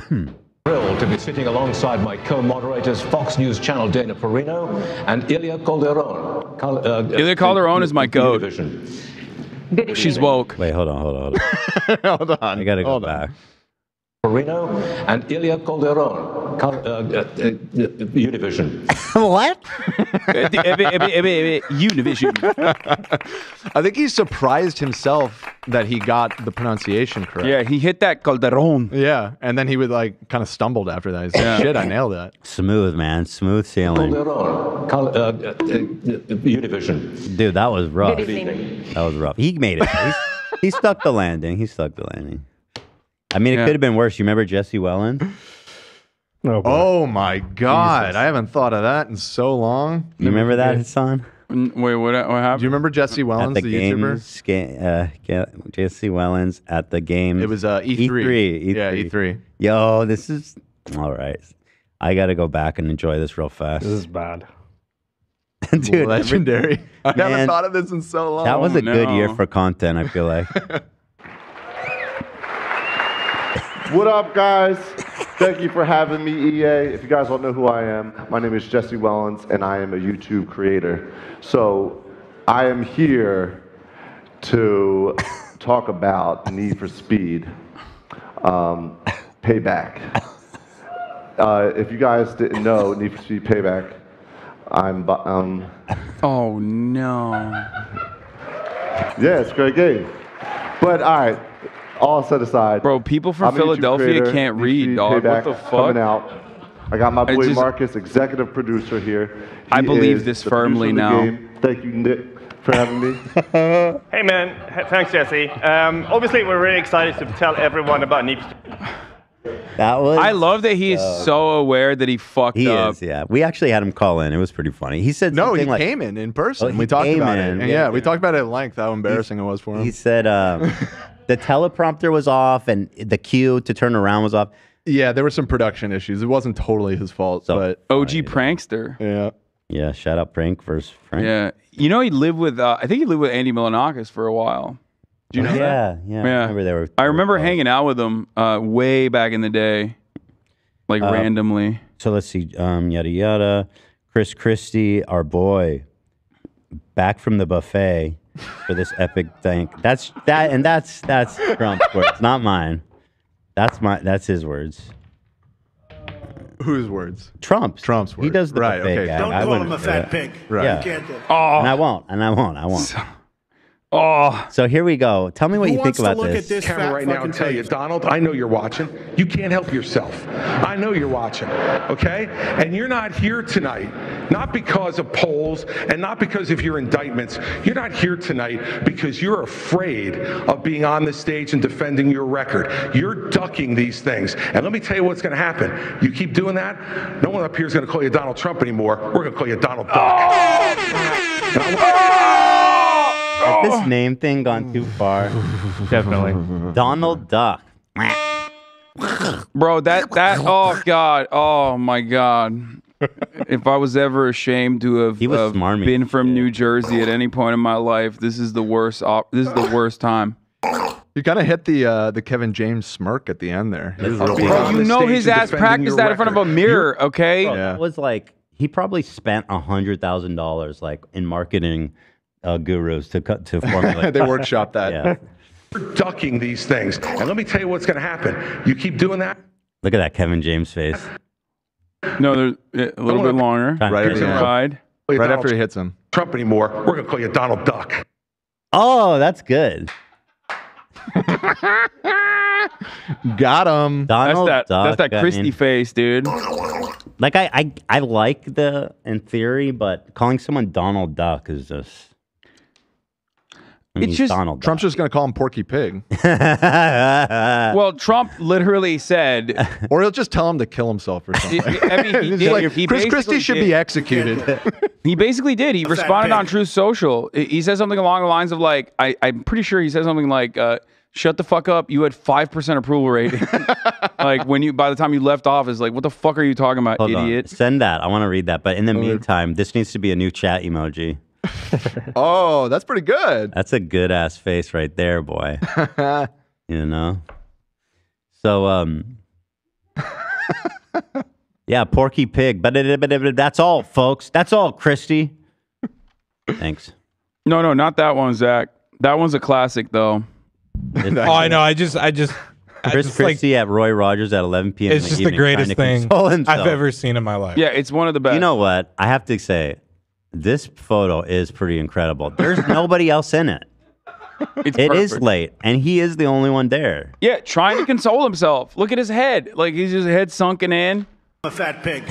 [SPEAKER 18] Thrilled to be sitting alongside my co-moderators, Fox News Channel Dana Perino and Ilia Calderon. Cal- uh,
[SPEAKER 2] Ilia Calderon is my goat. She's woke.
[SPEAKER 1] Wait, hold on, hold on, hold on.
[SPEAKER 6] hold on.
[SPEAKER 1] I gotta go
[SPEAKER 6] hold
[SPEAKER 1] back.
[SPEAKER 18] Perino and Ilia Calderon. Cal- uh, uh, uh, Univision.
[SPEAKER 1] what?
[SPEAKER 2] Univision.
[SPEAKER 6] I think he surprised himself that he got the pronunciation correct.
[SPEAKER 2] Yeah, he hit that Calderon.
[SPEAKER 6] Yeah, and then he would like kind of stumbled after that. He's like,
[SPEAKER 1] Yeah.
[SPEAKER 6] "Shit, I nailed that."
[SPEAKER 1] Smooth, man. Smooth sailing.
[SPEAKER 18] Calderon. Cal- uh, uh, uh, Univision.
[SPEAKER 1] Dude, that was rough.
[SPEAKER 18] Good evening.
[SPEAKER 1] That was rough. He made it. He's, he stuck the landing. He stuck the landing. I mean, it
[SPEAKER 2] Yeah.
[SPEAKER 1] could have been worse. You remember Jesse Wellen?
[SPEAKER 6] Oh my god, I haven't thought of that in so long.
[SPEAKER 1] You remember that, Hasan?
[SPEAKER 2] Wait, what, what happened?
[SPEAKER 6] Do you remember Jesse Wellens,
[SPEAKER 1] at the,
[SPEAKER 6] the,
[SPEAKER 1] games,
[SPEAKER 6] YouTuber?
[SPEAKER 1] Ga- uh, Jesse Wellens at the game.
[SPEAKER 6] It was, uh, E3.
[SPEAKER 1] E3.
[SPEAKER 6] Yeah, E3.
[SPEAKER 1] Yo, this is all right. I got to go back and enjoy this real fast.
[SPEAKER 7] This is bad.
[SPEAKER 1] Dude, every-
[SPEAKER 6] legendary. I
[SPEAKER 1] Man,
[SPEAKER 6] haven't thought of this in so long.
[SPEAKER 1] That was a good year for content. I feel like.
[SPEAKER 19] What up, guys? Thank you for having me, EA. If you guys don't know who I am, my name is Jesse Wellens, and I am a YouTube creator. So I am here to talk about Need for Speed, um, Payback. Uh, if you guys didn't know, Need for Speed Payback, I'm, um,
[SPEAKER 2] Oh no.
[SPEAKER 19] yeah, it's a great game. But all right, all set aside.
[SPEAKER 2] Bro, people from
[SPEAKER 19] I'm a YouTube
[SPEAKER 2] Philadelphia
[SPEAKER 19] creator,
[SPEAKER 2] can't read,
[SPEAKER 19] Speed
[SPEAKER 2] dog. What
[SPEAKER 19] Payback
[SPEAKER 2] the fuck?
[SPEAKER 19] Coming out. I got my
[SPEAKER 2] I
[SPEAKER 19] boy
[SPEAKER 2] just-
[SPEAKER 19] Marcus, executive producer here.
[SPEAKER 2] I
[SPEAKER 19] He
[SPEAKER 2] believe
[SPEAKER 19] is
[SPEAKER 2] this
[SPEAKER 19] the producer
[SPEAKER 2] firmly
[SPEAKER 19] the
[SPEAKER 2] now.
[SPEAKER 19] game. Thank you, Nick, for having me.
[SPEAKER 20] Hey man, H- thanks Jesse. Um, obviously, we're really excited to tell everyone about Need.
[SPEAKER 1] That was.
[SPEAKER 2] I love that he is
[SPEAKER 1] uh,
[SPEAKER 2] so aware that he fucked
[SPEAKER 1] He
[SPEAKER 2] up.
[SPEAKER 1] is, yeah. We actually had him call in. It was pretty funny. He said
[SPEAKER 6] No, he
[SPEAKER 1] something like,
[SPEAKER 6] came in in person.
[SPEAKER 1] Oh, he
[SPEAKER 6] we talked
[SPEAKER 1] came
[SPEAKER 6] about
[SPEAKER 1] in,
[SPEAKER 6] it. And
[SPEAKER 1] yeah.
[SPEAKER 6] yeah, we talked about it at length how embarrassing it was for him.
[SPEAKER 1] He said um, the teleprompter was off and the cue to turn around was off.
[SPEAKER 6] Yeah, there were some production issues. It wasn't totally his fault, but
[SPEAKER 2] OG prankster.
[SPEAKER 6] Yeah.
[SPEAKER 1] Yeah, shout out Prank versus Prank.
[SPEAKER 2] Yeah. You know, he lived with, uh, I think he lived with Andy Milonakis for a while. Do you
[SPEAKER 1] Oh,
[SPEAKER 2] know
[SPEAKER 1] yeah,
[SPEAKER 2] that?
[SPEAKER 1] yeah, I remember they were-
[SPEAKER 2] I remember hanging out with him uh, way back in the day, like
[SPEAKER 1] Uh,
[SPEAKER 2] randomly.
[SPEAKER 1] So let's see. Um, yada yada. Chris Christie, our boy, back from the buffet for this epic thing. That's that, and that's that's Trump's words, not mine. That's my that's his words.
[SPEAKER 6] Whose words?
[SPEAKER 1] Trump's.
[SPEAKER 6] Trump's words.
[SPEAKER 1] He does the
[SPEAKER 6] Right,
[SPEAKER 1] buffet
[SPEAKER 6] okay.
[SPEAKER 1] gag.
[SPEAKER 6] Don't
[SPEAKER 1] I
[SPEAKER 6] call him a fat pig. Right.
[SPEAKER 1] Yeah.
[SPEAKER 6] You can't do it.
[SPEAKER 2] Oh.
[SPEAKER 1] And I won't. And I won't. I won't.
[SPEAKER 2] Oh.
[SPEAKER 1] So here we go. Tell me what
[SPEAKER 21] Who
[SPEAKER 1] you think
[SPEAKER 21] wants to
[SPEAKER 1] about
[SPEAKER 21] look
[SPEAKER 1] this.
[SPEAKER 21] at this camera right now and tell you, Donald, I know you're watching. You can't help yourself. I know you're watching, okay? And you're not here tonight, not because of polls and not because of your indictments. You're not here tonight because you're afraid of being on the stage and defending your record. You're ducking these things. And let me tell you what's going to happen. You keep doing that, no one up here is going to call you Donald Trump anymore. We're going to call you Donald Duck. Oh.
[SPEAKER 1] Has this name thing gone too far?
[SPEAKER 7] Definitely.
[SPEAKER 1] Donald Duck.
[SPEAKER 2] Bro, that, that, oh God, oh my God. if I was ever ashamed to have
[SPEAKER 1] was
[SPEAKER 2] of been from New Jersey at any point in my life, this is the worst, op- this is the worst time.
[SPEAKER 6] You kind of hit the uh, the Kevin James smirk at the end there. He
[SPEAKER 2] Bro,
[SPEAKER 6] proud.
[SPEAKER 2] you know his ass practiced that in front of a mirror, okay?
[SPEAKER 1] Bro, It was like he probably spent a hundred thousand dollars like in marketing uh, gurus to cut to formulate.
[SPEAKER 6] They workshop that.
[SPEAKER 1] Yeah.
[SPEAKER 21] You're ducking these things. And let me tell you what's going to happen. You keep doing that,
[SPEAKER 1] Look at that Kevin James face.
[SPEAKER 2] No, there's uh, a little bit longer.
[SPEAKER 1] Trying
[SPEAKER 6] Right
[SPEAKER 1] figure
[SPEAKER 6] at
[SPEAKER 1] it
[SPEAKER 6] the
[SPEAKER 1] out.
[SPEAKER 2] Side.
[SPEAKER 6] Right
[SPEAKER 21] Donald
[SPEAKER 6] after he hits him.
[SPEAKER 21] Trump anymore. We're going to call you Donald Duck.
[SPEAKER 1] Oh, that's good.
[SPEAKER 6] Got him.
[SPEAKER 2] That's that,
[SPEAKER 1] Duck.
[SPEAKER 2] that's that
[SPEAKER 1] I
[SPEAKER 2] Christie
[SPEAKER 1] mean,
[SPEAKER 2] face, dude.
[SPEAKER 1] like I, I, I like the in theory, but calling someone Donald Duck is just. I mean,
[SPEAKER 2] It's
[SPEAKER 1] he's
[SPEAKER 2] just-
[SPEAKER 1] Donald.
[SPEAKER 6] Trump's just going to call him Porky Pig.
[SPEAKER 2] Well, Trump literally said,
[SPEAKER 6] or he'll just tell him to kill himself or something.
[SPEAKER 2] I mean, he did.
[SPEAKER 6] like,
[SPEAKER 2] he
[SPEAKER 6] Chris Christie should
[SPEAKER 2] did.
[SPEAKER 6] be executed.
[SPEAKER 2] He basically did. He responded on Truth Social. He he said something along the lines of like, I, I'm pretty sure he said something like, uh, "Shut the fuck up. You had five percent approval rating." like when you, by the time you left office, like, what the fuck are you talking about,
[SPEAKER 1] Hold on.
[SPEAKER 2] idiot?
[SPEAKER 1] Send that. I want to read that. But in the meantime, this needs to be a new chat emoji.
[SPEAKER 6] oh, that's pretty good.
[SPEAKER 1] That's a good ass face right there, boy. you know. So um. yeah, Porky Pig. But that's all, folks. That's all, Christie. Thanks.
[SPEAKER 2] No, no, not that one, Zach. That one's a classic, though.
[SPEAKER 8] oh, I know. I just, I just, I
[SPEAKER 1] Chris
[SPEAKER 8] just, like,
[SPEAKER 1] at Roy Rogers at 11 p.m.
[SPEAKER 8] it's just the
[SPEAKER 1] evening
[SPEAKER 8] greatest thing I've ever seen in my life.
[SPEAKER 2] Yeah, it's one of the best.
[SPEAKER 1] You know what? I have to say, this photo is pretty incredible. There's nobody else in it.
[SPEAKER 2] It's
[SPEAKER 1] It is
[SPEAKER 2] perfect.
[SPEAKER 1] late, and he is the only one there.
[SPEAKER 2] Yeah, trying to console himself. Look at his head. Like he's his head sunken in.
[SPEAKER 21] A fat pig.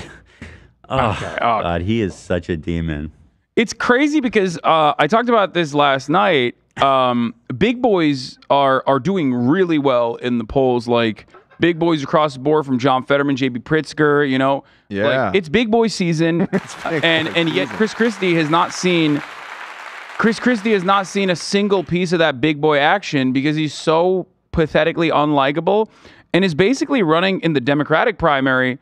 [SPEAKER 1] Oh,
[SPEAKER 2] Okay, oh.
[SPEAKER 1] God, he is such a demon.
[SPEAKER 2] It's crazy because uh, I talked about this last night. Um, big boys are are doing really well in the polls. Like big boys across the board, from John Fetterman, J.B. Pritzker. You know,
[SPEAKER 6] Yeah.
[SPEAKER 2] like, it's big boy season,
[SPEAKER 6] big
[SPEAKER 2] and
[SPEAKER 6] boy
[SPEAKER 2] and yet Chris Christie has not seen. Chris Christie has not seen a single piece of that big boy action because he's so pathetically unlikable, and is basically running in the Democratic primary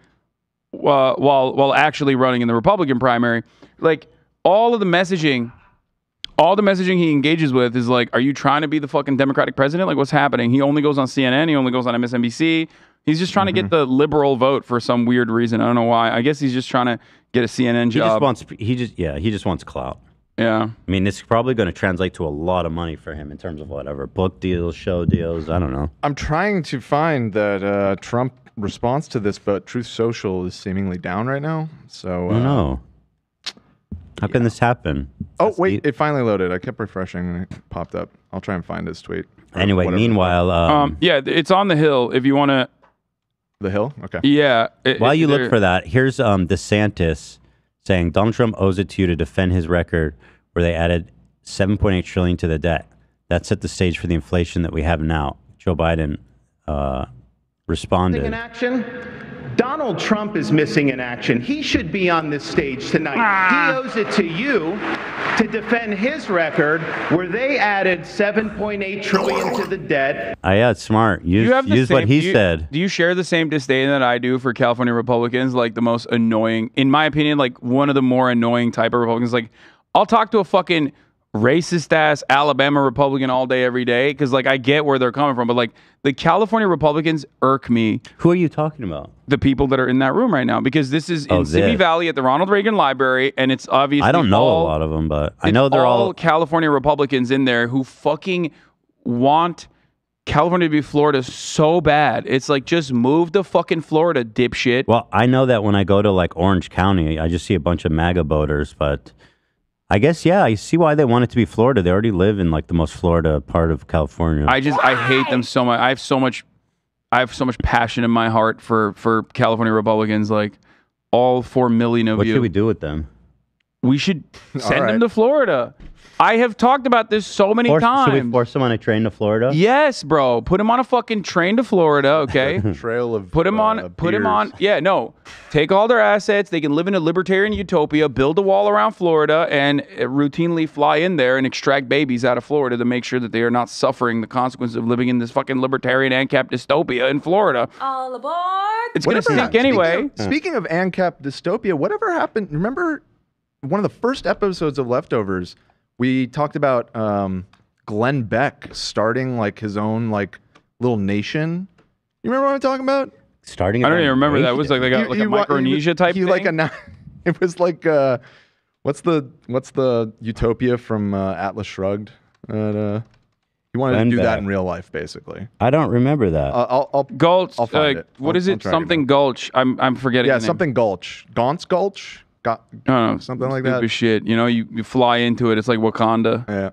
[SPEAKER 2] uh, while while actually running in the Republican primary. Like all of the messaging, all the messaging he engages with is like, "Are you trying to be the fucking Democratic president? Like, what's happening?" He only goes on CNN. He only goes on MSNBC. He's just trying to
[SPEAKER 1] Mm-hmm.
[SPEAKER 2] get the liberal vote for some weird reason. I don't know why. I guess he's just trying to get a CNN job.
[SPEAKER 1] He just
[SPEAKER 2] job.
[SPEAKER 1] wants. He just yeah. He just wants clout.
[SPEAKER 2] Yeah.
[SPEAKER 1] I mean, it's probably going to translate to a lot of money for him in terms of whatever book deals, show deals. I don't know.
[SPEAKER 6] I'm trying to find that uh, Trump response to this, but Truth Social is seemingly down right now. So
[SPEAKER 1] I
[SPEAKER 6] uh,
[SPEAKER 1] don't know. How can this happen?
[SPEAKER 6] Oh wait, it finally loaded. I kept refreshing and it popped up. I'll try and find his tweet.
[SPEAKER 1] Anyway,
[SPEAKER 6] whatever.
[SPEAKER 1] meanwhile, um,
[SPEAKER 2] Um, yeah, it's on the hill. If you want to,
[SPEAKER 6] the hill. Okay.
[SPEAKER 2] Yeah. it-
[SPEAKER 1] While
[SPEAKER 2] it-
[SPEAKER 1] you look for that, here's um, DeSantis saying Donald Trump owes it to you to defend his record, where they added 7.8 trillion to the debt. That set the stage for the inflation that we have now. Joe Biden uh, responded.
[SPEAKER 22] in action. Donald Trump is missing in action. He should be on this stage tonight. He owes it to you to defend his record where they added 7.8 trillion to the debt.
[SPEAKER 1] Ah, yeah, smart. Use,
[SPEAKER 2] you have
[SPEAKER 1] use
[SPEAKER 2] same,
[SPEAKER 1] what he
[SPEAKER 2] do you-
[SPEAKER 1] said.
[SPEAKER 2] Do you share the same disdain that I do for California Republicans? Like the most annoying, in my opinion, like one of the more annoying type of Republicans. Like I'll talk to a fucking racist ass Alabama Republican all day, every day, because like I get where they're coming from, but like the California Republicans irk me.
[SPEAKER 1] Who are you talking about?
[SPEAKER 2] The people that are in that room right now, because this is in
[SPEAKER 1] Oh,
[SPEAKER 2] Simi. Valley at the Ronald Reagan Library, and it's obviously
[SPEAKER 1] I don't know
[SPEAKER 2] all-
[SPEAKER 1] a lot of them, but I know they're all.
[SPEAKER 2] California Republicans in there who fucking want California to be Florida so bad. It's like just move to fucking Florida, dipshit.
[SPEAKER 1] Well, I know that when I go to like Orange County, I just see a bunch of MAGA voters, but I guess yeah, I see why they want it to be Florida. They already live in like the most Florida part of California.
[SPEAKER 2] I just I hate them so much. I have so much I have so much passion in my heart for for California Republicans like all 4 million of
[SPEAKER 1] what
[SPEAKER 2] you.
[SPEAKER 1] What should we do with them?
[SPEAKER 2] We should send
[SPEAKER 1] right.
[SPEAKER 2] them to Florida. I have talked about this so many
[SPEAKER 1] Force,
[SPEAKER 2] times.
[SPEAKER 1] should we force them on a train to Florida?
[SPEAKER 2] Yes, bro. Put him on a fucking train to Florida, okay?
[SPEAKER 6] Trail of
[SPEAKER 2] put him
[SPEAKER 6] uh,
[SPEAKER 2] on. Put him on. Yeah, no. Take all their assets. They can live in a libertarian utopia. Build a wall around Florida and uh, routinely fly in there and extract babies out of Florida to make sure that they are not suffering the consequences of living in this fucking libertarian ANCAP dystopia in Florida.
[SPEAKER 23] All aboard!
[SPEAKER 2] It's gonna
[SPEAKER 6] Whatever
[SPEAKER 2] stink
[SPEAKER 6] hap-
[SPEAKER 2] anyway.
[SPEAKER 6] Speaking of, speaking of ANCAP dystopia, whatever happened? Remember one of the first episodes of Leftovers? We talked about um, Glenn Beck starting like his own like little nation. You remember what I'm talking about?
[SPEAKER 1] Starting.
[SPEAKER 2] I don't even remember that. It was like they got like a
[SPEAKER 6] wa-
[SPEAKER 2] Micronesia type
[SPEAKER 6] he
[SPEAKER 2] thing.
[SPEAKER 6] Like a, it was like uh, what's the what's the utopia from uh, Atlas Shrugged? Uh, uh, he wanted
[SPEAKER 1] Glenn
[SPEAKER 6] to do that in real life, basically.
[SPEAKER 1] I don't remember that.
[SPEAKER 6] Uh, I'll, I'll
[SPEAKER 2] Gulch.
[SPEAKER 6] I'll find
[SPEAKER 2] uh,
[SPEAKER 6] it.
[SPEAKER 2] What
[SPEAKER 6] I'll-
[SPEAKER 2] is it? Something Gulch. I'm I'm forgetting.
[SPEAKER 6] Yeah,
[SPEAKER 2] the name.
[SPEAKER 6] something Gulch. Gaunt's Gulch. Got
[SPEAKER 2] No, no,
[SPEAKER 6] something like
[SPEAKER 2] stupid
[SPEAKER 6] that.
[SPEAKER 2] shit. You know, you, you fly into it. It's like Wakanda.
[SPEAKER 6] Yeah.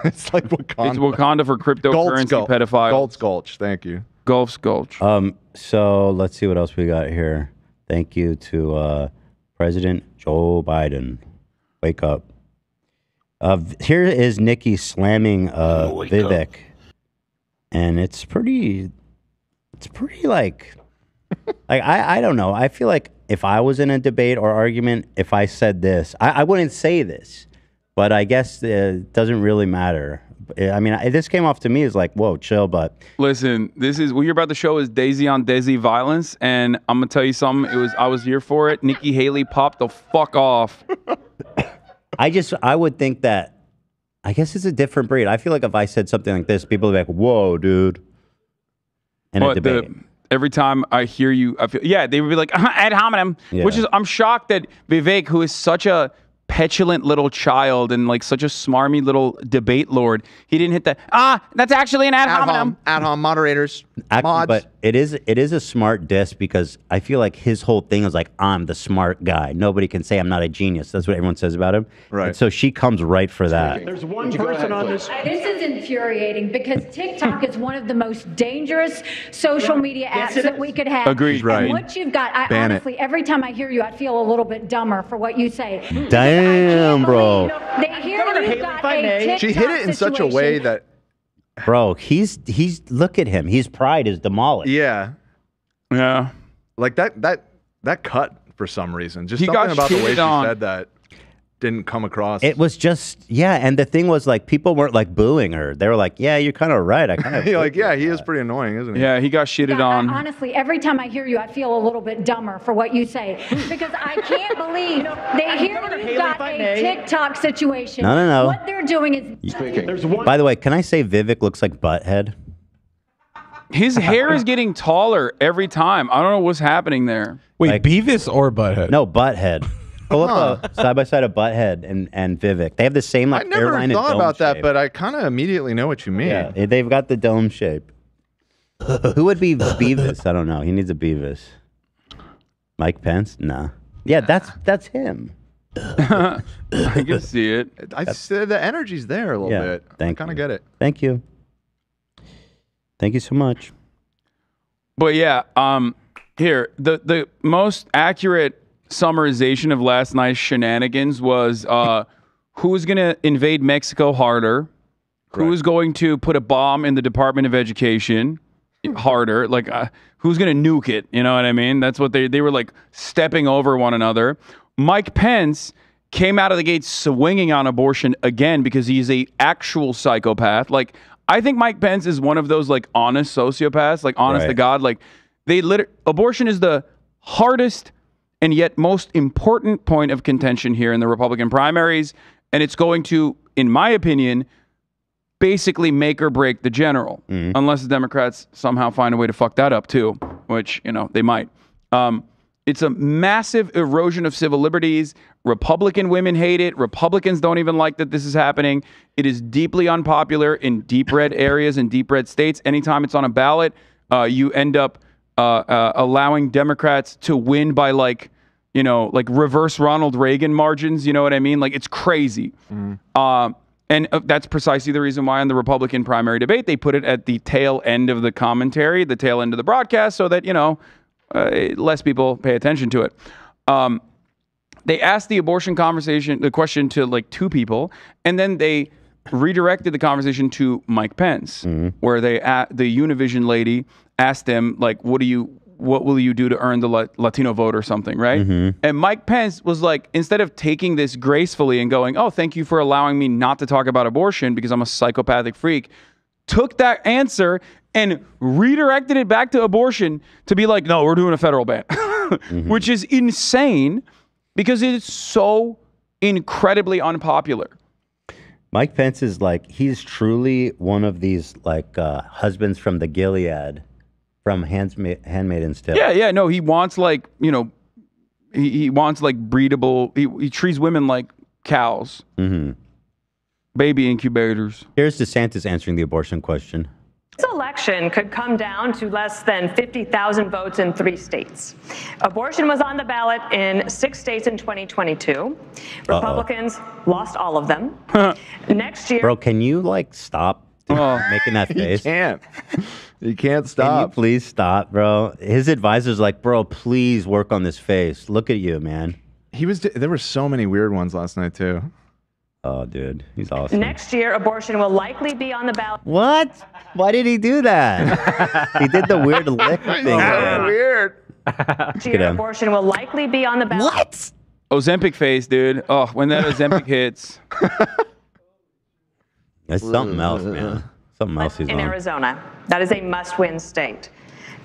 [SPEAKER 6] it's like Wakanda.
[SPEAKER 2] It's Wakanda for cryptocurrency
[SPEAKER 6] Gulch.
[SPEAKER 2] pedophiles.
[SPEAKER 6] Gulch Gulch. Thank you.
[SPEAKER 2] Galt's Gulch.
[SPEAKER 1] Um. So let's see what else we got here. Thank you to uh, President Joe Biden. Wake up. Uh, here is Nikki slamming uh, Vivek, and it's pretty. It's pretty like, like I I don't know. I feel like if I was in a debate or argument, if I said this, I, I wouldn't say this, but I guess it doesn't really matter. I mean, I, this came off to me as like, whoa, chill, but
[SPEAKER 2] Listen, this is what you're about to show is Desi on Desi violence, and I'm gonna tell you something. It was I was here for it. Nikki Haley popped the fuck off.
[SPEAKER 1] I just I would think that I guess it's a different breed. I feel like if I said something like this, people would be like, "Whoa, dude!" In a
[SPEAKER 2] But the-
[SPEAKER 1] debate.
[SPEAKER 2] Every time I hear you, I feel yeah, they would be like uh, ad hominem, which is I'm shocked that Vivek, who is such a petulant little child and like such a smarmy little debate lord, he didn't hit the ah. That's actually an ad, hominem.
[SPEAKER 6] At home moderators.
[SPEAKER 1] Actually,
[SPEAKER 6] mods.
[SPEAKER 1] but it is it is a smart diss because I feel like his whole thing is like I'm the smart guy. Nobody can say I'm not a genius. That's what everyone says about him.
[SPEAKER 6] Right.
[SPEAKER 1] And so she comes right for that.
[SPEAKER 23] There's one person on this. This is infuriating because TikTok is one of the most dangerous social media apps it that is. we could have.
[SPEAKER 1] Agreed. Right.
[SPEAKER 23] And what you've got, I
[SPEAKER 1] Ban it.
[SPEAKER 23] honestly, every time I hear you, I feel a little bit dumber for what you say.
[SPEAKER 1] Damn, bro.
[SPEAKER 23] They hear you've got a
[SPEAKER 6] She hit it in such a way that
[SPEAKER 1] Bro, he's he's look at him. His pride is demolished.
[SPEAKER 6] yeah,
[SPEAKER 2] yeah,
[SPEAKER 6] like that that that cut for some reason. Just
[SPEAKER 1] He got
[SPEAKER 6] something about the way
[SPEAKER 1] shitted
[SPEAKER 6] she
[SPEAKER 1] on.
[SPEAKER 6] said that didn't come across.
[SPEAKER 1] It was just yeah, and the thing was like people weren't like booing her. They were like, "Yeah, you're kind of right." I kind of
[SPEAKER 6] You're like, yeah, he is pretty annoying, isn't he?
[SPEAKER 2] Yeah, he got shitted
[SPEAKER 23] I-
[SPEAKER 2] on.
[SPEAKER 23] honestly, every time I hear you, I feel a little bit dumber for what you say because I can't believe they hear you've got a TikTok situation.
[SPEAKER 1] No, no, no.
[SPEAKER 23] What they're doing is
[SPEAKER 1] There's one. By the way, can I say Vivek looks like Butthead?
[SPEAKER 2] His hair is getting taller every time. I don't know what's happening there.
[SPEAKER 8] Wait, Beavis or Butthead?
[SPEAKER 1] No, Butthead. Pull up a side by side of Butthead and, and Vivek. They have the same
[SPEAKER 6] I
[SPEAKER 1] like
[SPEAKER 6] never
[SPEAKER 1] airline and
[SPEAKER 6] thought
[SPEAKER 1] dome
[SPEAKER 6] about that,
[SPEAKER 1] shape.
[SPEAKER 6] but I kind of immediately know what you mean.
[SPEAKER 1] Yeah, they've got the dome shape. Who would be Beavis? I don't know. He needs a Beavis. Mike Pence? Nah. Yeah, that's that's him.
[SPEAKER 2] I can see it.
[SPEAKER 6] I said the energy's there a little
[SPEAKER 1] Yeah,
[SPEAKER 6] bit.
[SPEAKER 1] thank
[SPEAKER 6] I kind
[SPEAKER 1] you.
[SPEAKER 6] of get it.
[SPEAKER 1] Thank you. Thank you so much.
[SPEAKER 2] But yeah, um, here the the most accurate summarization of last night's shenanigans was uh, who's going to invade Mexico harder, who's going to put a bomb in the Department of Education harder, like uh, who's going to nuke it. You know what I mean? That's what they they were like stepping over one another. Mike Pence came out of the gate swinging on abortion again because he's a actual psychopath. Like I think Mike Pence is one of those like honest sociopaths, like honest to God. Like they literally abortion is the hardest and yet most important point of contention here in the Republican primaries, and it's going to, in my opinion, basically make or break the general, unless the Democrats somehow find a way to fuck that up too, which you know they might. Um, it's a massive erosion of civil liberties. Republican women hate it. Republicans don't even like that this is happening. It is deeply unpopular in deep red areas and deep red states. Anytime it's on a ballot, uh, you end up uh, uh, allowing Democrats to win by like, you know, like reverse Ronald Reagan margins. You know what I mean? Like it's crazy. Um, and uh, that's precisely the reason why in the Republican primary debate, they put it at the tail end of the commentary, the tail end of the broadcast, so that, you know, uh, less people pay attention to it. Um, they asked the abortion conversation, the question to like two people, and then they redirected the conversation to Mike Pence, where they, a the Univision lady asked him, like, what do you, what will you do to earn the Latino vote or something, right? And Mike Pence was like, instead of taking this gracefully and going, oh, thank you for allowing me not to talk about abortion because I'm a psychopathic freak, took that answer and redirected it back to abortion to be like, no, we're doing a federal ban, which is insane because it is so incredibly unpopular.
[SPEAKER 1] Mike Pence is like he's truly one of these like uh, husbands from the Gilead from Handsma- Handmaid's Tale.
[SPEAKER 2] Yeah, yeah, no, he wants like, you know, he, he wants like breedable, he, he treats women like cows,
[SPEAKER 1] Mm-hmm.
[SPEAKER 2] baby incubators.
[SPEAKER 1] Here's DeSantis answering the abortion question.
[SPEAKER 24] This election could come down to less than 50,000 votes in three states. Abortion was on the ballot in six states in 2022. Republicans lost all of them. Next year,
[SPEAKER 1] Bro, can you like stop making that face?
[SPEAKER 6] He can't. He can't
[SPEAKER 1] Can you
[SPEAKER 6] stop.
[SPEAKER 1] please stop, bro? His advisor's like, bro, please work on this face. Look at you, man.
[SPEAKER 6] He was. There were so many weird ones last night too.
[SPEAKER 1] Oh, dude, he's awesome.
[SPEAKER 24] next year, abortion will likely be on the ballot.
[SPEAKER 1] What? Why did he do that? he did the weird lick thing. man.
[SPEAKER 6] weird.
[SPEAKER 24] Next year, abortion will likely be on the ballot.
[SPEAKER 1] What?
[SPEAKER 2] Ozempic face, dude. Oh, when that Ozempic hits.
[SPEAKER 1] That's something else, man. Something else he's
[SPEAKER 24] in
[SPEAKER 1] on.
[SPEAKER 24] Arizona. That is a must-win state.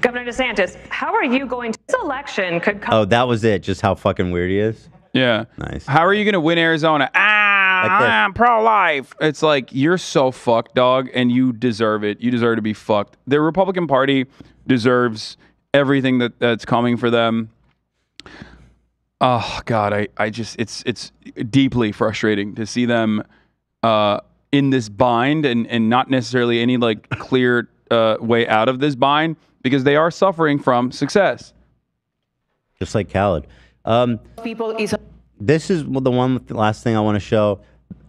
[SPEAKER 24] Governor DeSantis, how are you going to? This election could come.
[SPEAKER 1] Oh, that was it. Just how fucking weird he is.
[SPEAKER 2] Yeah.
[SPEAKER 1] Nice.
[SPEAKER 2] How are you going to win Arizona? Ah,
[SPEAKER 1] Like this.
[SPEAKER 2] I'm pro life. It's like you're so fucked, dog, and you deserve it. You deserve to be fucked. The Republican Party deserves everything that, that's coming for them. Oh God, I, I just it's it's deeply frustrating to see them uh, in this bind and and not necessarily any like clear uh, way out of this bind because they are suffering from success.
[SPEAKER 1] Just like Khaled. Um,
[SPEAKER 24] People is
[SPEAKER 1] this is the one last thing I want to show.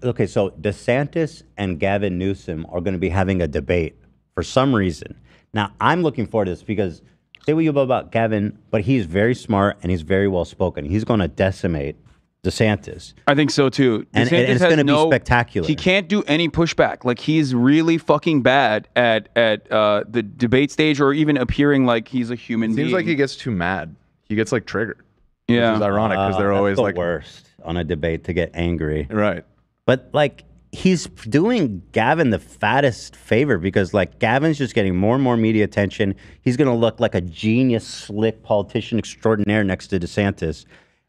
[SPEAKER 1] Okay, so DeSantis and Gavin Newsom are going to be having a debate for some reason. Now, I'm looking forward to this because say what you about Gavin, but he's very smart and he's very well spoken. He's going to decimate DeSantis.
[SPEAKER 2] I think so too.
[SPEAKER 1] And- and
[SPEAKER 2] DeSantis
[SPEAKER 1] it's
[SPEAKER 2] has
[SPEAKER 1] gonna be spectacular.
[SPEAKER 2] He can't do any pushback. Like he's really fucking bad at at uh, the debate stage or even appearing like he's a human
[SPEAKER 6] Seems
[SPEAKER 2] being.
[SPEAKER 6] like he gets too mad. He gets like triggered.
[SPEAKER 2] Yeah.
[SPEAKER 6] Which is ironic because
[SPEAKER 1] Uh,
[SPEAKER 6] they're
[SPEAKER 1] that's
[SPEAKER 6] always
[SPEAKER 1] the
[SPEAKER 6] like
[SPEAKER 1] worst on a debate to get angry.
[SPEAKER 6] Right.
[SPEAKER 1] But like he's doing Gavin the fattest favor because like Gavin's just getting more and more media attention. He's going to look like a genius, slick politician extraordinaire next to DeSantis.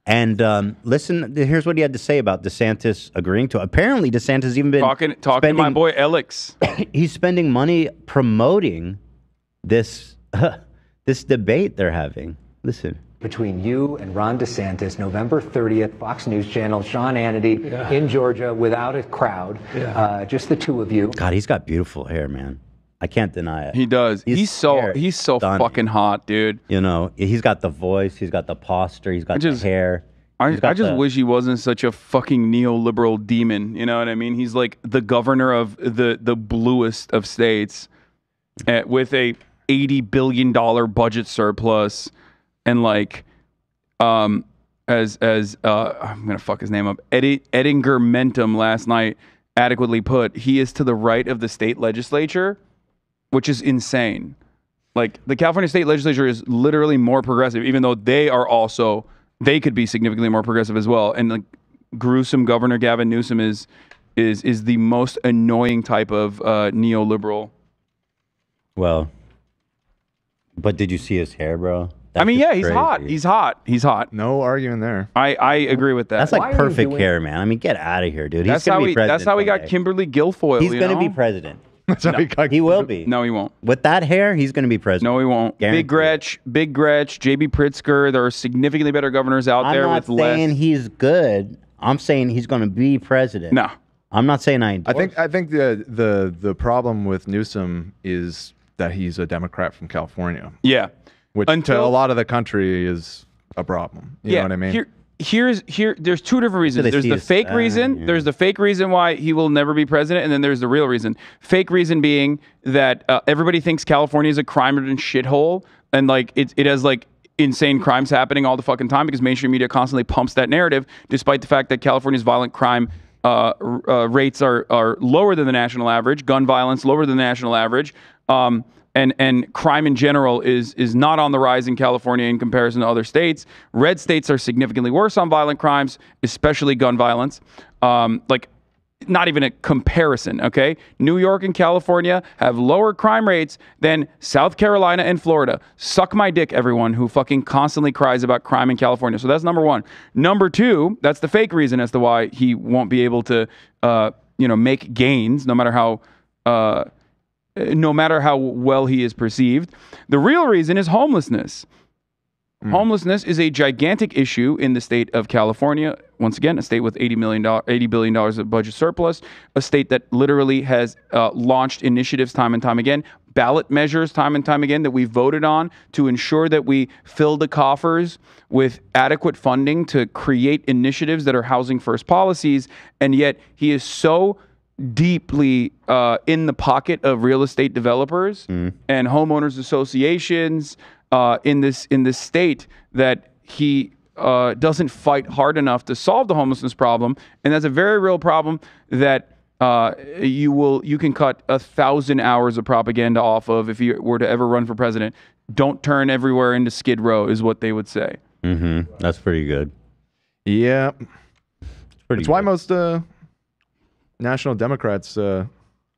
[SPEAKER 1] And um, listen, here's what he had to say about DeSantis agreeing to. Apparently, DeSantis even been
[SPEAKER 2] talking talking to my boy Alex.
[SPEAKER 1] he's spending money promoting this this debate they're having. Listen.
[SPEAKER 25] between you and Ron DeSantis, November 30th, Fox News Channel, Sean Hannity
[SPEAKER 1] Yeah.
[SPEAKER 25] in Georgia without a crowd, uh, just the two of you.
[SPEAKER 1] God, he's got beautiful hair, man. I can't deny it.
[SPEAKER 2] He does.
[SPEAKER 1] His
[SPEAKER 2] He's so he's so
[SPEAKER 1] stunning.
[SPEAKER 2] fucking hot, dude.
[SPEAKER 1] You know, he's got the voice, he's got the posture, he's got
[SPEAKER 2] just-
[SPEAKER 1] the hair.
[SPEAKER 2] I, I just
[SPEAKER 1] the-
[SPEAKER 2] wish he wasn't such a fucking neoliberal demon. You know what I mean? He's like the governor of the the bluest of states, uh, with a eighty billion dollar budget surplus, and like, um, as as uh, I'm gonna fuck his name up. Eddie Edinger Mentum last night adequately put. He is to the right of the state legislature, which is insane. Like the California state legislature is literally more progressive, even though they are also they could be significantly more progressive as well. And like gruesome Governor Gavin Newsom is is is the most annoying type of uh, neoliberal.
[SPEAKER 1] Well, but did you see his hair, bro?
[SPEAKER 2] I mean, yeah, he's
[SPEAKER 1] crazy.
[SPEAKER 2] hot. He's hot. He's hot.
[SPEAKER 6] No arguing there.
[SPEAKER 2] I I agree with that.
[SPEAKER 1] That's like perfect hair, man. I mean, get out of here, dude. He's
[SPEAKER 2] That's
[SPEAKER 1] gonna
[SPEAKER 2] how
[SPEAKER 1] be
[SPEAKER 2] we.
[SPEAKER 1] president
[SPEAKER 2] That's how we got. Kimberly Guilfoyle.
[SPEAKER 1] He's gonna be president.
[SPEAKER 6] That's how he got.
[SPEAKER 1] He will be.
[SPEAKER 2] No, he won't.
[SPEAKER 1] With that hair, he's gonna be president.
[SPEAKER 2] No, he won't. Big Gretch, Big Gretch, JB Pritzker. There are significantly better governors out
[SPEAKER 1] I'm
[SPEAKER 2] there
[SPEAKER 1] not
[SPEAKER 2] with
[SPEAKER 1] saying he's good. I'm saying he's gonna be president.
[SPEAKER 2] No.
[SPEAKER 1] I'm not saying I. Endorse.
[SPEAKER 6] I think I think the the the problem with Newsom is that he's a Democrat from California.
[SPEAKER 2] Yeah.
[SPEAKER 6] Which to
[SPEAKER 2] Until-
[SPEAKER 6] a lot of the country is a problem. You
[SPEAKER 2] yeah,
[SPEAKER 6] know what I mean?
[SPEAKER 2] Here, here's here. There's two different reasons. There's the fake reason.
[SPEAKER 6] yeah.
[SPEAKER 2] There's the fake reason why he will never be president, and then there's the real reason. Fake reason being that uh, everybody thinks California is a crime-ridden shithole, and like it, it has like insane crimes happening all the fucking time because mainstream media constantly pumps that narrative, despite the fact that California's violent crime. Uh, uh, rates are are lower than the national average. Gun violence lower than the national average. Um, and and crime in general is is not on the rise in California in comparison to other states. Red states are significantly worse on violent crimes, especially gun violence. Um, like not even a comparison. Okay, New York and California have lower crime rates than South Carolina and Florida. Suck my dick, everyone who fucking constantly cries about crime in California. So that's number one. Number two, that's the fake reason as to why he won't be able to, uh, you know, make gains, no matter how. Uh, no matter how well he is perceived. The real reason is homelessness. Homelessness is a gigantic issue in the state of California. Once again, a state with $80 million, $80 billion of budget surplus, a state that literally has uh, launched initiatives time and time again, ballot measures time and time again that we voted on to ensure that we fill the coffers with adequate funding to create initiatives that are housing first policies. And yet he is so deeply uh, in the pocket of real estate developers and homeowners associations uh, in this in this state that he uh, doesn't fight hard enough to solve the homelessness problem, and that's a very real problem that uh, you will you can cut a thousand hours of propaganda off of if you were to ever run for president. Don't turn everywhere into Skid Row, is what they would say.
[SPEAKER 1] Mm-hmm. That's pretty good.
[SPEAKER 6] Yeah.
[SPEAKER 1] pretty
[SPEAKER 6] It's why most uh, national Democrats, uh,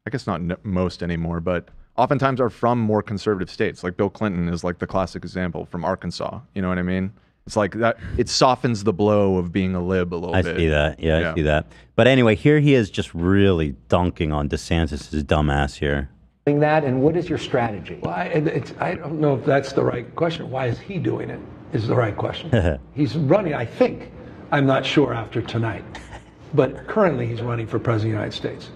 [SPEAKER 6] I guess not n- most anymore, but oftentimes are from more conservative states. Like Bill Clinton is like the classic example from Arkansas. You know what I mean? It's like that. It softens the blow of being a lib a little
[SPEAKER 1] I
[SPEAKER 6] bit.
[SPEAKER 1] I see that. Yeah, I see that. But anyway, here he is just really dunking on DeSantis' dumbass here.
[SPEAKER 25] Doing that, and what is your strategy?
[SPEAKER 14] Why? and It's, I don't know if that's the right question. Why is he doing it? Is the right question. he's running, I think. I'm not sure after tonight, but currently he's running for president of the United States.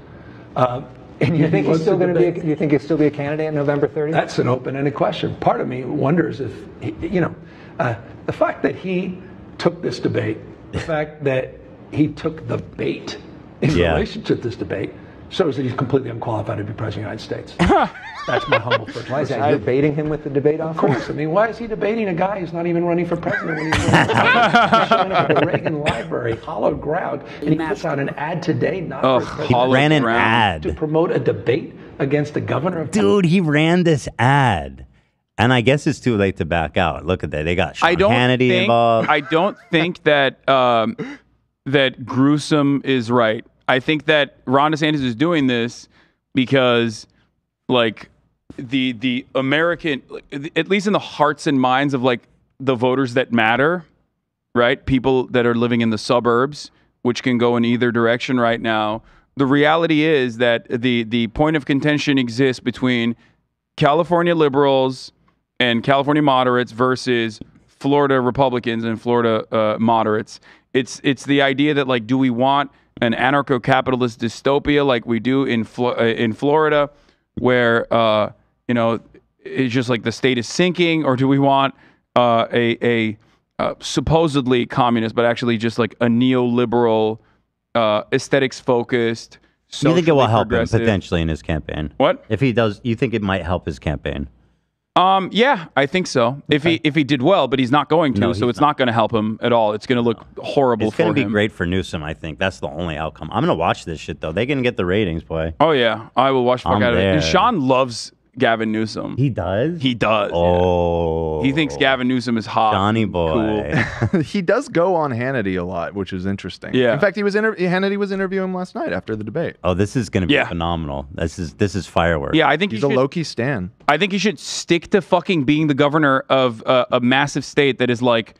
[SPEAKER 14] Uh,
[SPEAKER 25] And you
[SPEAKER 14] he
[SPEAKER 25] think he's still going to be? A, you think he'll still be a candidate on November 30th?
[SPEAKER 14] That's an open-ended question. Part of me wonders if, he, you know, uh, the fact that he took this debate, the fact that he took the bait in
[SPEAKER 1] Yeah.
[SPEAKER 14] relation to this debate, shows that he's completely unqualified to be president of the United States. That's my humble first.
[SPEAKER 25] Why is that?
[SPEAKER 14] impression.
[SPEAKER 25] You're baiting him with the debate
[SPEAKER 14] Of course. I mean, why is he debating a guy who's not even running for president when he's, he's showing up at the Reagan Library, hollowed ground, and he puts out an ad today, not
[SPEAKER 1] Ugh,
[SPEAKER 14] for
[SPEAKER 1] he
[SPEAKER 14] president,
[SPEAKER 1] ran an ad.
[SPEAKER 14] to promote a debate against the governor of
[SPEAKER 1] Dude, he ran this ad. And I guess it's too late to back out. Look at that. They got Sean
[SPEAKER 2] I don't
[SPEAKER 1] Hannity
[SPEAKER 2] think,
[SPEAKER 1] involved.
[SPEAKER 2] I don't think that um, that gruesome is right. I think that Ron DeSantis is doing this because, like, the the American, at least in the hearts and minds of like the voters that matter, right? People that are living in the suburbs, which can go in either direction right now. The reality is that the the point of contention exists between California liberals and California moderates versus Florida Republicans and Florida uh, moderates. It's it's the idea that like, do we want an anarcho-capitalist dystopia like we do in Flo- uh, in Florida, where uh, you know it's just like the state is sinking, or do we want uh, a a uh, supposedly communist, but actually just like a neoliberal, uh, aesthetics focused?
[SPEAKER 1] you think it will help him potentially in his campaign?
[SPEAKER 2] What
[SPEAKER 1] if he does? You think it might help his campaign?
[SPEAKER 2] Um, yeah, I think so. If he if he did well, but he's not going to,
[SPEAKER 1] No,
[SPEAKER 2] so it's not, going to help him at all. It's going to look horrible
[SPEAKER 1] It's going to be
[SPEAKER 2] him.
[SPEAKER 1] great for Newsom. I think that's the only outcome. I'm going to watch this shit though. They can get the ratings, boy.
[SPEAKER 2] Oh yeah, I will watch fuck out of it. And
[SPEAKER 1] there.
[SPEAKER 2] Sean loves Gavin Newsom.
[SPEAKER 1] He does.
[SPEAKER 2] He does.
[SPEAKER 1] Oh,
[SPEAKER 2] He thinks Gavin Newsom is hot.
[SPEAKER 1] Johnny
[SPEAKER 2] and
[SPEAKER 1] boy.
[SPEAKER 2] Cool.
[SPEAKER 6] he does go on Hannity a lot, which is interesting.
[SPEAKER 2] Yeah.
[SPEAKER 6] In fact, he was inter- Hannity was interviewing him last night after the debate.
[SPEAKER 1] Oh, this is going to be
[SPEAKER 2] Yeah.
[SPEAKER 1] phenomenal. This is this is fireworks.
[SPEAKER 2] Yeah, I think
[SPEAKER 6] He's
[SPEAKER 2] you
[SPEAKER 6] a
[SPEAKER 2] should,
[SPEAKER 6] low key stan.
[SPEAKER 2] I think he should stick to fucking being the governor of uh, a massive state that is like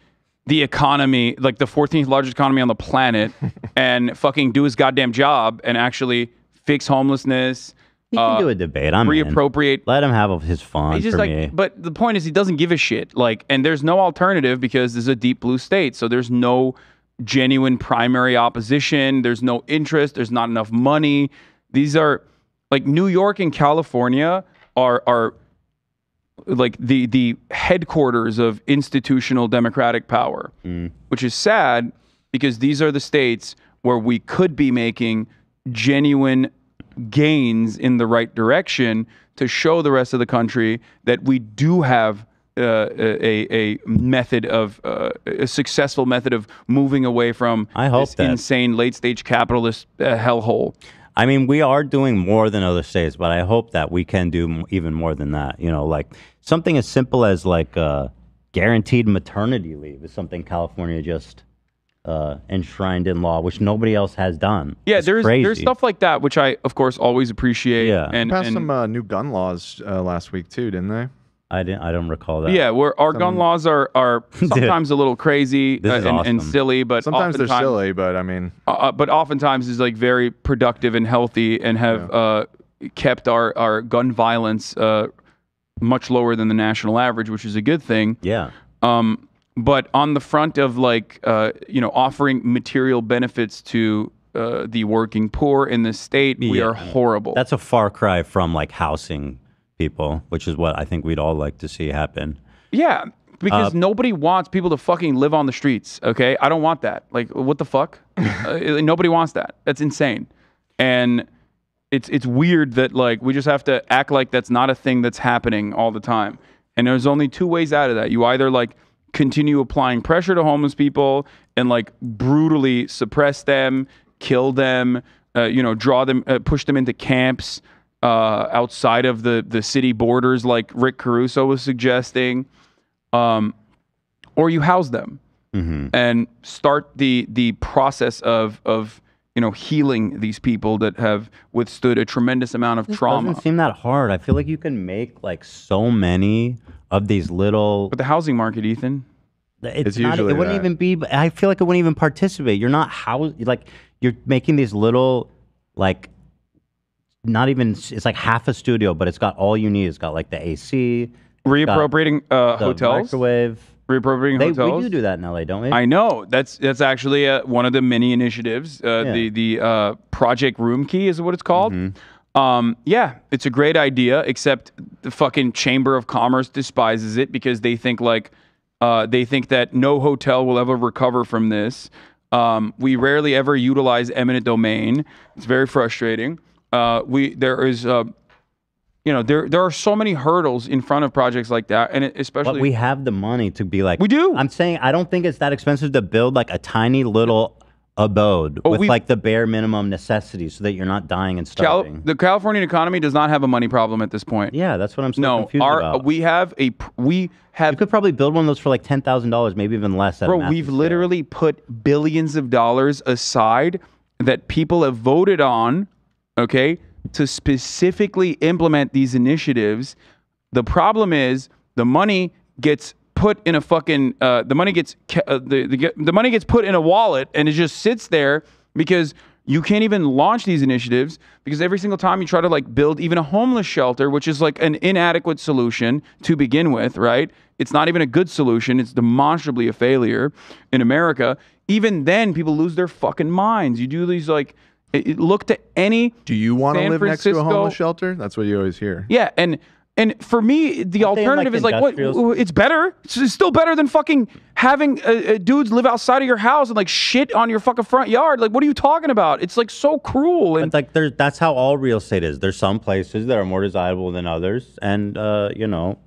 [SPEAKER 2] the economy, like the 14th largest economy on the planet, and fucking do his goddamn job and actually fix homelessness.
[SPEAKER 1] He can
[SPEAKER 2] uh,
[SPEAKER 1] do a debate. I'm in.
[SPEAKER 2] reappropriate
[SPEAKER 1] Let him have his fun
[SPEAKER 2] He's just like,
[SPEAKER 1] me.
[SPEAKER 2] but the point is, he doesn't give a shit. Like, and there's no alternative because this is a deep blue state. So there's no genuine primary opposition. There's no interest. There's not enough money. These are like New York and California are are like the the headquarters of institutional democratic power,
[SPEAKER 1] Mm.
[SPEAKER 2] which is sad because these are the states where we could be making genuine gains in the right direction to show the rest of the country that we do have uh, a, a method of uh, a successful method of moving away from
[SPEAKER 1] I hope
[SPEAKER 2] this
[SPEAKER 1] that.
[SPEAKER 2] insane late stage capitalist uh, hellhole.
[SPEAKER 1] I mean, we are doing more than other states, but I hope that we can do even more than that. You know, like something as simple as like uh, guaranteed maternity leave is something California just uh, enshrined in law, which nobody else has done.
[SPEAKER 2] Yeah,
[SPEAKER 1] It's
[SPEAKER 2] there's
[SPEAKER 1] crazy.
[SPEAKER 2] there's stuff like that which I of course always appreciate.
[SPEAKER 1] Yeah.
[SPEAKER 2] and,
[SPEAKER 6] Passed
[SPEAKER 2] and
[SPEAKER 6] some uh, new gun laws uh, last week too, didn't they?
[SPEAKER 1] I didn't. I don't recall that.
[SPEAKER 2] yeah, where our gun laws are are sometimes a little crazy uh,
[SPEAKER 1] is
[SPEAKER 2] and, and silly, but
[SPEAKER 6] Sometimes they're silly, but I mean,
[SPEAKER 2] uh, uh, but oftentimes is like very productive and healthy and have uh, kept our, our gun violence uh, much lower than the national average, which is a good thing.
[SPEAKER 1] Yeah.
[SPEAKER 2] Um, but on the front of like uh, you know offering material benefits to uh, the working poor in the state, we
[SPEAKER 1] Yeah.
[SPEAKER 2] are horrible.
[SPEAKER 1] That's a far cry from like housing people, which is what I think we'd all like to see happen.
[SPEAKER 2] Yeah, because
[SPEAKER 1] Uh,
[SPEAKER 2] nobody wants people to fucking live on the streets. Okay, I don't want that. Like, what the fuck? uh, nobody wants that. That's insane. And it's it's weird that like we just have to act like that's not a thing that's happening all the time. And there's only two ways out of that. You either like continue applying pressure to homeless people and like brutally suppress them, kill them, uh, you know, draw them, uh, push them into camps uh, outside of the the city borders, like Rick Caruso was suggesting, um, or you house them and start the the process of of you know healing these people that have withstood a tremendous amount of
[SPEAKER 1] This
[SPEAKER 2] trauma.
[SPEAKER 1] doesn't seem that hard. I feel like you can make like so many of these little.
[SPEAKER 2] But the housing market, Ethan.
[SPEAKER 1] It's,
[SPEAKER 6] It's
[SPEAKER 1] not,
[SPEAKER 6] usually
[SPEAKER 1] it wouldn't
[SPEAKER 6] that.
[SPEAKER 1] even be. I feel like it wouldn't even participate. You're not how like you're making these little like not even. It's like half a studio, but it's got all you need. It's got like the AC,
[SPEAKER 2] Reappropriating uh,
[SPEAKER 1] the
[SPEAKER 2] hotels.
[SPEAKER 1] microwave.
[SPEAKER 2] Reappropriating
[SPEAKER 1] They,
[SPEAKER 2] hotels.
[SPEAKER 1] we do do that in LA, don't we?
[SPEAKER 2] I know that's that's actually uh, one of the many initiatives. Uh,
[SPEAKER 1] Yeah.
[SPEAKER 2] The the uh, Project Room Key is what it's called.
[SPEAKER 1] Mm-hmm.
[SPEAKER 2] Um, yeah, it's a great idea. Except the fucking Chamber of Commerce despises it because they think like uh, they think that no hotel will ever recover from this. Um, we rarely ever utilize eminent domain. It's very frustrating. Uh, we there is. Uh, you know, there there are so many hurdles in front of projects like that, and it, especially
[SPEAKER 1] But we have the money to be like.
[SPEAKER 2] We do.
[SPEAKER 1] I'm saying I don't think it's that expensive to build like a tiny little abode
[SPEAKER 2] Oh,
[SPEAKER 1] with like the bare minimum necessities so that you're not dying and
[SPEAKER 2] Cal-
[SPEAKER 1] starving.
[SPEAKER 2] the Californian economy does not have a money problem at this point.
[SPEAKER 1] yeah, that's what I'm so
[SPEAKER 2] no,
[SPEAKER 1] confused
[SPEAKER 2] our
[SPEAKER 1] about.
[SPEAKER 2] we have a we have
[SPEAKER 1] you could probably build one of those for like ten thousand dollars, maybe even less. At
[SPEAKER 2] bro. We've literally put billions of dollars aside that people have voted on, okay, to specifically implement these initiatives. The problem is the money gets put in a fucking uh, the money gets uh, the, the the money gets put in a wallet and it just sits there because you can't even launch these initiatives because every single time you try to like build even a homeless shelter, which is like an inadequate solution to begin with, right? It's not even a good solution. It's demonstrably a failure in America. Even then, people lose their fucking minds. You do these like it- look to any.
[SPEAKER 6] Do you want to live next to a homeless shelter? That's what you always hear.
[SPEAKER 2] Yeah, and and for me, the
[SPEAKER 6] Aren't they in, like,
[SPEAKER 2] alternative is like what? It's better. It's it's still better than fucking having uh, uh, dudes live outside of your house and like shit on your fucking front yard. Like, what are you talking about? It's like so cruel. And
[SPEAKER 1] But like there's that's how all real estate is. There's some places that are more desirable than others, and uh, you know,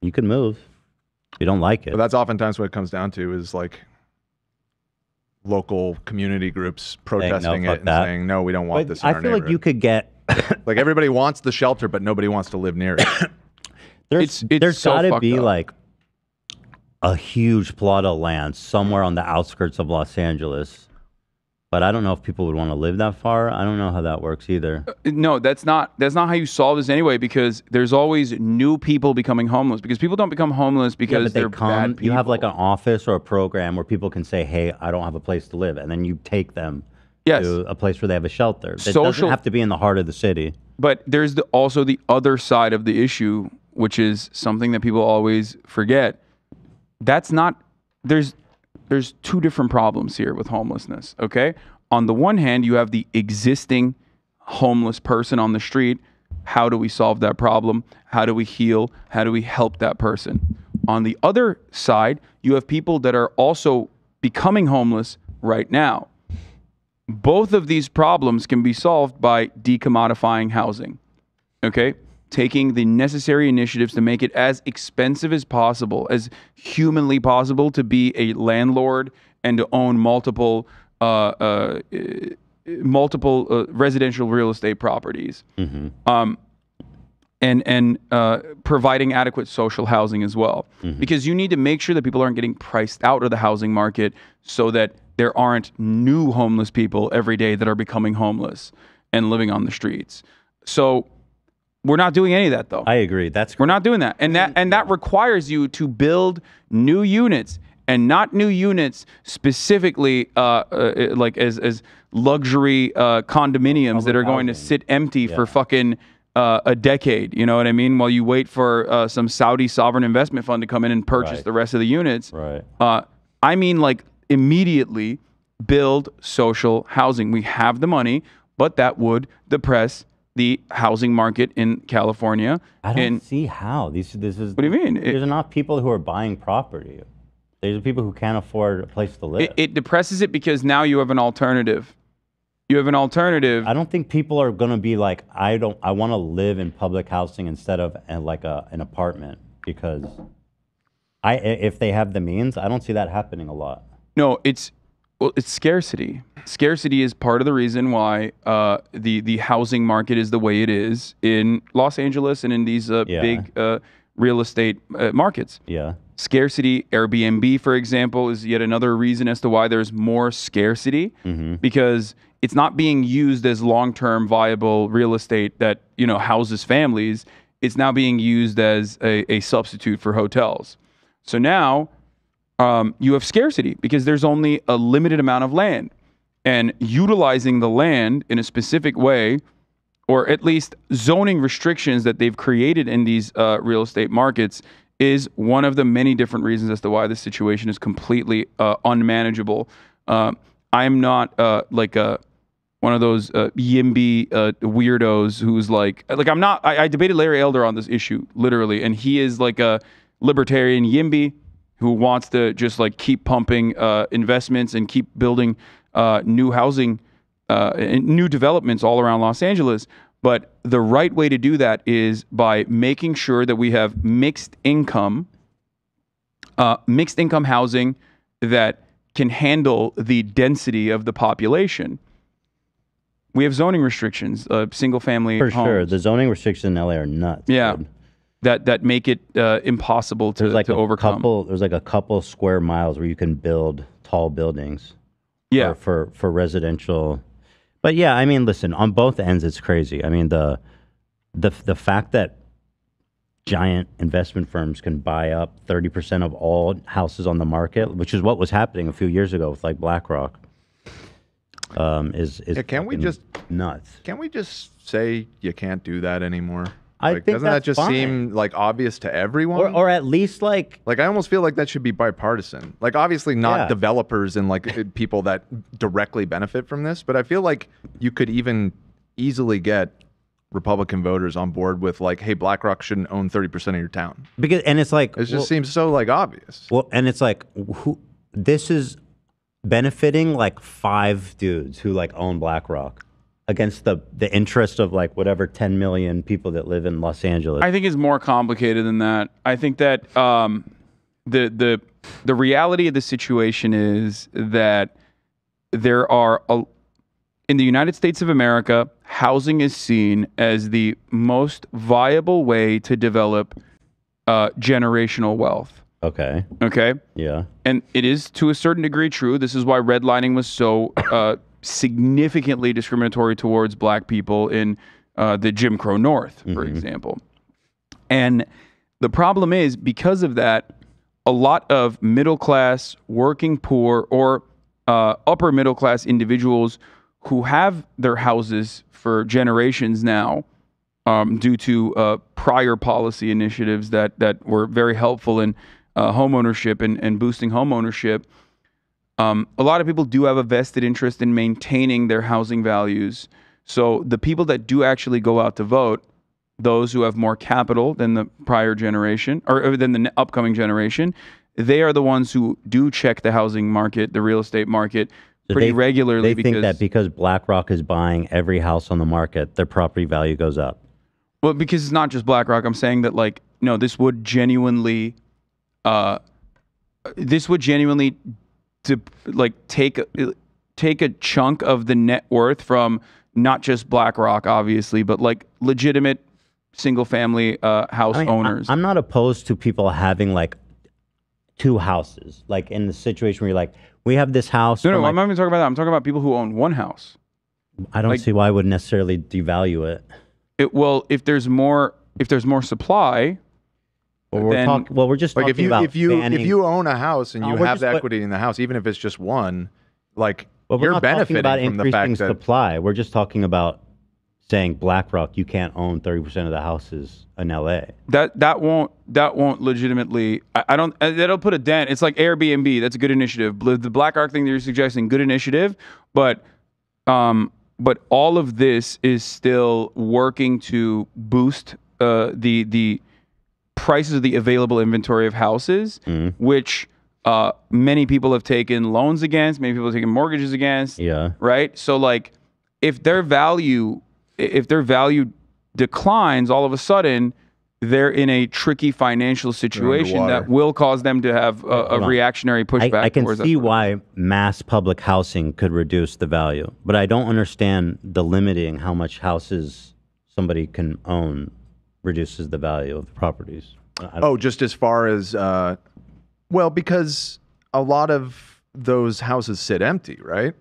[SPEAKER 1] you can move. You don't like it.
[SPEAKER 6] But that's oftentimes what it comes down to is like local community groups protesting
[SPEAKER 1] fuck
[SPEAKER 6] it and
[SPEAKER 1] that.
[SPEAKER 6] saying, no, we don't want
[SPEAKER 1] But
[SPEAKER 6] this in
[SPEAKER 1] I
[SPEAKER 6] our
[SPEAKER 1] feel like you could get
[SPEAKER 6] like everybody wants the shelter, but nobody wants to live near it.
[SPEAKER 1] There's there's got to be like a huge plot of land somewhere on the outskirts of Los Angeles, but I don't know if people would want to live that far. I don't know how that works either.
[SPEAKER 2] Uh, no, that's not that's not how you solve this anyway. Because there's always new people becoming homeless. Because people don't become homeless because
[SPEAKER 1] but they
[SPEAKER 2] they're
[SPEAKER 1] come.
[SPEAKER 2] bad people.
[SPEAKER 1] You have like an office or a program where people can say, "Hey, I don't have a place to live," and then you take them
[SPEAKER 2] Yes.
[SPEAKER 1] to a place where they have a shelter. It doesn't have to be in the heart of the city.
[SPEAKER 2] But there's the, also the other side of the issue, which is something that people always forget. That's not there's there's two different problems here with homelessness, okay? On the one hand, you have the existing homeless person on the street. How do we solve that problem? How do we heal? How do we help that person? On the other side, you have people that are also becoming homeless right now both of these problems can be solved by decommodifying housing. Okay? Taking the necessary initiatives to make it as expensive as possible, as humanly possible to be a landlord and to own multiple uh, uh, multiple uh, residential real estate properties. Um, and and uh, providing adequate social housing as well, because you need to make sure that people aren't getting priced out of the housing market, so that there aren't new homeless people every day that are becoming homeless and living on the streets. So we're not doing any of that though.
[SPEAKER 1] I agree. That's
[SPEAKER 2] we're not doing that, and that and that requires you to build new units and not new units specifically uh, uh, like as as luxury uh, condominiums that are going to sit empty for fucking uh, a decade. You know what I mean? While you wait for uh, some Saudi sovereign investment fund to come in and purchase
[SPEAKER 1] Right.
[SPEAKER 2] the rest of the units.
[SPEAKER 1] Right.
[SPEAKER 2] Uh, I mean, like immediately build social housing. We have the money, but that would depress the housing market in California.
[SPEAKER 1] I don't
[SPEAKER 2] and
[SPEAKER 1] see how these. This is.
[SPEAKER 2] What do you mean?
[SPEAKER 1] There's not people who are buying property. There's people who can't afford a place to live.
[SPEAKER 2] it, it depresses it because now you have an alternative. You have an alternative.
[SPEAKER 1] I don't think people are going to be like, I don't. I want to live in public housing instead of uh, like a an apartment because i- if they have the means, I don't see that happening a lot.
[SPEAKER 2] No, it's well, it's scarcity. Scarcity is part of the reason why uh, the the housing market is the way it is in Los Angeles and in these uh,
[SPEAKER 1] Yeah.
[SPEAKER 2] big uh, real estate uh, markets.
[SPEAKER 1] Yeah.
[SPEAKER 2] Scarcity, Airbnb, for example, is yet another reason as to why there's more scarcity
[SPEAKER 1] Mm-hmm.
[SPEAKER 2] because it's not being used as long-term viable real estate that you know houses families. It's now being used as a, a substitute for hotels. So now um, you have scarcity because there's only a limited amount of land, and utilizing the land in a specific way, or at least zoning restrictions that they've created in these uh, real estate markets, is one of the many different reasons as to why this situation is completely uh, unmanageable. Uh, I'm not uh, like a one of those uh, yimby uh, weirdos who's like like I'm not. I, I debated Larry Elder on this issue literally, and he is like a libertarian yimby who wants to just like keep pumping uh, investments and keep building uh, new housing, uh, and new developments all around Los Angeles. But the right way to do that is by making sure that we have mixed income, uh, mixed income housing that can handle the density of the population. We have zoning restrictions, uh, single family
[SPEAKER 1] For
[SPEAKER 2] homes.
[SPEAKER 1] sure, the zoning restrictions in LA are nuts.
[SPEAKER 2] Yeah, that that make it uh, impossible to,
[SPEAKER 1] There's like
[SPEAKER 2] to
[SPEAKER 1] a
[SPEAKER 2] overcome.
[SPEAKER 1] couple. There's like a couple square miles where you can build tall buildings.
[SPEAKER 2] Yeah.
[SPEAKER 1] For, for for residential, but yeah, I mean, listen, on both ends, it's crazy. I mean, the the the fact that giant investment firms can buy up thirty percent of all houses on the market, which is what was happening a few years ago with like BlackRock. um, is is
[SPEAKER 6] Yeah, can't we just-
[SPEAKER 1] nuts?
[SPEAKER 6] Can't we just say you can't do that anymore?
[SPEAKER 1] I
[SPEAKER 6] like,
[SPEAKER 1] think
[SPEAKER 6] doesn't that just
[SPEAKER 1] fine.
[SPEAKER 6] seem like obvious to everyone?
[SPEAKER 1] Or, or at least like
[SPEAKER 6] like I almost feel like that should be bipartisan. Like obviously not
[SPEAKER 1] Yeah.
[SPEAKER 6] developers and like people that directly benefit from this, but I feel like you could even easily get Republican voters on board with like, hey, BlackRock shouldn't own thirty percent of your town.
[SPEAKER 1] because and it's like
[SPEAKER 6] It just
[SPEAKER 1] well-
[SPEAKER 6] seems so like obvious.
[SPEAKER 1] Well, and it's like who this is benefiting like five dudes who like own BlackRock against the the interest of like whatever 10 million people that live in Los Angeles.
[SPEAKER 2] I think it's more complicated than that. I think that um, the the the reality of the situation is that there are a, in the United States of America, housing is seen as the most viable way to develop uh, generational wealth.
[SPEAKER 1] okay.
[SPEAKER 2] Okay.
[SPEAKER 1] Yeah.
[SPEAKER 2] And it is to a certain degree true. This is why redlining was so uh, significantly discriminatory towards black people in uh, the Jim Crow North, for example. And the problem is, because of that, a lot of middle class, working poor, or uh, upper middle class individuals who have their houses for generations now, um, due to uh, prior policy initiatives that that were very helpful in uh, homeownership and, and boosting homeownership. Um, a lot of people do have a vested interest in maintaining their housing values. So the people that do actually go out to vote, those who have more capital than the prior generation or, or than the upcoming generation, they are the ones who do check the housing market, the real estate market
[SPEAKER 1] So
[SPEAKER 2] pretty
[SPEAKER 1] they-
[SPEAKER 2] regularly
[SPEAKER 1] They
[SPEAKER 2] because
[SPEAKER 1] think that because BlackRock is buying every house on the market, their property value goes up.
[SPEAKER 2] Well, because it's not just BlackRock. I'm saying that like no, this would genuinely, uh, this would genuinely, to like take a- take a chunk of the net worth from not just BlackRock, obviously, but like legitimate single family uh, house
[SPEAKER 1] I mean,
[SPEAKER 2] owners.
[SPEAKER 1] I'm not opposed to people having like two houses, like in the situation where you're like, we have this house.
[SPEAKER 2] no, no,
[SPEAKER 1] my-
[SPEAKER 2] I'm not even talking about that. I'm talking about people who own one house.
[SPEAKER 1] I don't
[SPEAKER 2] like-
[SPEAKER 1] see why I would necessarily devalue it.
[SPEAKER 2] It, well, if there's more, if there's more supply,
[SPEAKER 1] Well, we're
[SPEAKER 2] then
[SPEAKER 1] talk- well, we're just
[SPEAKER 6] like if
[SPEAKER 1] talking
[SPEAKER 6] you
[SPEAKER 1] about
[SPEAKER 6] if you
[SPEAKER 1] banning-
[SPEAKER 6] if you own a house and you have the
[SPEAKER 1] but-
[SPEAKER 6] equity in the house, even if it's just one, like
[SPEAKER 1] But we're
[SPEAKER 6] you're
[SPEAKER 1] not
[SPEAKER 6] benefiting
[SPEAKER 1] about
[SPEAKER 6] from the fact that
[SPEAKER 1] supply. We're just talking about saying BlackRock, you can't own 30% of the houses in LA.
[SPEAKER 2] that that won't that won't legitimately I, I don't uh, that'll put a dent it's like airbnb that's a good initiative the BlackRock thing that you're suggesting good initiative but um but all of this is still working to boost uh the the prices of the available inventory of houses which uh many people have taken loans against many people have taken mortgages against
[SPEAKER 1] Yeah.
[SPEAKER 2] right? So like if their value if their value declines all of a sudden they're in a tricky financial situation that will cause them to have a, a reactionary pushback
[SPEAKER 1] I can
[SPEAKER 2] towards
[SPEAKER 1] see why mass public housing could reduce the value, but I don't understand the limiting how much houses somebody can own reduces the value of the properties.
[SPEAKER 6] Oh, just as far as uh, well, because a lot of those houses sit empty, right?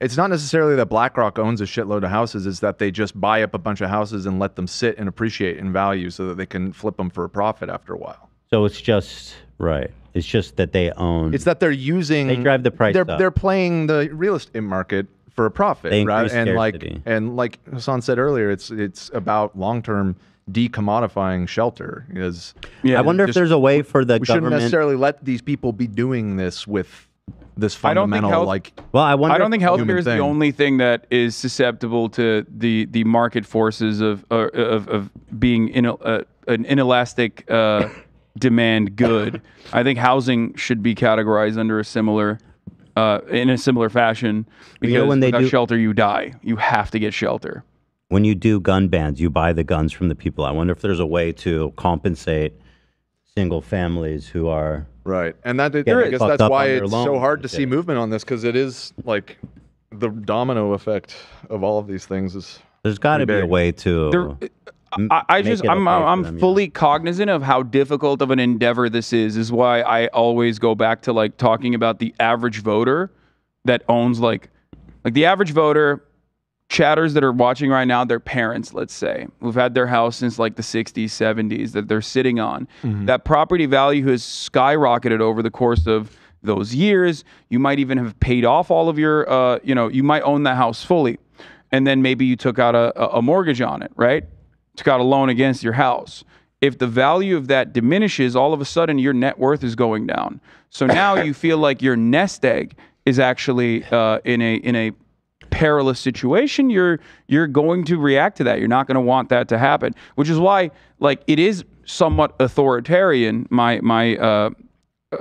[SPEAKER 6] It's not necessarily that BlackRock owns a shitload of houses; it's that they just buy up a bunch of houses and let them sit and appreciate in value, so that they can flip them for a profit after a while.
[SPEAKER 1] So it's just right. It's just that they own.
[SPEAKER 6] It's that they're using
[SPEAKER 1] They drive the price
[SPEAKER 6] They're
[SPEAKER 1] up.
[SPEAKER 6] they're playing the real estate market for a profit,
[SPEAKER 1] They
[SPEAKER 6] right? And
[SPEAKER 1] scarcity.
[SPEAKER 6] like and like Hasan said earlier, it's it's about long term decommodifying shelter. Because
[SPEAKER 1] I wonder if there's a way for the
[SPEAKER 6] we shouldn't necessarily let these people be doing this with this
[SPEAKER 2] I don't think
[SPEAKER 6] fundamental
[SPEAKER 2] health-
[SPEAKER 6] like.
[SPEAKER 1] well, I wonder.
[SPEAKER 2] I don't think healthcare is the only thing that is susceptible to the the market forces of uh, of, of being in a, uh, an inelastic uh, demand good. I think housing should be categorized under a similar uh, in a similar fashion because
[SPEAKER 1] You know, when they
[SPEAKER 2] without
[SPEAKER 1] do-
[SPEAKER 2] shelter you die. You have to get shelter.
[SPEAKER 1] when you do gun bans, you buy the guns from the people. I wonder if there's a way to compensate single families who are
[SPEAKER 6] Right, and that I guess that's why it's so hard to see movement on this because it is like the domino effect of all of these things is.
[SPEAKER 1] There's got to be a way to.
[SPEAKER 2] There- I, I just I'm I'm
[SPEAKER 1] them, yeah.
[SPEAKER 2] fully cognizant of how difficult of an endeavor this is. Is why I always go back to like talking about the average voter that owns like like the average voter chatters that are watching right now their parents let's say who've had their house since like the 60s 70s that they're sitting on
[SPEAKER 1] Mm-hmm.
[SPEAKER 2] that property value has skyrocketed over the course of those years. You might even have paid off all of your, uh, you know, you might own the house fully, and then maybe you took out a- a mortgage on it, right? Took out a loan against your house. If the value of that diminishes, all of a sudden your net worth is going down. So now you feel like your nest egg is actually uh, in a in a perilous situation, you're you're going to react to that. You're not going to want that to happen, which is why like it is somewhat authoritarian. My my uh,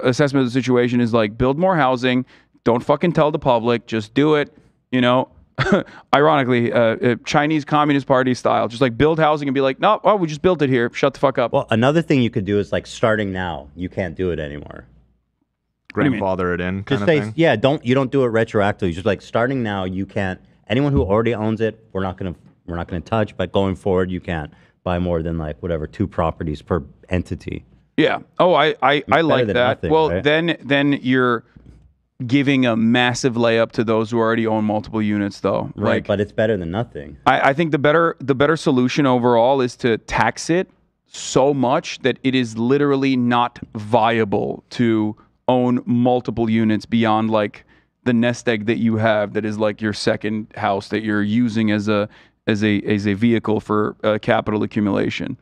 [SPEAKER 2] assessment of the situation is like build more housing. Don't fucking tell the public. Just do it. You know. Ironically, uh, uh, Chinese Communist Party style, just like build housing and be like, no, oh, we just built it here. Shut the fuck up.
[SPEAKER 1] Well, another thing you could do is like starting now, you can't do it anymore.
[SPEAKER 2] do you mean?
[SPEAKER 6] Grandfather it in, kind
[SPEAKER 1] Just
[SPEAKER 6] of
[SPEAKER 1] say,
[SPEAKER 6] thing.
[SPEAKER 1] yeah, don't you don't do it retroactively. Just like starting now, you can't. Anyone who already owns it, we're not gonna we're not gonna touch. But going forward, you can't buy more than like whatever two properties per entity.
[SPEAKER 2] Yeah. Oh, I I, I like that.
[SPEAKER 1] nothing,
[SPEAKER 2] well,
[SPEAKER 1] right?
[SPEAKER 2] then then you're giving a massive layup to those who already own multiple units, though.
[SPEAKER 1] Right,
[SPEAKER 2] Like,
[SPEAKER 1] but it's better than nothing.
[SPEAKER 2] I, I think the better the better solution overall is to tax it so much that it is literally not viable to own multiple units beyond like the nest egg that you have that is like your second house that you're using as a as a as a vehicle for uh, capital accumulation.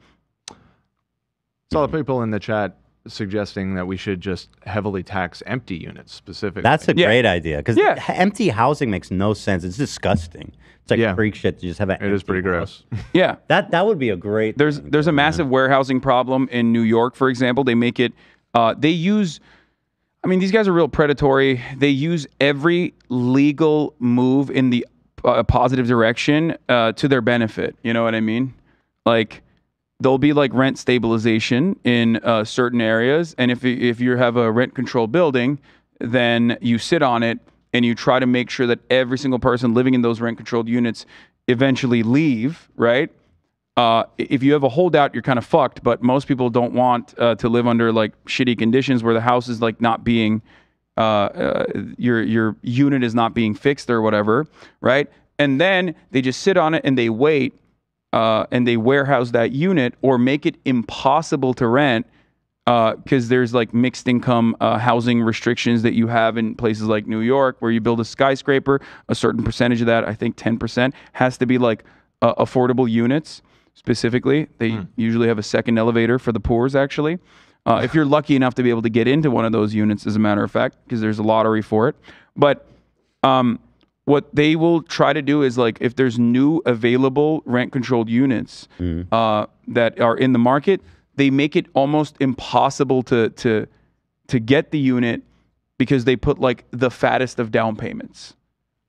[SPEAKER 6] Saw the people in the chat suggesting that we should just heavily tax empty units specifically.
[SPEAKER 1] That's a great idea because
[SPEAKER 6] Yeah.
[SPEAKER 1] empty housing makes no sense. It's disgusting. It's like freak shit to just have an. It is
[SPEAKER 6] pretty gross.
[SPEAKER 2] Yeah.
[SPEAKER 1] That that would be a great.
[SPEAKER 2] There's there's a massive warehousing problem in New York, for example. They make it. Uh, they use. I mean, these guys are real predatory. They use every legal move in the uh, positive direction uh, to their benefit. You know what I mean? Like there'll be like rent stabilization in uh, certain areas, and if if you have a rent controlled building, then you sit on it and you try to make sure that every single person living in those rent controlled units eventually leave. Right? uh, if you have a holdout, you're kind of fucked. But most people don't want uh, to live under like shitty conditions where the house is like not being, uh, uh, your your unit is not being fixed or whatever, right? And then they just sit on it and they wait, uh, and they warehouse that unit or make it impossible to rent because there's like mixed income uh, housing restrictions that you have in places like New York, where you build a skyscraper, a certain percentage of that, I think 10%, has to be like uh, affordable units specifically. They usually have a second elevator for the poors, actually. Uh, if you're lucky enough to be able to get into one of those units, as a matter of fact, because there's a lottery for it. But um, what they will try to do is like if there's new available rent controlled units uh, that are in the market, they make it almost impossible to to to get the unit because they put like the fattest of down payments.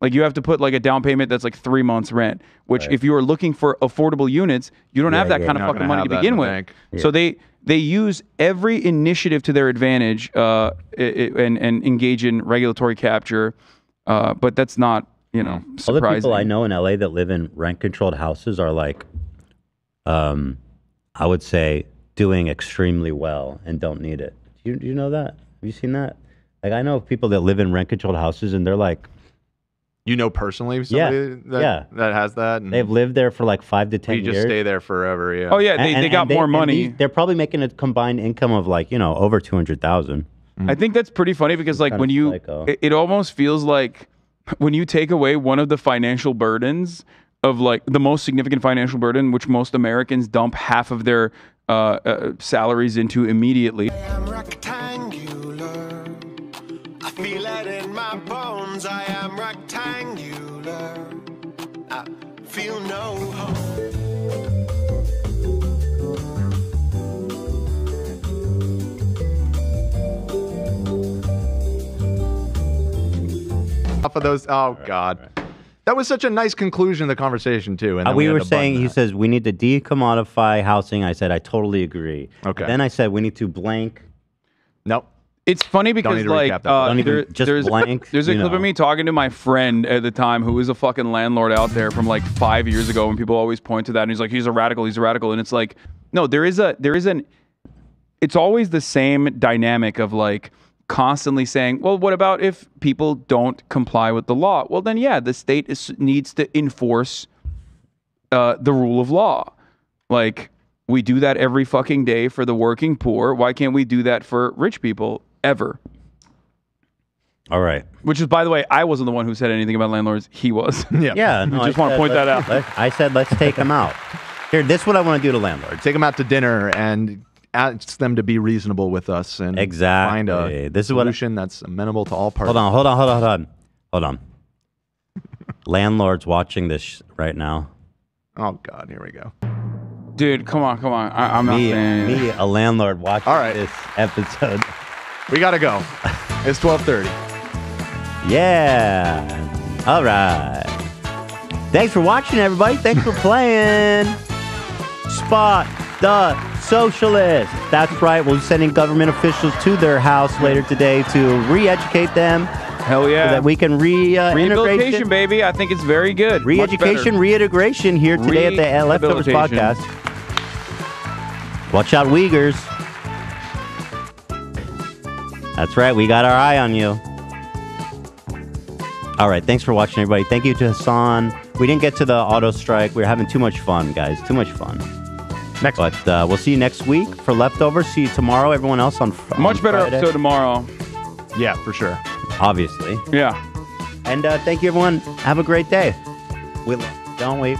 [SPEAKER 2] Like you have to put like a down payment that's like three months rent, which if you are looking for affordable units, you don't
[SPEAKER 6] Yeah,
[SPEAKER 2] have that
[SPEAKER 6] yeah,
[SPEAKER 2] kind of fucking money to begin with.
[SPEAKER 6] bank.
[SPEAKER 2] So they they use every initiative to their advantage uh, i- i- and and engage in regulatory capture, uh, but that's not, you know, surprising.
[SPEAKER 1] Other people I know in LA that live in rent controlled houses are like, um, I would say, doing extremely well and don't need it. Do you, you know that? Have you seen that? Like, I know people that live in rent controlled houses and they're like,
[SPEAKER 6] you know personally somebody yeah, that,
[SPEAKER 1] yeah.
[SPEAKER 6] that has that and
[SPEAKER 1] they've lived there for like five to ten
[SPEAKER 6] you just years. stay there forever yeah
[SPEAKER 2] oh yeah they,
[SPEAKER 1] and, and,
[SPEAKER 2] they got more
[SPEAKER 1] they,
[SPEAKER 2] money
[SPEAKER 1] they're probably making a combined income of like you know over 200000
[SPEAKER 2] I think that's pretty funny because like when you, it, it almost feels like when you take away one of the financial burdens of like the most significant financial burden, which most Americans dump half of their uh, uh, salaries into immediately.
[SPEAKER 26] I feel no hope.
[SPEAKER 6] off of those. Oh God, that was such a nice conclusion of the conversation too. And
[SPEAKER 1] Uh,
[SPEAKER 6] then
[SPEAKER 1] we were saying, he says we need to decommodify housing. I said I totally agree.
[SPEAKER 6] Okay.
[SPEAKER 1] Then I said we need to blank.
[SPEAKER 6] Nope.
[SPEAKER 2] It's funny because like uh, there-
[SPEAKER 1] just
[SPEAKER 2] there's
[SPEAKER 1] blank,
[SPEAKER 2] there's a clip
[SPEAKER 1] know.
[SPEAKER 2] of me talking to my friend at the time who is a fucking landlord out there from like five years ago, and people always point to that, and he's like, he's a radical, he's a radical, and it's like, no, there is a there is an it's always the same dynamic of like constantly saying, well, what about if people don't comply with the law? Well, then yeah, the state is, needs to enforce uh, the rule of law. Like we do that every fucking day for the working poor. Why can't we do that for rich people ever?
[SPEAKER 1] All right.
[SPEAKER 2] Which is, by the way, I wasn't the one who said anything about landlords. He was.
[SPEAKER 6] Yeah.
[SPEAKER 1] Yeah. No,
[SPEAKER 2] I just
[SPEAKER 1] I
[SPEAKER 2] want to point that out.
[SPEAKER 1] I said let's take them out. Here, this is what I want to do to landlords.
[SPEAKER 6] Take them out to dinner and ask them to be reasonable with us and
[SPEAKER 1] Exactly.
[SPEAKER 6] find a
[SPEAKER 1] This is what-
[SPEAKER 6] solution that's amenable to all parties.
[SPEAKER 1] Hold on, hold on, hold on, hold on, hold on. Landlords watching this sh- right now.
[SPEAKER 6] Oh God, here we go.
[SPEAKER 2] Dude, come on, come on. I, I'm not
[SPEAKER 1] me,
[SPEAKER 2] saying.
[SPEAKER 1] me, a landlord watching
[SPEAKER 6] All right.
[SPEAKER 1] this episode.
[SPEAKER 6] We gotta go. It's twelve thirty.
[SPEAKER 1] Yeah. All right. Thanks for watching, everybody. Thanks for playing. Spot the socialist. That's right. We'll be sending government officials to their house later today to re-educate them.
[SPEAKER 2] Hell yeah.
[SPEAKER 1] So that we can re uh,
[SPEAKER 2] Rehabilitation, baby. I think it's very good.
[SPEAKER 1] Re-education, reintegration here today at the Leftovers podcast. Watch out, Uyghurs. That's right. We got our eye on you. All right. Thanks for watching, everybody. Thank you to Hasan. We didn't get to the auto strike. We are having too much fun, guys. Too much fun.
[SPEAKER 6] Next,
[SPEAKER 1] but uh, we'll see you next week for leftovers. See you tomorrow. Everyone else on, fr-
[SPEAKER 2] Much
[SPEAKER 1] on
[SPEAKER 2] better
[SPEAKER 1] Friday.
[SPEAKER 2] episode tomorrow.
[SPEAKER 6] Yeah, for sure.
[SPEAKER 1] Obviously.
[SPEAKER 2] Yeah.
[SPEAKER 1] And uh, thank you, everyone. Have a great day. We don't wait.